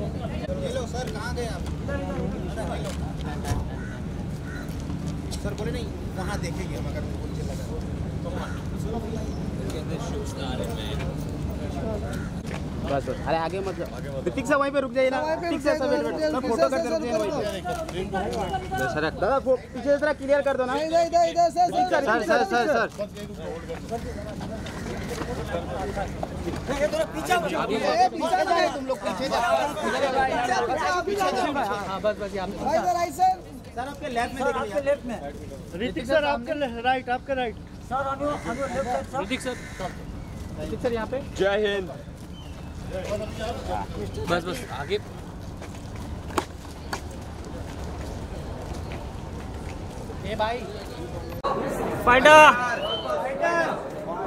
हेलो सर कहाँ गए आप सर बोले नहीं वहाँ देखेंगे हम अगर मुझे बस बस अरे आगे मत ऋतिक से वहीं पे रुक जाइए ना ऋतिक से सब फ़ोटो करते रुक जाइए वहीं पे सर दादा पीछे से जरा क्लियर कर दो ना सर सर सर सर हाँ बस बस यहाँ सर आपके लेफ़्ट में आपके लेफ़्ट में ऋतिक सर आपके राइट आपके right Hrithik sir Hrithik sir यहाँ पे? जय हिंद। बस बस आगे। ए भाई फाइटर! सर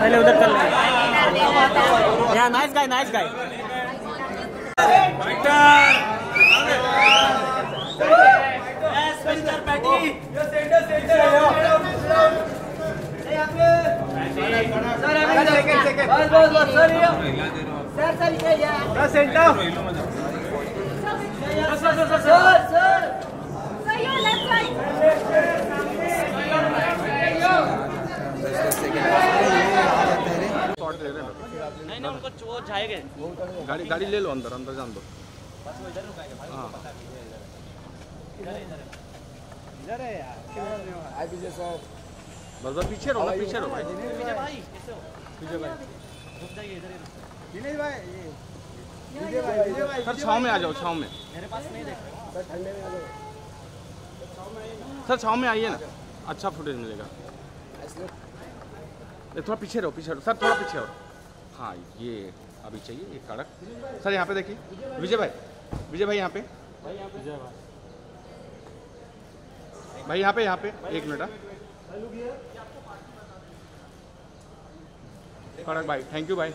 पहले उधर कर ले। Nice guy nice guy second second बस बस बस सर सर सर सर नहीं नहीं उनको वो जाएँगे गाड़ी गाड़ी ले लो अंदर अंदर जान दो बस बस पीछे रहो ना पीछे रहो भाई भाई कैसे हो पीछे भाई दिनेश भाई विजय भाई विजय भाई सर छाँव में आ जाओ छाँव में सर छाँव में आइए ना। अच्छा फुटेज मिलेगा। थोड़ा पीछे रहो पीछे रहो। सर थोड़ा पीछे रहो। हाँ ये अभी चाहिए ये कड़क। सर यहाँ पे देखिए। विजय भाई विजय भाई यहाँ पे। भाई यहाँ पे यहाँ पे। एक मिनट हाँ। कड़क भाई थैंक यू भाई।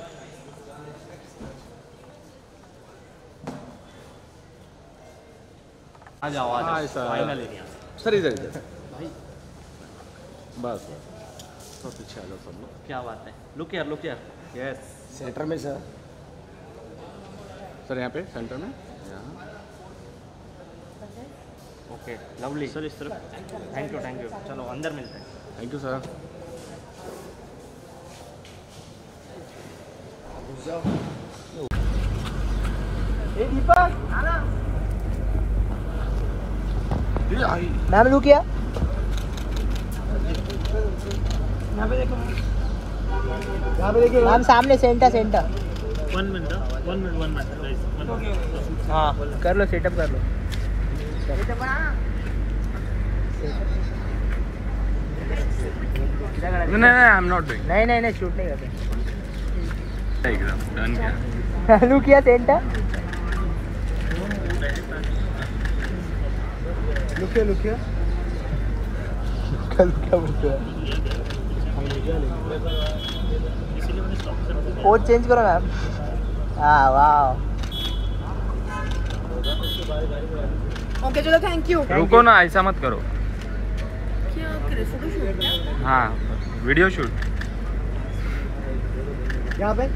आ जाओ आ जाओ फाइनल एरिया सर इधर इधर। बस। तो पीछे आ जाओ सब लोग। क्या बात है। लुक यार लुक यार यस सेंटर में सर सर यहाँ पे सेंटर में? यहाँ। ओके लवली सर इस तरफ़। थैंक यू थैंक यू चलो अंदर मिलते हैं। थैंक यू सर नाम लू किया? यहाँ पे देखिए। नाम सामने centre centre. One minute one minute one minute हाँ कर लो सेटअप कर लो। नहीं नहीं आई एम नॉट डूइंग नहीं नहीं नहीं शूट नहीं करते। एकदम डन [laughs] किया लू किया क्या बोलते हैं पोज चेंज करो मैम हाँ वाह ओके चलो थैंक यू रुको ना ऐसा मत करो। क्या करे? फ़ोटो शूट हाँ वीडियो शूट यहाँ पे?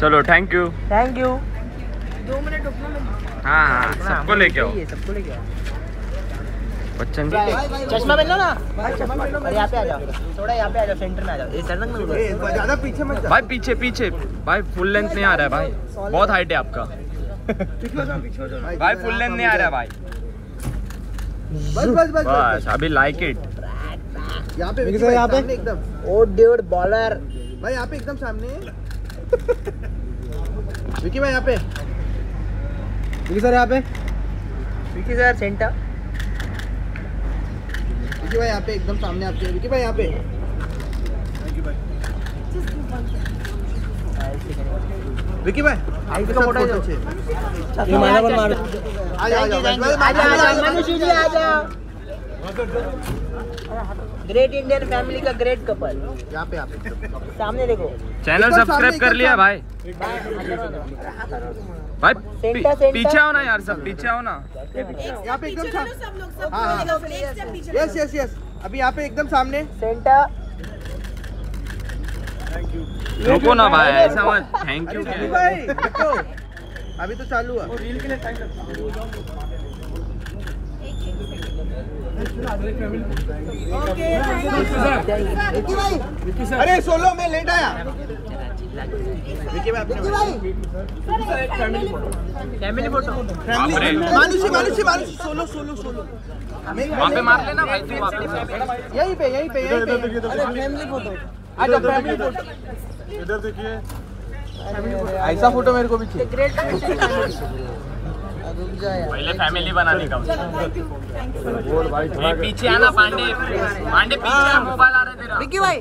चलो थैंक यू थैंक यू दो मिनट रुकना मैं हाँ हाँ सबको लेके आओ। सबको लेके आओ। बच्चन चश्मा पहन लो ना। अरे यहाँ पे आ जाओ। थोड़ा यहाँ पे आ जाओ सेंटर में आ जाओ। ये सड़क में उधर ज़्यादा पीछे मत भाई पीछे पीछे। भाई फुल लेंथ नहीं आ रहा है भाई। बहुत हाइट है आपका। भाई फुल लेंथ नहीं आ रहा है भाई। बस बस बस बस अभी लाइक इट यहाँ पे यहाँ पे? एकदम। ओ ड्यूड बॉलर भाई यहाँ पे एकदम सामने। विकी भाई यहाँ पे। विकी सर यहाँ पे। विकी सर सेंटर विकी भाई यहाँ पे एकदम सामने आपके विकी भाई यहाँ पे। विकी भाई आईडी का फ़ोटो दो। ये मारा पर मार। आ जा आ जा मनुष्य जी आ जाओ ग्रेट इंडियन फैमिली का ग्रेट कपल यहाँ पे यहाँ पे सामने देखो। चैनल सब्सक्राइब कर लिया भाई। भाई। पीछे आओ ना यार सब पीछे आओ ना। यहाँ पे एकदम सब लोग हाँ, यस यस यस अभी यहाँ पे एकदम सामने। सेंटर रुको ना भाई ऐसा मत थैंक यू भाई अभी तो चालू है। ओके थैंक यू अरे सोलो में लेट आया। Family photo Manushi Manushi Manushi solo solo solo. वहाँ पे मार लेना भाई तू वहाँ पे यहीं पे यहीं पे यहीं पे। अरे फैमिली फ़ोटो आ जाओ फैमिली फ़ोटो इधर। देखिए। ऐसा फ़ोटो मेरे को भी चाहिए। ग्रेट [laughs] पहले फैमिली बनाने का। थैंक यू थैंक पीछे आना पांडे। पांडे पीछे मोबाइल आ रहा है तेरा। विकी भाई।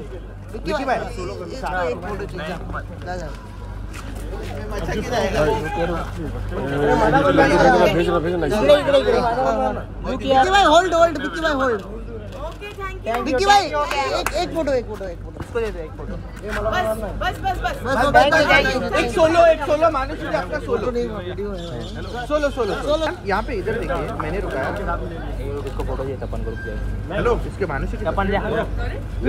विकी भाई। एक फ़ोटो चाहिए इकडे इकडे इकडे भाई होल्ड होल्ड विक्की भाई hold okay thank you Vicky भाई एक एक फ़ोटो एक फ़ोटो एक फ़ोटो। इसको दे दो एक फ़ोटो बस बस बस बस. बस एक सोलो एक सोलो मानुषी जी आपका सोलो सोलो सोलो सोलो यहाँ पे इधर देखिए मैंने रुकाया इसको फ़ोटो चाहिए तपन को रुक जाए हेलो इसके मानुषी की तपन जा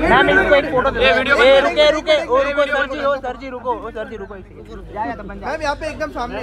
मैम इसको एक फ़ोटो दे ये वीडियो ए बंद रुके रुके। ओ रुको सर जी ओ सर जी रुको ओ सर जी रुको जा जा तपन जा। मैम यहाँ पे एकदम सामने।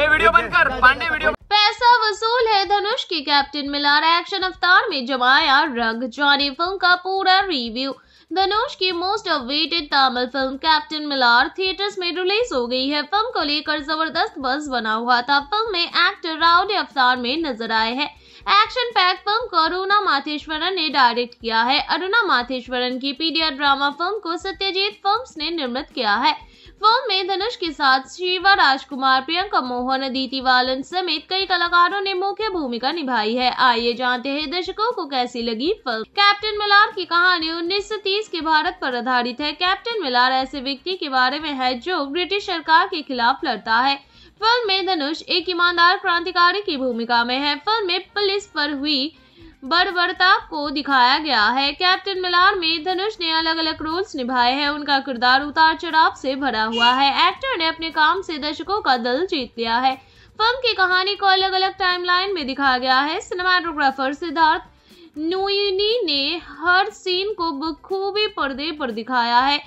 ये वीडियो बंद कर। पांडे वीडियो पैसा वसूल है धनुष की कैप्टन मिलार एक्शन अवतार में। जमाया रंग जानी फ़िल्म का पूरा रिव्यू धनुष की most awaited Tamil film Captain Miller theatres में रिलीज़ हो गई है। फ़िल्म को लेकर ज़बरदस्त बस बना हुआ था। फ़िल्म में एक्टर राउडी अवतार में नज़र आए हैं। एक्शन पैक फ़िल्म को अरुणा माथेश्वरन ने डायरेक्ट किया है। अरुणा माथेश्वरन की पीडिया ड्रामा फ़िल्म को सत्यजीत फिल्म्स ने निर्मित किया है। फ़िल्म में धनुष के साथ शिवा राजकुमार, प्रियंका मोहन अदिति वालन समेत कई कलाकारों ने मुख्य भूमिका निभाई है। आइए जानते हैं दर्शकों को कैसी लगी फ़िल्म। कैप्टन मिलार की कहानी 1930 के भारत पर आधारित है। कैप्टन मिलार ऐसे व्यक्ति के बारे में है जो ब्रिटिश सरकार के खिलाफ लड़ता है। फ़िल्म में धनुष एक ईमानदार क्रांतिकारी की भूमिका में है। फ़िल्म में पुलिस पर हुई बर्बरता को दिखाया गया है। कैप्टन मिलार में धनुष ने अलग अलग रोल्स निभाए हैं। उनका किरदार उतार चढ़ाव से भरा हुआ है। एक्टर ने अपने काम से दर्शकों का दिल जीत लिया है। फ़िल्म की कहानी को अलग अलग टाइमलाइन में दिखाया गया है। सिनेमाटोग्राफर सिद्धार्थ नुइनी ने हर सीन को बखूबी पर्दे पर दिखाया है।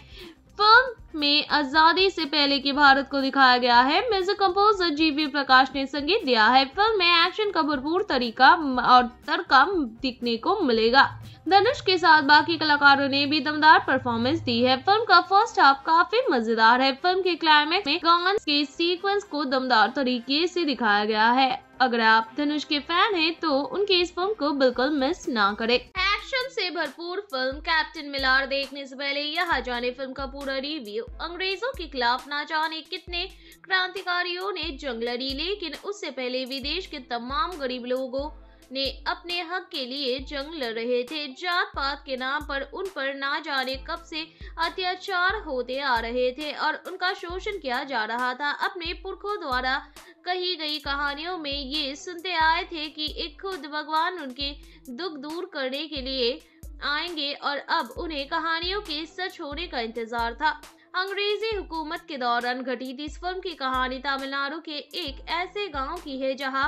फ़िल्म में आज़ादी से पहले के भारत को दिखाया गया है। म्यूज़िक कंपोजर जीवी प्रकाश ने संगीत दिया है। फ़िल्म में एक्शन का भरपूर तरीका और तड़का दिखने को मिलेगा। धनुष के साथ बाकी कलाकारों ने भी दमदार परफॉर्मेंस दी है। फ़िल्म का फ़र्स्ट हाफ़ काफ़ी मज़ेदार है। फ़िल्म के क्लाइमेक्स में गांस के सीक्वेंस को दमदार तरीके से दिखाया गया है। अगर आप धनुष के फ़ैन हैं तो उनकी इस फ़िल्म को बिल्कुल मिस ना करें। एक्शन से भरपूर फ़िल्म कैप्टन मिलार देखने से पहले यहाँ जाने फ़िल्म का पूरा रिव्यू अंग्रेज़ों के खिलाफ ना जाने कितने क्रांतिकारियों ने जंग लड़ी लेकिन उससे पहले विदेश के तमाम गरीब लोगों ने अपने हक के लिए जंग लड़ रहे थे। जात पात के नाम पर उन पर ना जाने कब से अत्याचार होते आ रहे थे और उनका शोषण किया जा रहा था। अपने पुरखों द्वारा कही गई कहानियों में ये सुनते आए थे कि एक खुद भगवान उनके दुख दूर करने के लिए आएँगे और अब उन्हें कहानियों के सच होने का इंतज़ार था। अंग्रेज़ी हुकूमत के दौरान घटित इस फ़िल्म की कहानी तमिलनाडु के एक ऐसे गाँव की है जहाँ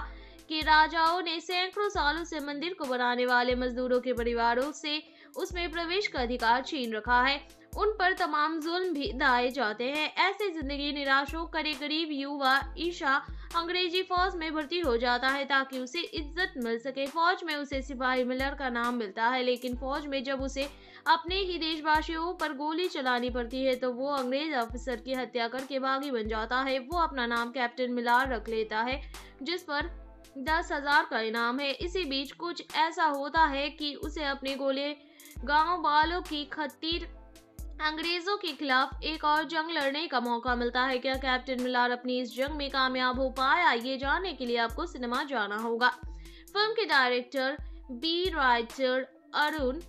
के राजाओं ने सैकड़ों सालों से मंदिर को बनाने वाले मजदूरों के परिवारों से उसमें प्रवेश का अधिकार छीन रखा है। उन पर तमाम जुल्म भी दाए जाते हैं। ऐसे ज़िंदगी निराश होकर एक गरीब युवा, ईशा, अंग्रेज़ी फौज में भर्ती हो जाता है ताकि उसे इज़्ज़त मिल सके। फौज में उसे सिपाही मिलर का नाम मिलता है, लेकिन फौज में जब उसे अपने ही देशवासियों पर गोली चलानी पड़ती है तो वो अंग्रेज़ ऑफिसर की हत्या करके बागी बन जाता है। वो अपना नाम कैप्टन मिलार रख लेता है, जिस पर दस हज़ार का इनाम है। इसी बीच कुछ ऐसा होता है कि उसे अपने गोले गाँव वालों की खतीर अंग्रेज़ों के खिलाफ एक और जंग लड़ने का मौका मिलता है। क्या कैप्टन मिलार अपनी इस जंग में कामयाब हो पाया? ये जानने के लिए आपको सिनेमा जाना होगा। फ़िल्म के डायरेक्टर, बी राइटर अरुण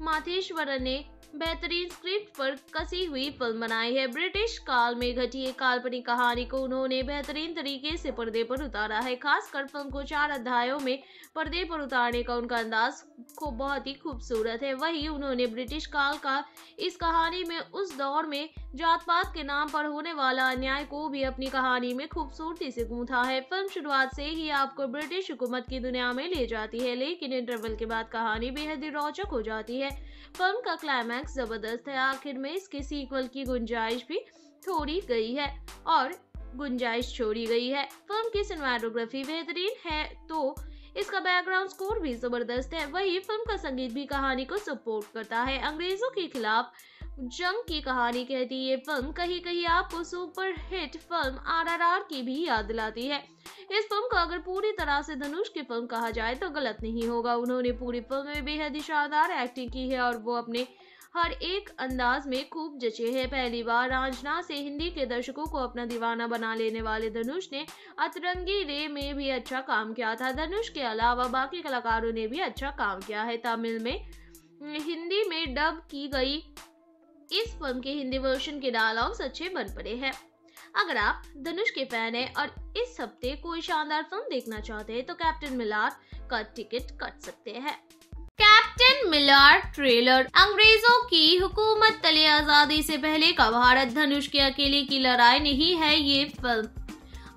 माथेश्वरन ने बेहतरीन स्क्रिप्ट पर कसी हुई फ़िल्म बनाई है। ब्रिटिश काल में घटी एक काल्पनिक कहानी को उन्होंने बेहतरीन तरीके से पर्दे पर उतारा है। खासकर फ़िल्म को चार अध्यायों में पर्दे पर उतारने का उनका अंदाज को बहुत ही खूबसूरत है। वही उन्होंने ब्रिटिश काल का इस कहानी में उस दौर में जात पात के नाम पर होने वाला अन्याय को भी अपनी कहानी में खूबसूरती से गूंथा है। फ़िल्म शुरुआत से ही आपको ब्रिटिश हुकूमत की दुनिया में ले जाती है, लेकिन इंटरवल के बाद कहानी बेहद ही रोचक हो जाती है। फ़िल्म का क्लाइमैक्स ज़बरदस्त है। आखिर में इसके सीक्वल की गुंजाइश भी थोड़ी गई है और गुंजाइश छोड़ी गई है। फ़िल्म की सिनेमाटोग्राफी बेहतरीन है तो इसका बैकग्राउंड स्कोर भी ज़बरदस्त है। वही फ़िल्म का संगीत भी कहानी को सपोर्ट करता है। अंग्रेज़ों के खिलाफ जंग की कहानी कहती ये फ़िल्म कहीं कहीं आपको सुपर हिट फ़िल्म आरआरआर की भी याद दिलाती है। इस फ़िल्म को अगर पूरी तरह से धनुष की फ़िल्म कहा जाए तो गलत नहीं होगा। उन्होंने पूरी फ़िल्म में बेहद ही शानदार एक्टिंग की है और वो अपने हर एक अंदाज में खूब जचे हैं। पहली बार राजना से हिंदी के दर्शकों को अपना दीवाना बना लेने वाले धनुष ने अतरंगी रे में भी अच्छा काम किया था। धनुष के अलावा बाकी कलाकारों ने भी अच्छा काम किया है। तमिल में हिंदी में डब की गई इस फ़िल्म के हिंदी वर्षन के डायलॉग्स अच्छे बन पड़े हैं। अगर आप धनुष के फ़ैन हैं और इस हफ़्ते कोई शानदार फ़िल्म देखना चाहते हैं तो कैप्टन मिलार का टिकट कट सकते हैं। कैप्टन मिलार ट्रेलर अंग्रेज़ों की हुकूमत तले आज़ादी से पहले का भारत धनुष के अकेले की लड़ाई नहीं है ये फ़िल्म।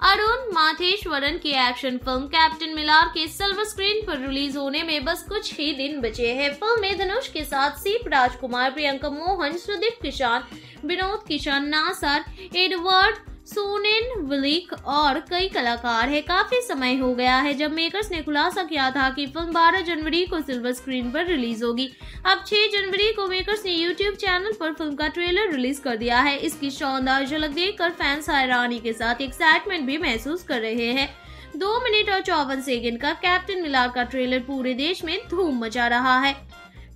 अरुण माथेश्वरन की एक्शन फ़िल्म कैप्टन मिलार के सिल्वर स्क्रीन पर रिलीज़ होने में बस कुछ ही दिन बचे हैं। फ़िल्म में धनुष के साथ सीप Rajkumar, Priyanka Mohan, Sudeep Kishan, Vinod Kishan, Nassar, Edward Sonnenblick और कई कलाकार है। काफ़ी समय हो गया है जब मेकर्स ने खुलासा किया था कि फ़िल्म 12 जनवरी को सिल्वर स्क्रीन पर रिलीज़ होगी। अब 6 जनवरी को मेकर्स ने यूट्यूब चैनल पर फ़िल्म का ट्रेलर रिलीज़ कर दिया है। इसकी शानदार झलक देखकर फैंस हैरानी के साथ एक्साइटमेंट भी महसूस कर रहे हैं। दो मिनट और चौवन सेकेंड का कैप्टन मिलार का ट्रेलर पूरे देश में धूम मचा रहा है।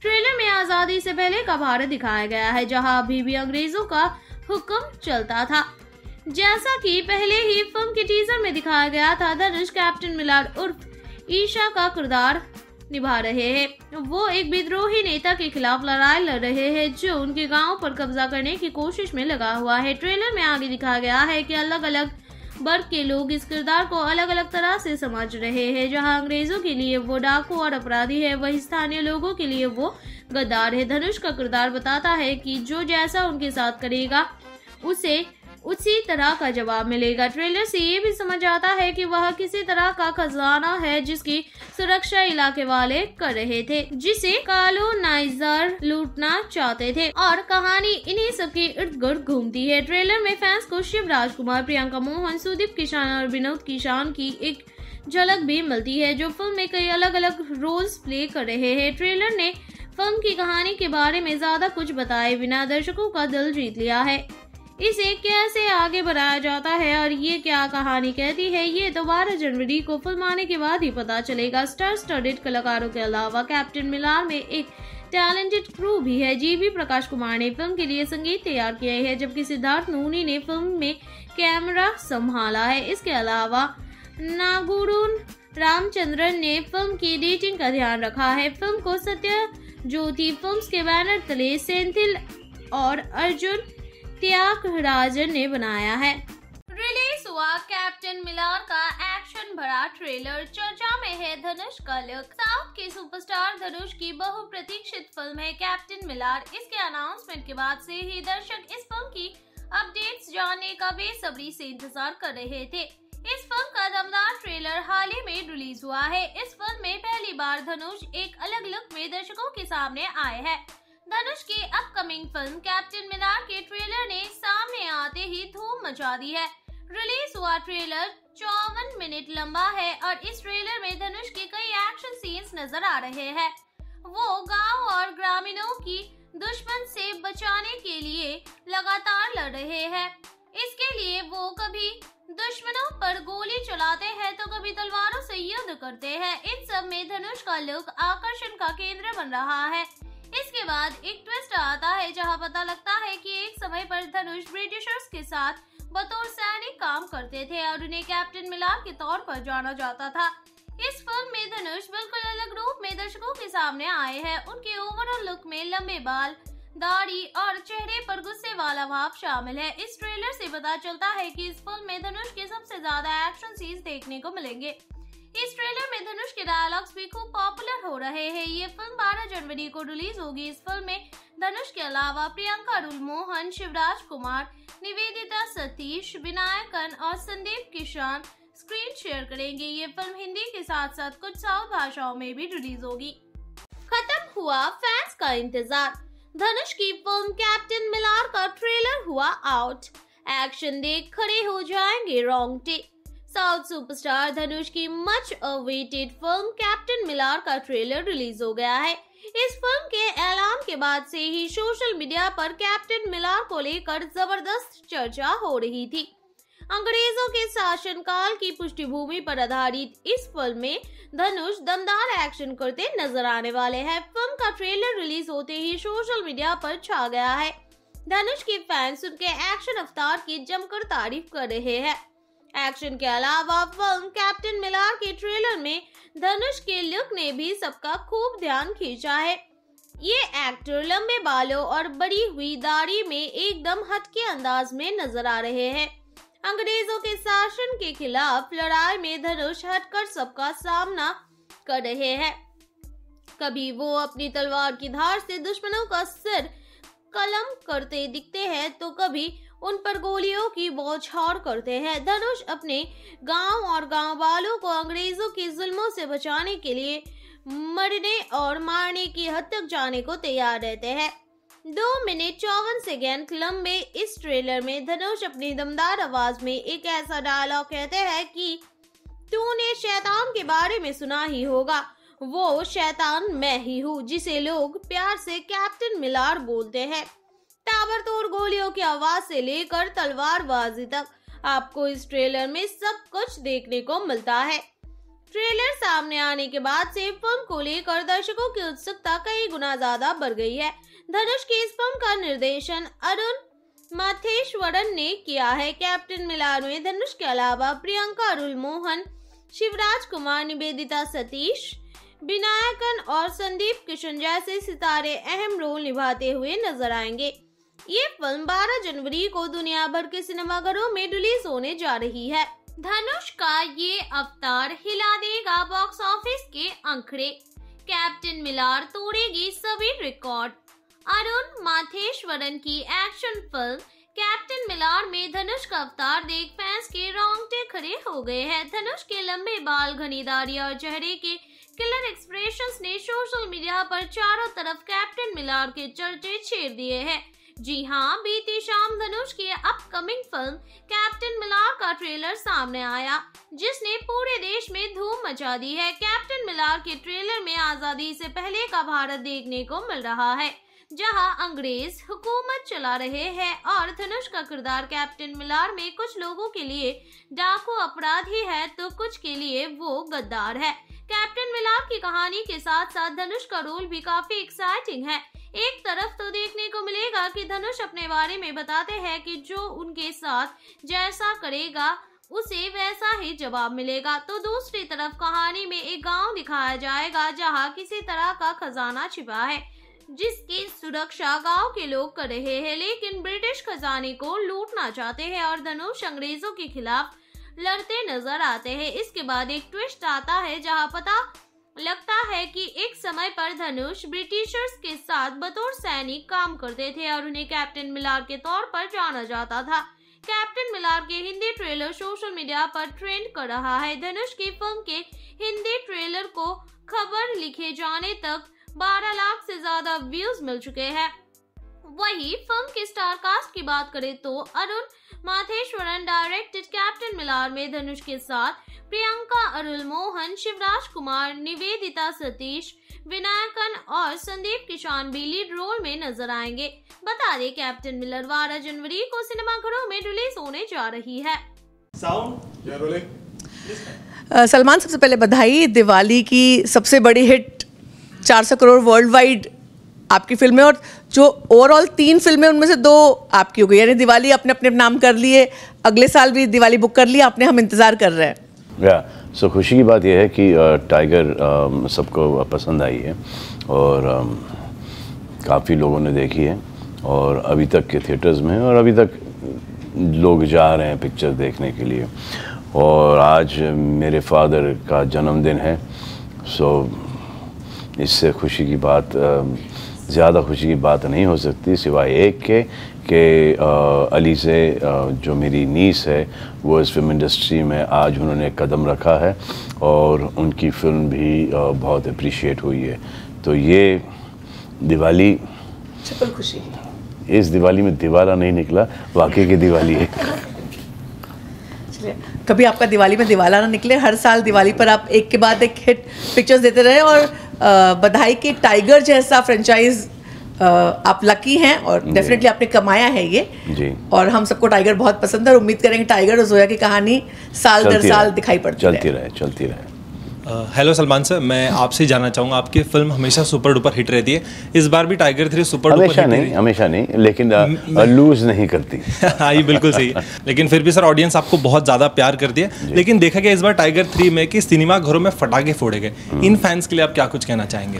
ट्रेलर में आज़ादी से पहले का भारत दिखाया गया है, जहाँ अभी भी अंग्रेज़ों का हुक्म चलता था। जैसा कि पहले ही फ़िल्म के टीजर में दिखाया गया था धनुष कैप्टन मिलार उर्फ़ ईशा का किरदार निभा रहे हैं। वो एक विद्रोही नेता के खिलाफ लड़ाई लड़ रहे हैं, जो उनके गाँव पर कब्जा करने की कोशिश में लगा हुआ है। ट्रेलर में आगे दिखाया गया है कि अलग अलग वर्ग के लोग इस किरदार को अलग अलग तरह से समझ रहे हैं। जहाँ अंग्रेज़ों के लिए वो डाकू और अपराधी है, वही स्थानीय लोगों के लिए वो गद्दार है। धनुष का किरदार बताता है कि जो जैसा उनके साथ करेगा, उसे उसी तरह का जवाब मिलेगा। ट्रेलर से ये भी समझ आता है कि वह किसी तरह का खजाना है जिसकी सुरक्षा इलाके वाले कर रहे थे, जिसे कालोनाइजर लूटना चाहते थे और कहानी इन्हीं सब के इर्द गिर्द घूमती है। ट्रेलर में फैंस को शिव राजकुमार प्रियंका मोहन, सुदीप किसान और विनोद किसान की एक झलक भी मिलती है, जो फ़िल्म में कई अलग अलग रोल्स प्ले कर रहे हैं। ट्रेलर ने फ़िल्म की कहानी के बारे में ज़्यादा कुछ बताए बिना दर्शकों का दिल जीत लिया है। इसे कैसे आगे बढ़ाया जाता है और ये क्या कहानी कहती है? ये तो बारह जनवरी को फ़िल्म आने के बाद ही पता चलेगा। स्टार स्टडेड कलाकारों के अलावा कैप्टन मिलार में एक टैलेंटेड क्रू भी है। जीवी प्रकाश कुमार ने फ़िल्म के लिए संगीत तैयार किया है, जबकि सिद्धार्थ नूनी ने फ़िल्म में कैमरा संभाला है। इसके अलावा नागुरुन रामचंद्रन ने फ़िल्म की एडिटिंग का ध्यान रखा है। फ़िल्म को सत्य ज्योति फिल्म्स के बैनर तले सेंथिल और अर्जुन त्यागराजन ने बनाया है। रिलीज़ हुआ कैप्टन मिलार का एक्शन भरा ट्रेलर। चर्चा में है धनुष का लुक। साउथ के सुपरस्टार धनुष की बहुप्रतीक्षित फ़िल्म है कैप्टन मिलार। इसके अनाउंसमेंट के बाद से ही दर्शक इस फ़िल्म की अपडेट्स जानने का बेसब्री से इंतज़ार कर रहे थे। इस फ़िल्म का दमदार ट्रेलर हाल ही में रिलीज़ हुआ है। इस फ़िल्म में पहली बार धनुष एक अलग लुक में दर्शकों के सामने आए हैं। धनुष की अपकमिंग फ़िल्म कैप्टन मिनार के ट्रेलर ने सामने आते ही धूम मचा दी है। रिलीज़ हुआ ट्रेलर चौवन मिनट लंबा है और इस ट्रेलर में धनुष के कई एक्शन सीन्स नज़र आ रहे हैं। वो गाँव और ग्रामीणों की दुश्मन से बचाने के लिए लगातार लड़ रहे हैं। इसके लिए वो कभी दुश्मनों पर गोली चलाते हैं तो कभी तलवारों से युद्ध करते हैं। इन सब में धनुष का लुक आकर्षण का केंद्र बन रहा है। इसके बाद एक ट्विस्ट आता है जहाँ पता लगता है कि एक समय पर धनुष ब्रिटिशर्स के साथ बतौर सैनिक काम करते थे और उन्हें कैप्टन मिलार के तौर पर जाना जाता था। इस फ़िल्म में धनुष बिल्कुल अलग रूप में दर्शकों के सामने आए हैं। उनके ओवरऑल लुक में लंबे बाल, दाढ़ी और चेहरे पर गुस्से वाला भाव शामिल है। इस ट्रेलर से पता चलता है कि इस फ़िल्म में धनुष के सबसे ज़्यादा एक्शन सीन्स देखने को मिलेंगे। इस ट्रेलर में धनुष के डायलॉग्स भी खूब पॉपुलर हो रहे हैं। ये फ़िल्म 12 जनवरी को रिलीज़ होगी। इस फ़िल्म में धनुष के अलावा प्रियंका रुल मोहन शिवराज कुमार, निवेदिता सतीश विनायकन और संदीप किशन स्क्रीन शेयर करेंगे। ये फ़िल्म हिंदी के साथ साथ कुछ साउथ भाषाओं में भी रिलीज़ होगी। खत्म हुआ फैंस का इंतज़ार। धनुष की फ़िल्म कैप्टन मिलार का ट्रेलर हुआ आउट एक्शन देख खड़े हो जाएँगे रोंगटे। साउथ सुपरस्टार धनुष की much awaited film Captain Miller का ट्रेलर रिलीज़ हो गया है। इस फ़िल्म के ऐलान के बाद से ही सोशल मीडिया पर कैप्टन मिलार को लेकर ज़बरदस्त चर्चा हो रही थी। अंग्रेज़ों के शासनकाल की पृष्ठभूमि पर आधारित इस फ़िल्म में धनुष दमदार एक्शन करते नज़र आने वाले हैं। फ़िल्म का ट्रेलर रिलीज़ होते ही सोशल मीडिया पर छा गया है। धनुष के फैंस उनके एक्शन अवतार की जमकर तारीफ़ कर रहे हैं। एक्शन के अलावा फ़िल्म कैप्टन मिलार के ट्रेलर में धनुष के लुक ने भी सबका खूब ध्यान खींचा है। ये एक्टर लंबे बालों और बड़ी हुई दाढ़ी में एकदम हटके अंदाज में नज़र आ रहे हैं। अंग्रेज़ों के शासन के खिलाफ लड़ाई में धनुष हटकर सबका सामना कर रहे हैं। कभी वो अपनी तलवार की धार से दुश्मनों का सिर कलम करते दिखते हैं तो कभी उन पर गोलियों की बौछार करते हैं। धनुष अपने गाँव और गाँव वालों को अंग्रेज़ों के जुल्मों से बचाने के लिए मरने और मारने की हद तक जाने को तैयार रहते हैं। दो मिनट चौवन सेकेंड लंबे इस ट्रेलर में धनुष अपनी दमदार आवाज़ में एक ऐसा डायलॉग कहते हैं कि, तूने शैतान के बारे में सुना ही होगा। वो शैतान मैं ही हूँ, जिसे लोग प्यार से कैप्टन मिलार बोलते हैं। ताबड़तोड़ गोलियों की आवाज़ से लेकर तलवारबाजी तक आपको इस ट्रेलर में सब कुछ देखने को मिलता है। ट्रेलर सामने आने के बाद से फ़िल्म को लेकर दर्शकों की उत्सुकता कई गुना ज़्यादा बढ़ गई है। धनुष की इस फ़िल्म का निर्देशन अरुण माथेश्वरन ने किया है। कैप्टन मिलान में धनुष के अलावा प्रियंका, अरुल मोहन, शिवराज कुमार, निवेदिता सतीश, विनायकन और संदीप किशन जैसे सितारे अहम रोल निभाते हुए नज़र आएँगे। ये फ़िल्म 12 जनवरी को दुनिया भर के सिनेमाघरों में रिलीज़ होने जा रही है। धनुष का ये अवतार हिला देगा बॉक्स ऑफ़िस के अंकड़े कैप्टन मिलार तोड़ेगी सभी रिकॉर्ड। अरुण माथेश्वरन की एक्शन फ़िल्म कैप्टन मिलार में धनुष का अवतार देख फैंस के रोंगटे खड़े हो गए हैं। धनुष के लंबे बाल घनी दाढ़ी और चेहरे के किलर एक्सप्रेशंस ने सोशल मीडिया पर चारों तरफ़ कैप्टन मिलार के चर्चे छेड़ दिए हैं। जी हाँ बीती शाम धनुष की अपकमिंग फ़िल्म कैप्टन मिलार का ट्रेलर सामने आया, जिसने पूरे देश में धूम मचा दी है। कैप्टन मिलार के ट्रेलर में आज़ादी से पहले का भारत देखने को मिल रहा है, जहाँ अंग्रेज़ हुकूमत चला रहे हैं और धनुष का किरदार कैप्टन मिलार में कुछ लोगों के लिए डाकू अपराधी है तो कुछ के लिए वो गद्दार है। कैप्टन मिलाप की कहानी के साथ साथ धनुष का रोल भी काफ़ी एक्साइटिंग है। एक तरफ़ तो देखने को मिलेगा कि धनुष अपने बारे में बताते हैं कि जो उनके साथ जैसा करेगा, उसे वैसा ही जवाब मिलेगा। तो दूसरी तरफ़ कहानी में एक गाँव दिखाया जाएगा जहाँ किसी तरह का खजाना छिपा है, जिसकी सुरक्षा गाँव के लोग कर रहे हैं। लेकिन ब्रिटिश खजाने को लूटना चाहते हैं और धनुष अंग्रेज़ों के खिलाफ लड़ते नज़र आते हैं। इसके बाद एक ट्विस्ट आता है जहाँ पता लगता है कि एक समय पर धनुष ब्रिटिशर्स के साथ बतौर सैनिक काम करते थे और उन्हें कैप्टन मिलार के तौर पर जाना जाता था। कैप्टन मिलार के हिंदी ट्रेलर सोशल मीडिया पर ट्रेंड कर रहा है। धनुष की फ़िल्म के हिंदी ट्रेलर को खबर लिखे जाने तक 12 लाख से ज़्यादा व्यूज़ मिल चुके हैं। वही फ़िल्म के स्टार कास्ट की बात करें तो Arun Matheswaran directed Captain Miller में धनुष के साथ प्रियंका अरुल मोहन शिवराज कुमार निवेदिता सतीश विनायकन और संदीप किशन भी लीड रोल में नज़र आएँगे। बता दें कैप्टन मिलर बारह जनवरी को सिनेमाघरों में रिलीज़ होने जा रही है। सलमान सबसे पहले बधाई दिवाली की सबसे बड़ी हिट 400 करोड़ वर्ल्ड वाइड आपकी फ़िल्में और जो ओवरऑल तीन फ़िल्में उनमें से दो आपकी हो गई। यानी दिवाली अपने अपने नाम कर लिए, अगले साल भी दिवाली बुक कर लिया आपने हम इंतज़ार कर रहे हैं। या सो खुशी की बात यह है कि टाइगर सबको पसंद आई है और काफ़ी लोगों ने देखी है और अभी तक के थिएटर्स में और अभी तक लोग जा रहे हैं पिक्चर देखने के लिए। और आज मेरे फादर का जन्मदिन है सो इससे खुशी की बात ज़्यादा खुशी की बात नहीं हो सकती सिवाय एक के कि अली से जो मेरी नीस है वो इस फ़िल्म इंडस्ट्री में आज उन्होंने कदम रखा है और उनकी फ़िल्म भी अ, बहुत अप्रिशिएट हुई है। तो ये दिवाली ट्रिपल खुशी। इस दिवाली में दिवाला नहीं निकला वाकई की दिवाली है। कभी आपका दिवाली में दिवाला ना निकले हर साल दिवाली पर आप एक के बाद एक हिट पिक्चर्स देते रहे और बधाई के टाइगर जैसा फ्रेंचाइज आप लकी हैं और डेफिनेटली आपने कमाया है ये। जी। और हम सबको टाइगर बहुत पसंद है और उम्मीद करेंगे टाइगर और जोया की कहानी साल दर साल दिखाई पड़ती चलती रहे। रहे चलती रहे। हेलो सलमान सर मैं आपसे जानना चाहूँगा आपकी फ़िल्म हमेशा सुपर डुपर हिट रहती है। इस बार भी टाइगर थ्री सुपर डुपर हमेशा हिट नहीं हमेशा नहीं लेकिन लूज नहीं। करती। [laughs] हाँ ये बिल्कुल सही है। लेकिन फिर भी सर ऑडियंस आपको बहुत ज़्यादा प्यार करती है। लेकिन देखा गया इस बार टाइगर थ्री में कि सिनेमा घरों में फटाके फोड़े गए। हम्म। इन फैंस के लिए आप क्या कुछ कहना चाहेंगे?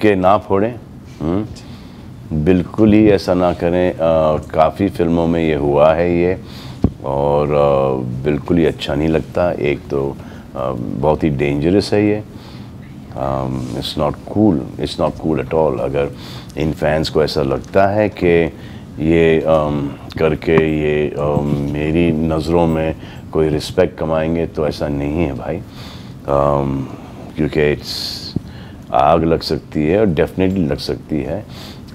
के ना फोड़ें हम्म, बिल्कुल ही ऐसा ना करें। काफ़ी फ़िल्मों में ये हुआ है ये और बिल्कुल ही अच्छा नहीं लगता। एक तो बहुत ही डेंजरस है ये. It's not cool it's not cool at all अगर इन फैंस को ऐसा लगता है कि ये um, करके ये um, मेरी नज़रों में कोई रिस्पेक्ट कमाएँगे तो ऐसा नहीं है भाई. Um, क्योंकि इट्स आग लग सकती है और डेफिनेटली लग सकती है.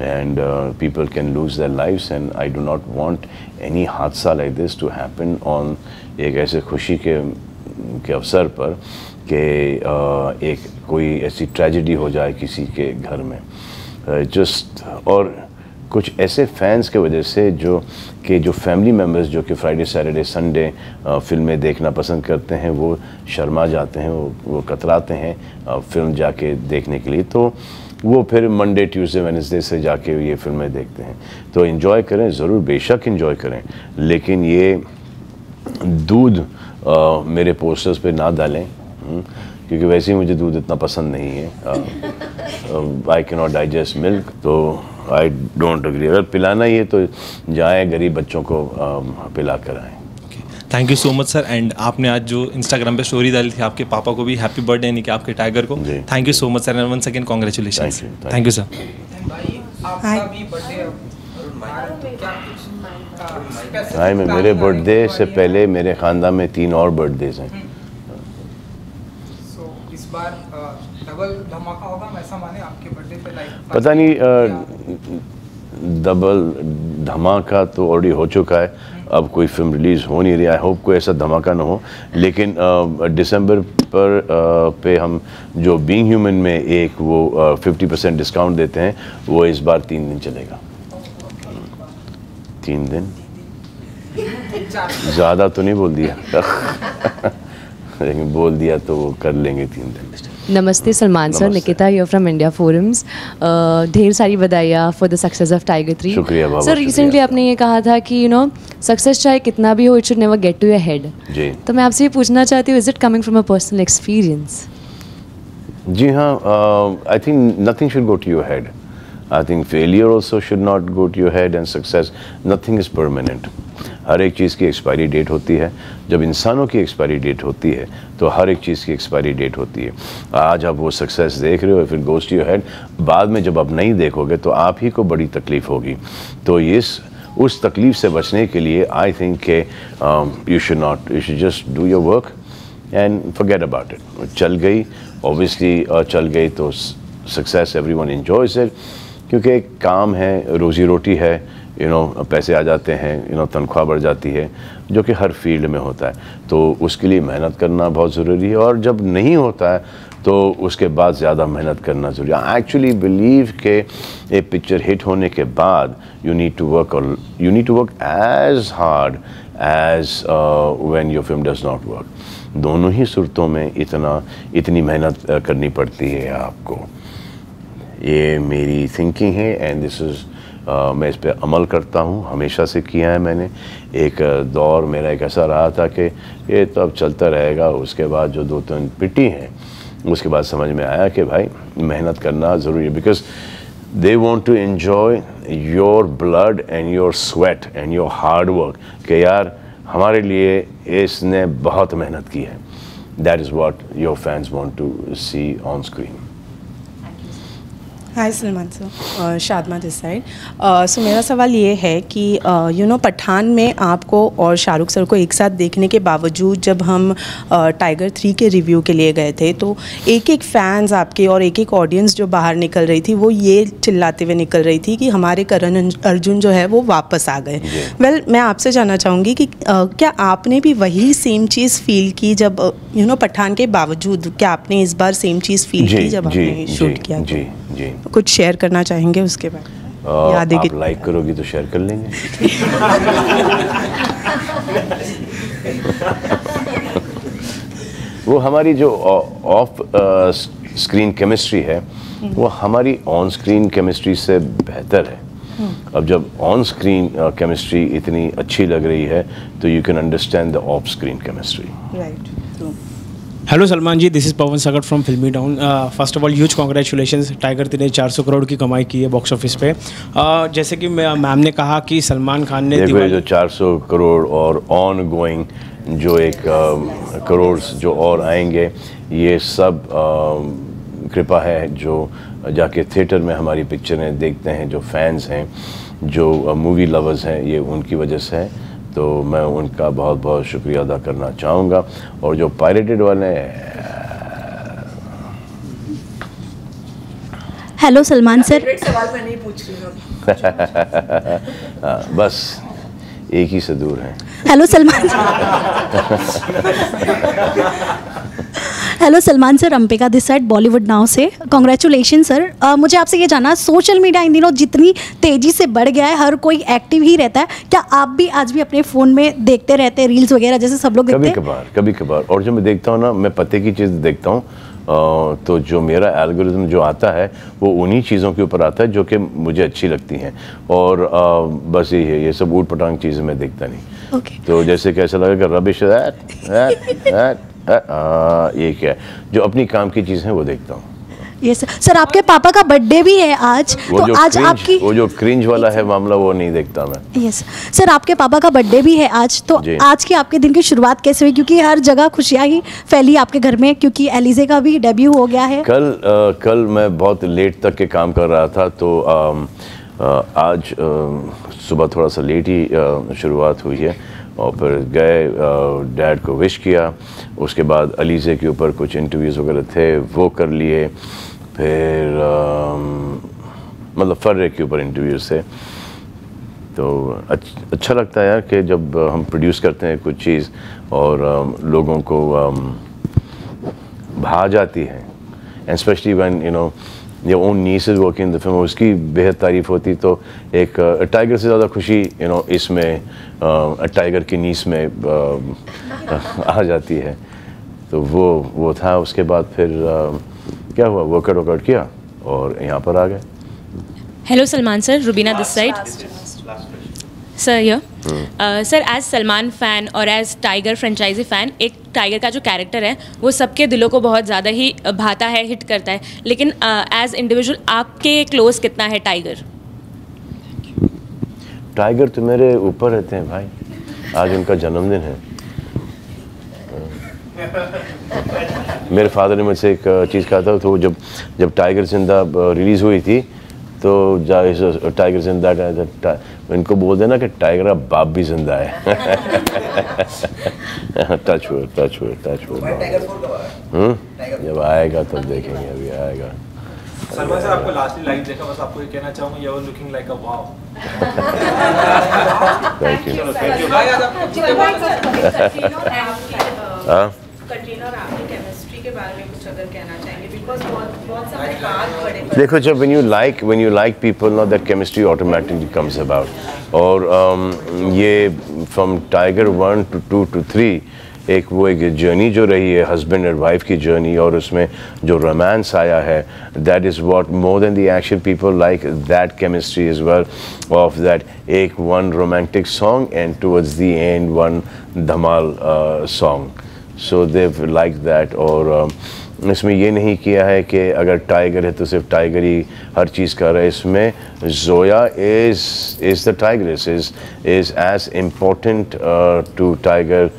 And people can lose their lifes and I do not want any हादसा like this to happen on एक ऐसे खुशी के के अवसर पर कि एक कोई ऐसी ट्रेजेडी हो जाए किसी के घर में। जस्ट और कुछ ऐसे फैंस के वजह से जो कि, जो फैमिली मेंबर्स जो कि फ्राइडे सैटरडे संडे फ़िल्में देखना पसंद करते हैं, वो शर्मा जाते हैं, वो वो कतराते हैं फ़िल्म जाके देखने के लिए। तो वो फिर मंडे ट्यूसडे वेनसडे से जाके ये फ़िल्में देखते हैं। तो इन्जॉय करें, ज़रूर बेशक इन्जॉय करें। लेकिन ये दूध अ, मेरे पोस्टर्स पे ना डालें हम्म, क्योंकि वैसे ही मुझे दूध इतना पसंद नहीं है। आई के नॉट डाइजेस्ट मिल्क तो आई डोंट अग्री अगर पिलाना ही है तो जाएँ गरीब बच्चों को अ, पिला कर आएँ thank you so much sir and आपने आज जो इंस्टाग्राम पे स्टोरी डाली थी आपके पापा को भी हैप्पी बर्थडे यानी कि आपके टाइगर को। Thank you so much sir and one second congratulation thank you sir hi मैं मेरे बर्थडे से पहले मेरे ख़ानदान में तीन और बर्थडेज हैं। सो इस बार डबल धमाका होगा ऐसा माने आपके बर्थडे पे लाइक पता नहीं डबल धमाका तो ऑलरेडी हो चुका है। अब कोई फ़िल्म रिलीज़ हो नहीं रही आई होप कोई ऐसा धमाका ना हो। लेकिन दिसंबर पर अ, पे हम जो बीइंग ह्यूमन में एक वो फिफ्टी परसेंट डिस्काउंट देते हैं वो इस बार तीन दिन चलेगा। तीन दिन? ज़्यादा तो नहीं बोल दिया। लेकिन बोल दिया तो वो कर लेंगे तीन दिन। नमस्ते Salman sir Nikita here from India forums ढेर सारी बधाइयाँ for the success of Tiger three शुक्रिया, सर रिसेंटली आपने ये कहा था कि यू नो सक्सेस चाहे कितना भी हो it should never get to your head जी। तो मैं आपसे ये पूछना चाहती हूँ is it coming from a personal experience जी हाँ I think nothing should go to your head I think failure also should not go to your head and success nothing is permanent हर एक चीज़ की एक्सपायरी डेट होती है। जब इंसानों की एक्सपायरी डेट होती है तो हर एक चीज़ की एक्सपायरी डेट होती है। आज आप वो सक्सेस देख रहे हो फिर गोस्ट योर हेड बाद में जब आप नहीं देखोगे तो आप ही को बड़ी तकलीफ़ होगी। तो इस, उस तकलीफ़ से बचने के लिए आई थिंक के you should not you should just do your work and forget about it चल गई ऑब्वियसली चल गई तो success everyone enjoys it क्योंकि एक काम है, रोज़ी रोटी है यू नो पैसे आ जाते हैं यू नो तनख्वाह बढ़ जाती है, जो कि हर फ़ील्ड में होता है। तो उसके लिए मेहनत करना बहुत ज़रूरी है और जब नहीं होता है तो उसके बाद ज़्यादा मेहनत करना ज़रूरी है। एक्चुअली बिलीव के एक पिक्चर हिट होने के बाद you need to work you need to work as hard as when your film does not work दोनों ही सूरतों में इतना, इतनी मेहनत करनी पड़ती है आपको। ये मेरी थिंकिंग है एंड दिस इज़ मैं इस पर अमल करता हूँ, हमेशा से किया है मैंने। एक दौर मेरा एक ऐसा रहा था कि ये तो अब चलता रहेगा, उसके बाद जो दो तीन पिटी हैं, उसके बाद समझ में आया कि भाई, मेहनत करना ज़रूरी है। Because they want to enjoy your blood and your sweat and your hard work कि यार, हमारे लिए इसने बहुत मेहनत की है। That is what your fans want to see on screen hi Salman sir Shadma this side so मेरा सवाल ये है कि यू नो पठान में आपको और शाहरुख सर को एक साथ देखने के बावजूद जब हम टाइगर थ्री के रिव्यू के लिए गए थे तो एक एक फैंस आपके और एक एक ऑडियंस जो बाहर निकल रही थी वो ये चिल्लाते हुए निकल रही थी कि हमारे करण अर्जुन जो है वो वापस आ गए। वेल well, मैं आपसे जानना चाहूँगी कि uh, क्या आपने भी वही सेम चीज़ फील की जब यू नो पठान के बावजूद क्या आपने इस बार सेम चीज़ फील की जब आपने शूट किया? जी। जी। कुछ शेयर करना चाहेंगे उसके बारे में? यादें आप लाइक करोगी तो शेयर कर लेंगे। वो हमारी जो ऑफ़ स्क्रीन केमिस्ट्री है वो हमारी ऑन स्क्रीन केमिस्ट्री से बेहतर है। अब जब ऑन स्क्रीन केमिस्ट्री इतनी अच्छी लग रही है तो you can understand the off screen chemistry right hello Salman ji this is Pawan Sagar from Filmy town first of all huge congratulation Tiger तीन ने 400 करोड़ की कमाई की है बॉक्स ऑफ़िस पे Uh, जैसे कि मैम ने कहा कि सलमान खान ने जो 400 करोड़ और ऑन गोइंग जो एक करोड़ जो और आएँगे ये सब अ, कृपा है जो जाके थिएटर में हमारी पिक्चरें देखते हैं जो फैंस हैं जो मूवी लवर्स हैं ये उनकी वजह से है। तो मैं उनका बहुत बहुत शुक्रिया अदा करना चाहूँगा। और जो पायलटेड वाले हेलो सलमान सर सवाल मैं नहीं पूछ रही हूँ [laughs] हाँ, बस एक ही से दूर है। Hello Salman hello Salman sir Ambika this side Bollywood now से। कॉन्ग्रेचुलेशन सर अ, मुझे आपसे ये जानना सोशल मीडिया इन दिनों जितनी तेज़ी से बढ़ गया है हर कोई एक्टिव ही रहता है क्या आप भी आज भी अपने फ़ोन में देखते रहते हैं रील्स वगैरह जैसे सब लोग कभी कभार कभी कभार और जो मैं देखता हूँ ना मैं पते की चीज़ देखता हूँ तो जो मेरा एल्गोरिज्म जो आता है वो उन्हीं चीज़ों के ऊपर आता है जो कि मुझे अच्छी लगती हैं। और बस यही है ये सब ऊट पटांग चीज़ें मैं देखता नहीं। तो जैसे कैसा लगेगा रबिश ये क्या है। जो अपनी काम की चीज़ है वो देखता हूँ। ये सर सर आपके पापा का बर्थडे भी है आज। तो आज cringe- आपकी वो जो क्रिंज वाला है मामला वो नहीं देखता मैं। यस सर आपके पापा का बर्थडे भी है आज। तो आज की आपके दिन की शुरुआत कैसे हुई? क्योंकि हर जगह खुशियाँ ही फैली आपके घर में क्योंकि एलिजे का भी डेब्यू हो गया है। कल अ, कल मैं बहुत लेट तक के काम कर रहा था तो अम, अ, आज सुबह थोड़ा सा लेट ही शुरुआत हुई है। और फिर गए डैड को विश किया। उसके बाद अलीज़े के ऊपर कुछ इंटरव्यूज़ वगैरह थे वो कर लिए। फिर मतलब फर्रे के ऊपर इंटरव्यूज़ थे। तो अच्छ, लगता है यार कि जब हम प्रोड्यूस करते हैं कुछ चीज़ और लोगों को भा जाती है। And specially one you know your own niece is working the film उसकी बेहद तारीफ़ होती तो एक टाइगर से ज़्यादा खुशी यू नो इसमें टाइगर की नीस में आ जाती है। तो वो वो था, उसके बाद फिर क्या हुआ? वर्कआउट वर्कआउट किया और यहाँ पर आ गए। Hello Salman sir Rubina this side. Here. Uh, sir, as Salman fan और एज Tiger franchise fan, एक टाइगर का जो कैरेक्टर है वो सबके दिलों को बहुत ज़्यादा ही भाता है हिट करता है। लेकिन एज इंडिविजुअल आपके क्लोज कितना है टाइगर टाइगर तो मेरे ऊपर रहते हैं भाई। आज उनका जन्मदिन है। मेरे फादर ने मुझसे एक चीज़ कहा था तो जब जब टाइगर ज़िंदा रिलीज़ हुई थी तो टाइगर ज़िंदा इनको बोल देना कि टाइगर का बाप भी ज़िंदा है। टच हुए टच हुए टच हुए जब आएगा तब देखेंगे अभी आएगा। सलमान सर आपको लास्टली लाइव देखा बस आपको ये कहना चाहूँगा you are looking like a wow thank you thank you हाँ? कटरीना और आपकी केमिस्ट्री के बारे में कुछ अगर कहना देखो जब when you like when you like people now that chemistry automatically comes about. और um, ये from tiger one to two to three एक वो एक जर्नी जो रही है हस्बैंड एंड वाइफ की जर्नी और उसमें जो रोमांस आया है that is what more than the action people like that chemistry is well off that एक one romantic song and towards the end one Dhamaal song so they like that और um, इसमें ये नहीं किया है कि अगर टाइगर है तो सिर्फ़ टाइगर ही हर चीज़ कर रहा है। इसमें Zoya is is the Tiger is is as important to Tiger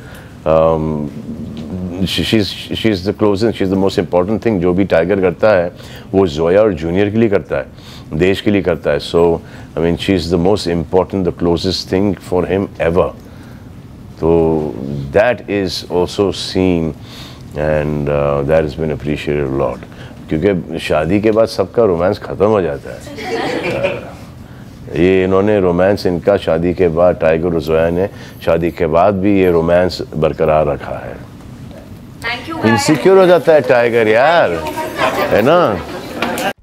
she is the closest she is the most important thing जो भी टाइगर करता है, वो जोया और जूनियर के लिए करता है, देश के लिए करता है। So I mean she is the most important the closest thing for him ever तो that is also seen and that is been appreciated lot क्योंकि शादी के बाद सबका रोमांस ख़त्म हो जाता है। ये इन्होंने रोमांस इनका शादी के बाद टाइगर और जोया ने शादी के बाद भी ये रोमांस बरकरार रखा है। इनसिक्योर हो जाता है टाइगर यार। है ना?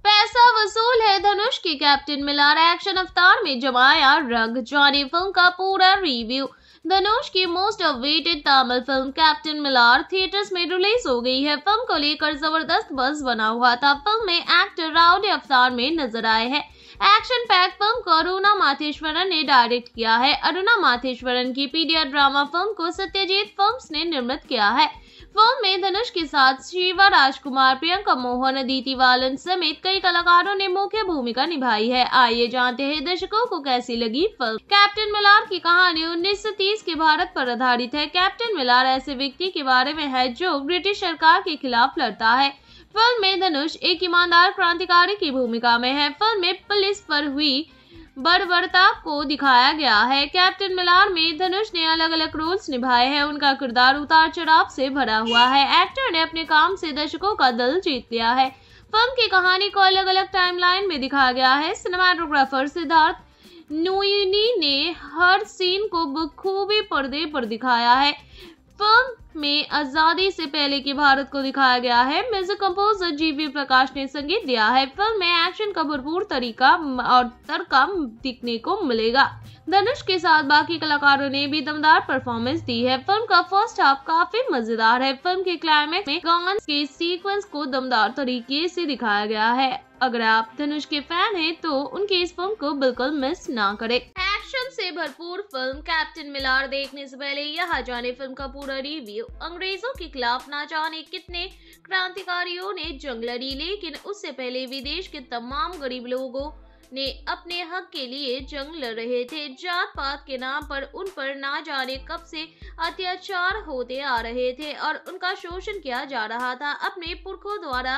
पैसा वसूल है धनुष की कैप्टन मिलार एक्शन अवतार में जमाया रंग। जाने फ़िल्म का पूरा रिव्यू धनुष की most awaited Tamil film Captain Miller theatres में रिलीज़ हो गई है। फ़िल्म को लेकर ज़बरदस्त बस बना हुआ था। फ़िल्म में एक्टर राउडी अवतार में नज़र आए हैं। एक्शन पैक फ़िल्म को अरुणा माथेश्वरन ने डायरेक्ट किया है। अरुणा माथेश्वरन की पीडिया ड्रामा फ़िल्म को सत्यजीत फिल्म्स ने निर्मित किया है। फ़िल्म में धनुष के साथ शिवा, राजकुमार, प्रियंका मोहन अदिति वालन समेत कई कलाकारों ने मुख्य भूमिका निभाई है। आइए जानते हैं दर्शकों को कैसी लगी फ़िल्म। कैप्टन मिलार की कहानी 1930 के भारत पर आधारित है। कैप्टन मिलार ऐसे व्यक्ति के बारे में है जो ब्रिटिश सरकार के खिलाफ लड़ता है। फ़िल्म में धनुष एक ईमानदार क्रांतिकारी की भूमिका में है। फ़िल्म में पुलिस पर हुई बर्बरता को दिखाया गया है। कैप्टन मिलार में धनुष ने अलग अलग रोल्स निभाए हैं। उनका किरदार उतार चढ़ाव से भरा हुआ है। एक्टर ने अपने काम से दर्शकों का दिल जीत लिया है। फ़िल्म की कहानी को अलग अलग टाइमलाइन में दिखाया गया है। सिनेमाटोग्राफर सिद्धार्थ नोइनी ने हर सीन को बखूबी पर्दे पर दिखाया है। फ़िल्म में आज़ादी से पहले के भारत को दिखाया गया है। म्यूज़िक कंपोजर जीवी प्रकाश ने संगीत दिया है। फ़िल्म में एक्शन का भरपूर तरीका और तड़का दिखने को मिलेगा। धनुष के साथ बाकी कलाकारों ने भी दमदार परफॉर्मेंस दी है। फ़िल्म का फ़र्स्ट हाफ़ काफ़ी मज़ेदार है। फ़िल्म के क्लाइमेक्स में गान के सीक्वेंस को दमदार तरीके से दिखाया गया है। अगर आप धनुष के फ़ैन हैं तो उनकी इस फ़िल्म को बिल्कुल मिस ना करें। एक्शन से भरपूर फ़िल्म कैप्टन मिलार देखने से पहले यहाँ जाने फ़िल्म का पूरा रिव्यू अंग्रेज़ों के खिलाफ ना जाने कितने क्रांतिकारियों ने जंग लड़ी लेकिन उससे पहले विदेश के तमाम गरीब लोगों ने अपने हक के लिए जंग लड़ रहे थे। जात पात के नाम पर उन पर ना जाने कब से अत्याचार होते आ रहे थे और उनका शोषण किया जा रहा था। अपने पुरखों द्वारा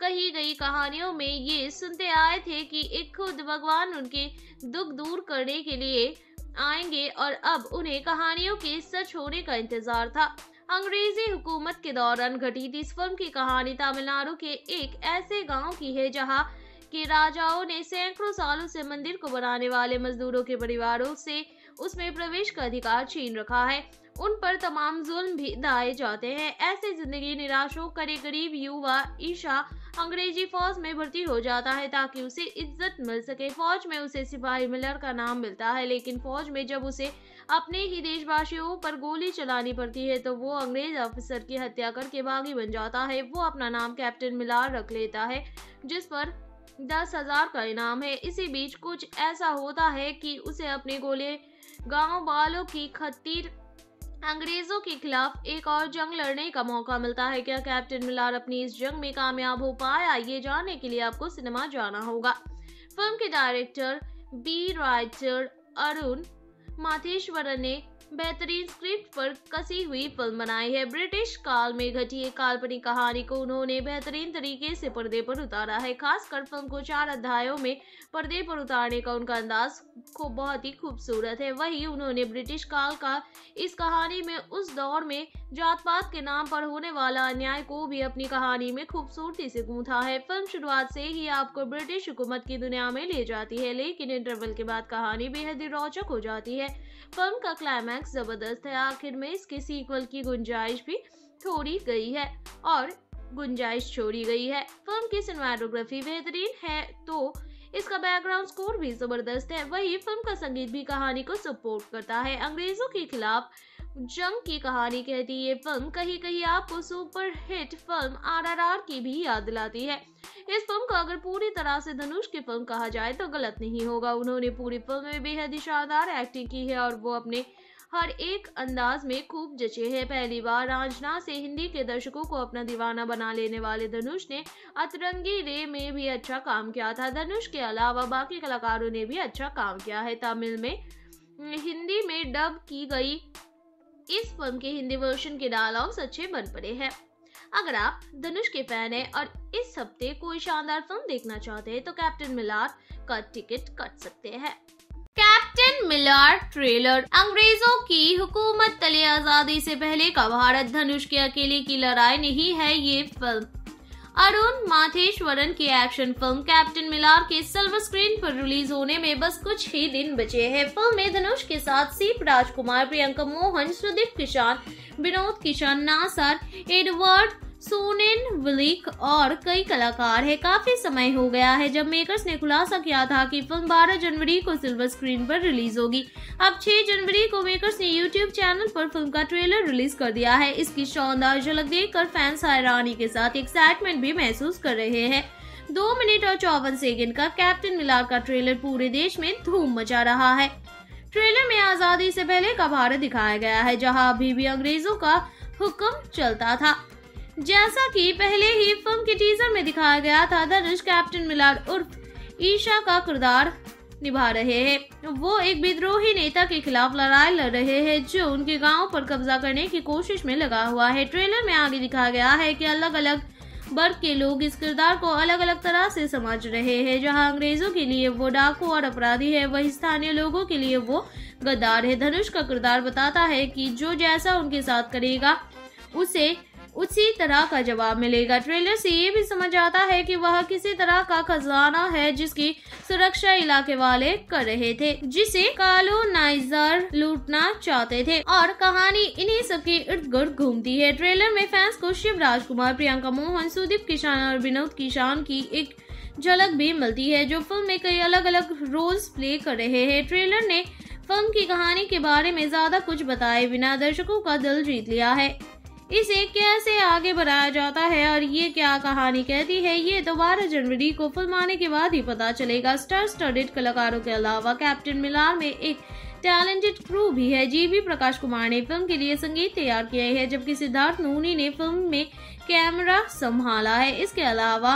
कही गई कहानियों में ये सुनते आए थे कि एक खुद भगवान उनके दुख दूर करने के लिए आएँगे और अब उन्हें कहानियों के सच होने का इंतज़ार था। अंग्रेज़ी हुकूमत के दौरान घटी थी। इस फ़िल्म की कहानी तमिलनाडु के एक ऐसे गाँव की है जहाँ के राजाओं ने सैकड़ों सालों से मंदिर को बनाने वाले मजदूरों के परिवारों से उसमें प्रवेश का अधिकार छीन रखा है। उन पर तमाम जुल्म भी दाए जाते हैं। ऐसे ज़िंदगी निराश होकर एक गरीब युवा ईशा अंग्रेज़ी फौज में भर्ती हो जाता है ताकि उसे इज़्ज़त मिल सके। फौज में उसे सिपाही मिलर का नाम मिलता है, लेकिन फौज में जब उसे अपने ही देशवासियों पर गोली चलानी पड़ती है तो वो अंग्रेज़ ऑफिसर की हत्या करके बागी बन जाता है। वो अपना नाम कैप्टन मिलार रख लेता है, जिस पर दस हज़ार का इनाम है। इसी बीच कुछ ऐसा होता है कि उसे अपने गोले गाँव वालों की खतीर अंग्रेज़ों के खिलाफ एक और जंग लड़ने का मौका मिलता है। क्या कैप्टन मिलार अपनी इस जंग में कामयाब हो पाया? ये जानने के लिए आपको सिनेमा जाना होगा। फ़िल्म के डायरेक्टर, बी राइटर अरुण माथेश्वरन ने बेहतरीन स्क्रिप्ट पर कसी हुई फ़िल्म बनाई है। ब्रिटिश काल में घटी एक काल्पनिक कहानी को उन्होंने बेहतरीन तरीके से पर्दे पर उतारा है। खासकर फ़िल्म को चार अध्यायों में पर्दे पर उतारने का उनका अंदाज को बहुत ही खूबसूरत है। वही उन्होंने ब्रिटिश काल का इस कहानी में उस दौर में जात पात के नाम पर होने वाला अन्याय को भी अपनी कहानी में खूबसूरती से गूंथा है। फ़िल्म शुरुआत से ही आपको ब्रिटिश हुकूमत की दुनिया में ले जाती है, लेकिन इंटरवल के बाद कहानी बेहद ही रोचक हो जाती है। फ़िल्म का क्लाइमैक्स ज़बरदस्त है। आखिर में इसके सीक्वल की गुंजाइश भी छोड़ी गई है और गुंजाइश छोड़ी गई है। फ़िल्म की सिनेमाटोग्राफी बेहतरीन है तो इसका बैकग्राउंड स्कोर भी ज़बरदस्त है। वही फ़िल्म का संगीत भी कहानी को सपोर्ट करता है। अंग्रेज़ों के खिलाफ जंग की कहानी कहती ये फ़िल्म कहीं कहीं आपको सुपर हिट फ़िल्म आरआरआर की भी याद दिलाती है। इस फ़िल्म को अगर पूरी तरह से धनुष की फ़िल्म कहा जाए तो गलत नहीं होगा। उन्होंने पूरी फ़िल्म में बेहद ही शानदार एक्टिंग की है और वो अपने हर एक अंदाज में खूब जचे हैं। पहली बार राजना से हिंदी के दर्शकों को अपना दीवाना बना लेने वाले धनुष ने अतरंगी रे में भी अच्छा काम किया था। धनुष के अलावा बाकी कलाकारों ने भी अच्छा काम किया है। तमिल में हिंदी में डब की गई इस फ़िल्म के हिंदी वर्षन के डायलॉग्स अच्छे बन पड़े हैं। अगर आप धनुष के फ़ैन हैं और इस हफ़्ते कोई शानदार फ़िल्म देखना चाहते हैं तो कैप्टन मिलार का टिकट कट सकते हैं। कैप्टन मिलार ट्रेलर अंग्रेज़ों की हुकूमत तले आज़ादी से पहले का भारत धनुष के अकेले की लड़ाई नहीं है ये फ़िल्म अरुण माथेश्वरन की एक्शन फ़िल्म कैप्टन मिलार के सिल्वर स्क्रीन पर रिलीज़ होने में बस कुछ ही दिन बचे हैं। फ़िल्म में धनुष के साथ सीप Rajkumar, Priyanka Mohan, Sudeep Kishan, Vinod Kishan, Nassar, Edward Sonnenblick और कई कलाकार है। काफ़ी समय हो गया है जब मेकर्स ने खुलासा किया था कि फ़िल्म 12 जनवरी को सिल्वर स्क्रीन पर रिलीज़ होगी। अब 6 जनवरी को मेकर्स ने यूट्यूब चैनल पर फ़िल्म का ट्रेलर रिलीज़ कर दिया है। इसकी शानदार झलक देखकर फैंस हैरानी के साथ एक्साइटमेंट भी महसूस कर रहे हैं। दो मिनट और चौवन सेकेंड का कैप्टन मिलार का ट्रेलर पूरे देश में धूम मचा रहा है। ट्रेलर में आज़ादी से पहले का भारत दिखाया गया है, जहाँ अभी भी अंग्रेज़ों का हुक्म चलता था। जैसा कि पहले ही फ़िल्म के टीजर में दिखाया गया था धनुष कैप्टन मिलार उर्फ़ ईशा का किरदार निभा रहे हैं। वो एक विद्रोही नेता के खिलाफ लड़ाई लड़ रहे हैं, जो उनके गाँव पर कब्जा करने की कोशिश में लगा हुआ है। ट्रेलर में आगे दिखाया गया है कि अलग अलग वर्ग के लोग इस किरदार को अलग अलग तरह से समझ रहे हैं। जहाँ अंग्रेज़ों के लिए वो डाकू और अपराधी है, वही स्थानीय लोगों के लिए वो गद्दार है। धनुष का किरदार बताता है कि जो जैसा उनके साथ करेगा, उसे उसी तरह का जवाब मिलेगा। ट्रेलर से ये भी समझ आता है कि वह किसी तरह का खजाना है जिसकी सुरक्षा इलाके वाले कर रहे थे, जिसे कालोनाइजर लूटना चाहते थे और कहानी इन्हीं सब के इर्द गिर्द घूमती है। ट्रेलर में फैंस को शिव राजकुमार प्रियंका मोहन, सुदीप किसान और विनोद किसान की एक झलक भी मिलती है, जो फ़िल्म में कई अलग अलग रोल्स प्ले कर रहे हैं। ट्रेलर ने फ़िल्म की कहानी के बारे में ज़्यादा कुछ बताए बिना दर्शकों का दिल जीत लिया है। इसे कैसे आगे बढ़ाया जाता है और ये क्या कहानी कहती है? ये तो बारह जनवरी को फ़िल्म आने के बाद ही पता चलेगा। स्टार स्टडेड कलाकारों के अलावा कैप्टन मिलार में एक टैलेंटेड क्रू भी है। जीवी प्रकाश कुमार ने फ़िल्म के लिए संगीत तैयार किया है, जबकि सिद्धार्थ नूनी ने फ़िल्म में कैमरा संभाला है। इसके अलावा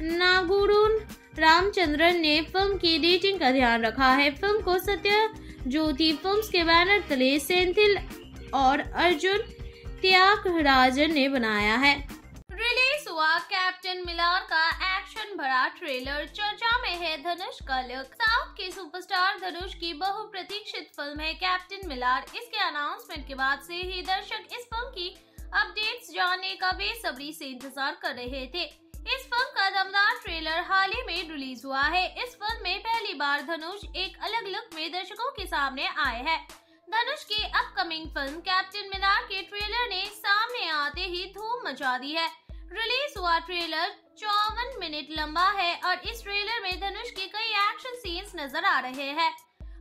नागुरुन रामचंद्रन ने फ़िल्म की एडिटिंग का ध्यान रखा है। फ़िल्म को सत्य ज्योति फिल्म्स के बैनर तले सेंथिल और अर्जुन त्यागराजन ने बनाया है। रिलीज़ हुआ कैप्टन मिलार का एक्शन भरा ट्रेलर चर्चा में है धनुष का लुक साउथ के सुपरस्टार धनुष की बहुप्रतीक्षित फ़िल्म है कैप्टन मिलार इसके अनाउंसमेंट के बाद से ही दर्शक इस फ़िल्म की अपडेट्स जानने का बेसब्री से इंतज़ार कर रहे थे। इस फ़िल्म का दमदार ट्रेलर हाल ही में रिलीज़ हुआ है। इस फ़िल्म में पहली बार धनुष एक अलग लुक में दर्शकों के सामने आए हैं। धनुष की अपकमिंग फ़िल्म कैप्टन मिनार के ट्रेलर ने सामने आते ही धूम मचा दी है। रिलीज़ हुआ ट्रेलर चौवन मिनट लंबा है और इस ट्रेलर में धनुष के कई एक्शन सीन्स नज़र आ रहे हैं।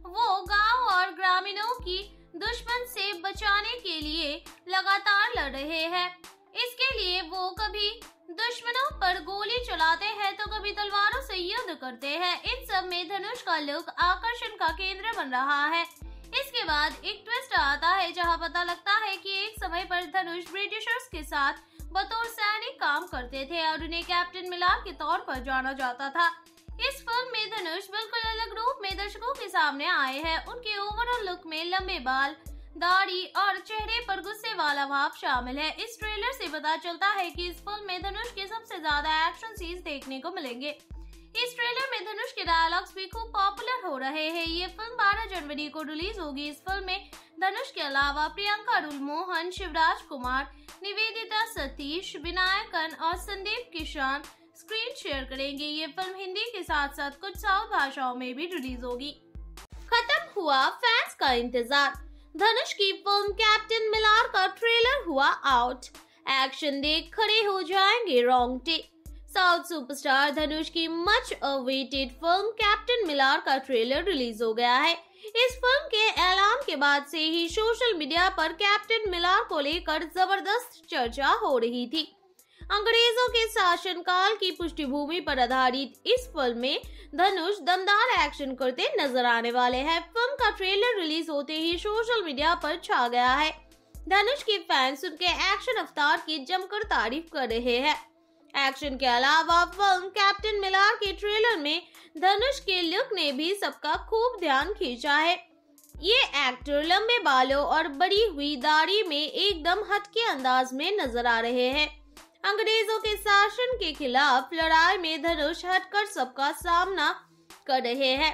वो गाँव और ग्रामीणों की दुश्मन से बचाने के लिए लगातार लड़ रहे हैं। इसके लिए वो कभी दुश्मनों पर गोली चलाते हैं तो कभी तलवारों से युद्ध करते हैं। इन सब में धनुष का लुक आकर्षण का केंद्र बन रहा है। इसके बाद एक ट्विस्ट आता है जहाँ पता लगता है कि एक समय पर धनुष ब्रिटिशर्स के साथ बतौर सैनिक काम करते थे और उन्हें कैप्टन मिलार के तौर पर जाना जाता था। इस फ़िल्म में धनुष बिल्कुल अलग रूप में दर्शकों के सामने आए हैं। उनके ओवरऑल लुक में लंबे बाल, दाढ़ी और चेहरे पर गुस्से वाला भाव शामिल है। इस ट्रेलर से पता चलता है कि इस फ़िल्म में धनुष के सबसे ज़्यादा एक्शन सीन्स देखने को मिलेंगे। इस ट्रेलर में धनुष के डायलॉग्स भी खूब पॉपुलर हो रहे हैं। ये फ़िल्म 12 जनवरी को रिलीज़ होगी। इस फ़िल्म में धनुष के अलावा प्रियंका रुल मोहन शिवराज कुमार, निवेदिता सतीश विनायकन और संदीप किशन स्क्रीन शेयर करेंगे। ये फ़िल्म हिंदी के साथ साथ कुछ साउथ भाषाओं में भी रिलीज़ होगी। खत्म हुआ फैंस का इंतज़ार। धनुष की फ़िल्म कैप्टन मिलार का ट्रेलर हुआ आउट एक्शन देख खड़े हो जाएँगे रोंगटे। साउथ सुपरस्टार धनुष की much awaited film Captain Miller का ट्रेलर रिलीज़ हो गया है। इस फ़िल्म के ऐलान के बाद से ही सोशल मीडिया पर कैप्टन मिलार को लेकर ज़बरदस्त चर्चा हो रही थी। अंग्रेज़ों के शासनकाल की पृष्ठभूमि पर आधारित इस फ़िल्म में धनुष दमदार एक्शन करते नज़र आने वाले हैं। फ़िल्म का ट्रेलर रिलीज़ होते ही सोशल मीडिया पर छा गया है। धनुष के फैंस उनके एक्शन अवतार की जमकर तारीफ़ कर रहे हैं। एक्शन के अलावा फ़िल्म कैप्टन मिलार के ट्रेलर में धनुष के लुक ने भी सबका खूब ध्यान खींचा है। ये एक्टर लंबे बालों और बड़ी हुई दाढ़ी में एकदम हटके अंदाज में नज़र आ रहे हैं। अंग्रेज़ों के शासन के खिलाफ लड़ाई में धनुष हटकर सबका सामना कर रहे हैं।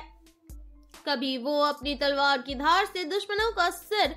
कभी वो अपनी तलवार की धार से दुश्मनों का सिर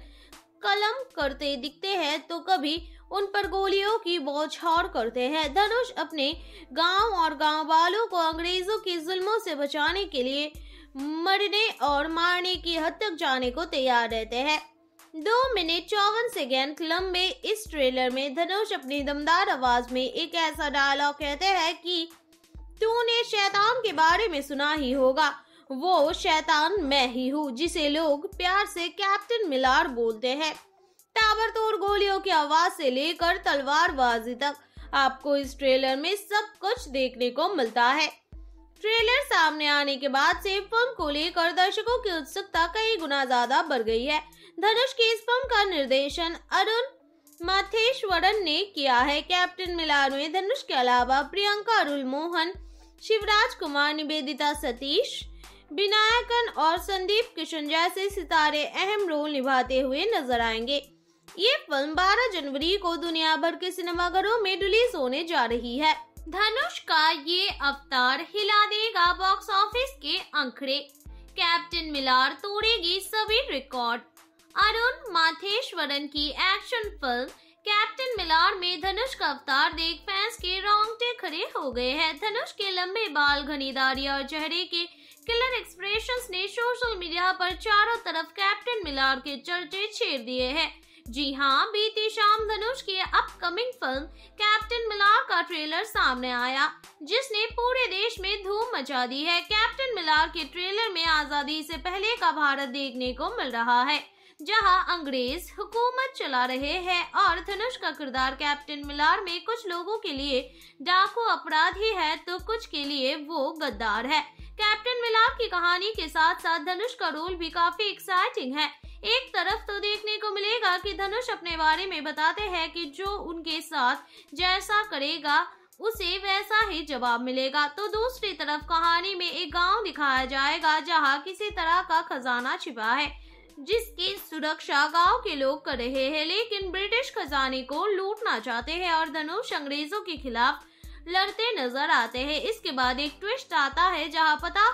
कलम करते दिखते हैं तो कभी उन पर गोलियों की बौछार करते हैं। धनुष अपने गाँव और गाँव वालों को अंग्रेज़ों के जुल्मों से बचाने के लिए मरने और मारने की हद तक जाने को तैयार रहते हैं। दो मिनट चौवन सेकेंड लंबे इस ट्रेलर में धनुष अपनी दमदार आवाज़ में एक ऐसा डायलॉग कहते हैं कि, तूने शैतान के बारे में सुना ही होगा। वो शैतान मैं ही हूँ, जिसे लोग प्यार से कैप्टन मिलार बोलते हैं। ताबड़तोड़ गोलियों की आवाज़ से लेकर तलवारबाजी तक। आपको इस ट्रेलर में सब कुछ देखने को मिलता है। ट्रेलर सामने आने के बाद से फ़िल्म को लेकर दर्शकों की उत्सुकता कई गुना ज़्यादा बढ़ गई है। धनुष की इस फ़िल्म का निर्देशन अरुण माथेश्वरन ने किया है। कैप्टन मिलान में धनुष के अलावा प्रियंका, अरुल मोहन, शिवराज कुमार, निवेदिता सतीश, विनायकन और संदीप किशन जैसे सितारे अहम रोल निभाते हुए नज़र आएँगे। ये फ़िल्म 12 जनवरी को दुनिया भर के सिनेमाघरों में रिलीज़ होने जा रही है। धनुष का ये अवतार हिला देगा बॉक्स ऑफ़िस के अंकड़े कैप्टन मिलार तोड़ेगी सभी रिकॉर्ड। अरुण माथेश्वरन की एक्शन फ़िल्म कैप्टन मिलार में धनुष का अवतार देख फैंस के रोंगटे खड़े हो गए हैं। धनुष के लंबे बाल, घनी दाढ़ी और चेहरे के किलर एक्सप्रेशंस ने सोशल मीडिया पर चारों तरफ़ कैप्टन मिलार के चर्चे छेड़ दिए हैं। जी हाँ बीती शाम धनुष की अपकमिंग फ़िल्म कैप्टन मिलार का ट्रेलर सामने आया, जिसने पूरे देश में धूम मचा दी है। कैप्टन मिलार के ट्रेलर में आज़ादी से पहले का भारत देखने को मिल रहा है, जहाँ अंग्रेज़ हुकूमत चला रहे हैं और धनुष का किरदार कैप्टन मिलार में कुछ लोगों के लिए डाकू अपराधी है तो कुछ के लिए वो गद्दार है। कैप्टन मिलार की कहानी के साथ साथ धनुष का रोल भी काफ़ी एक्साइटिंग है। एक तरफ़ तो देखने को मिलेगा कि धनुष अपने बारे में बताते हैं कि जो उनके साथ जैसा करेगा, उसे वैसा ही जवाब मिलेगा। तो दूसरी तरफ़ कहानी में एक गाँव दिखाया जाएगा जहाँ किसी तरह का खजाना छिपा है, जिसकी सुरक्षा गाँव के लोग कर रहे हैं। लेकिन ब्रिटिश खजाने को लूटना चाहते हैं और धनुष अंग्रेज़ों के खिलाफ लड़ते नज़र आते हैं। इसके बाद एक ट्विस्ट आता है जहाँ पता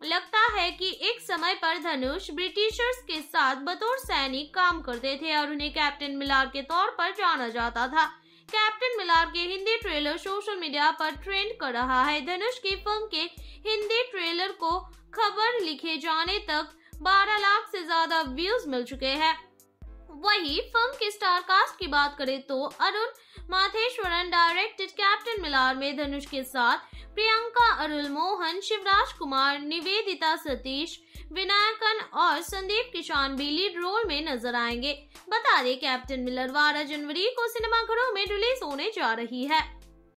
लगता है कि एक समय पर धनुष ब्रिटिशर्स के साथ बतौर सैनिक काम करते थे और उन्हें कैप्टन मिलार के तौर पर जाना जाता था। कैप्टन मिलार के हिंदी ट्रेलर सोशल मीडिया पर ट्रेंड कर रहा है। धनुष की फ़िल्म के हिंदी ट्रेलर को खबर लिखे जाने तक 12 लाख से ज़्यादा व्यूज़ मिल चुके हैं। वही फ़िल्म के स्टार कास्ट की बात करें तो Arun Matheswaran directed Captain Miller में धनुष के साथ प्रियंका, अरुल मोहन, शिवराज कुमार, निवेदिता सतीश, विनायकन और संदीप किशान भी लीड रोल में नज़र आएँगे। बता दें कैप्टन मिलर 12 जनवरी को सिनेमाघरों में रिलीज़ होने जा रही है।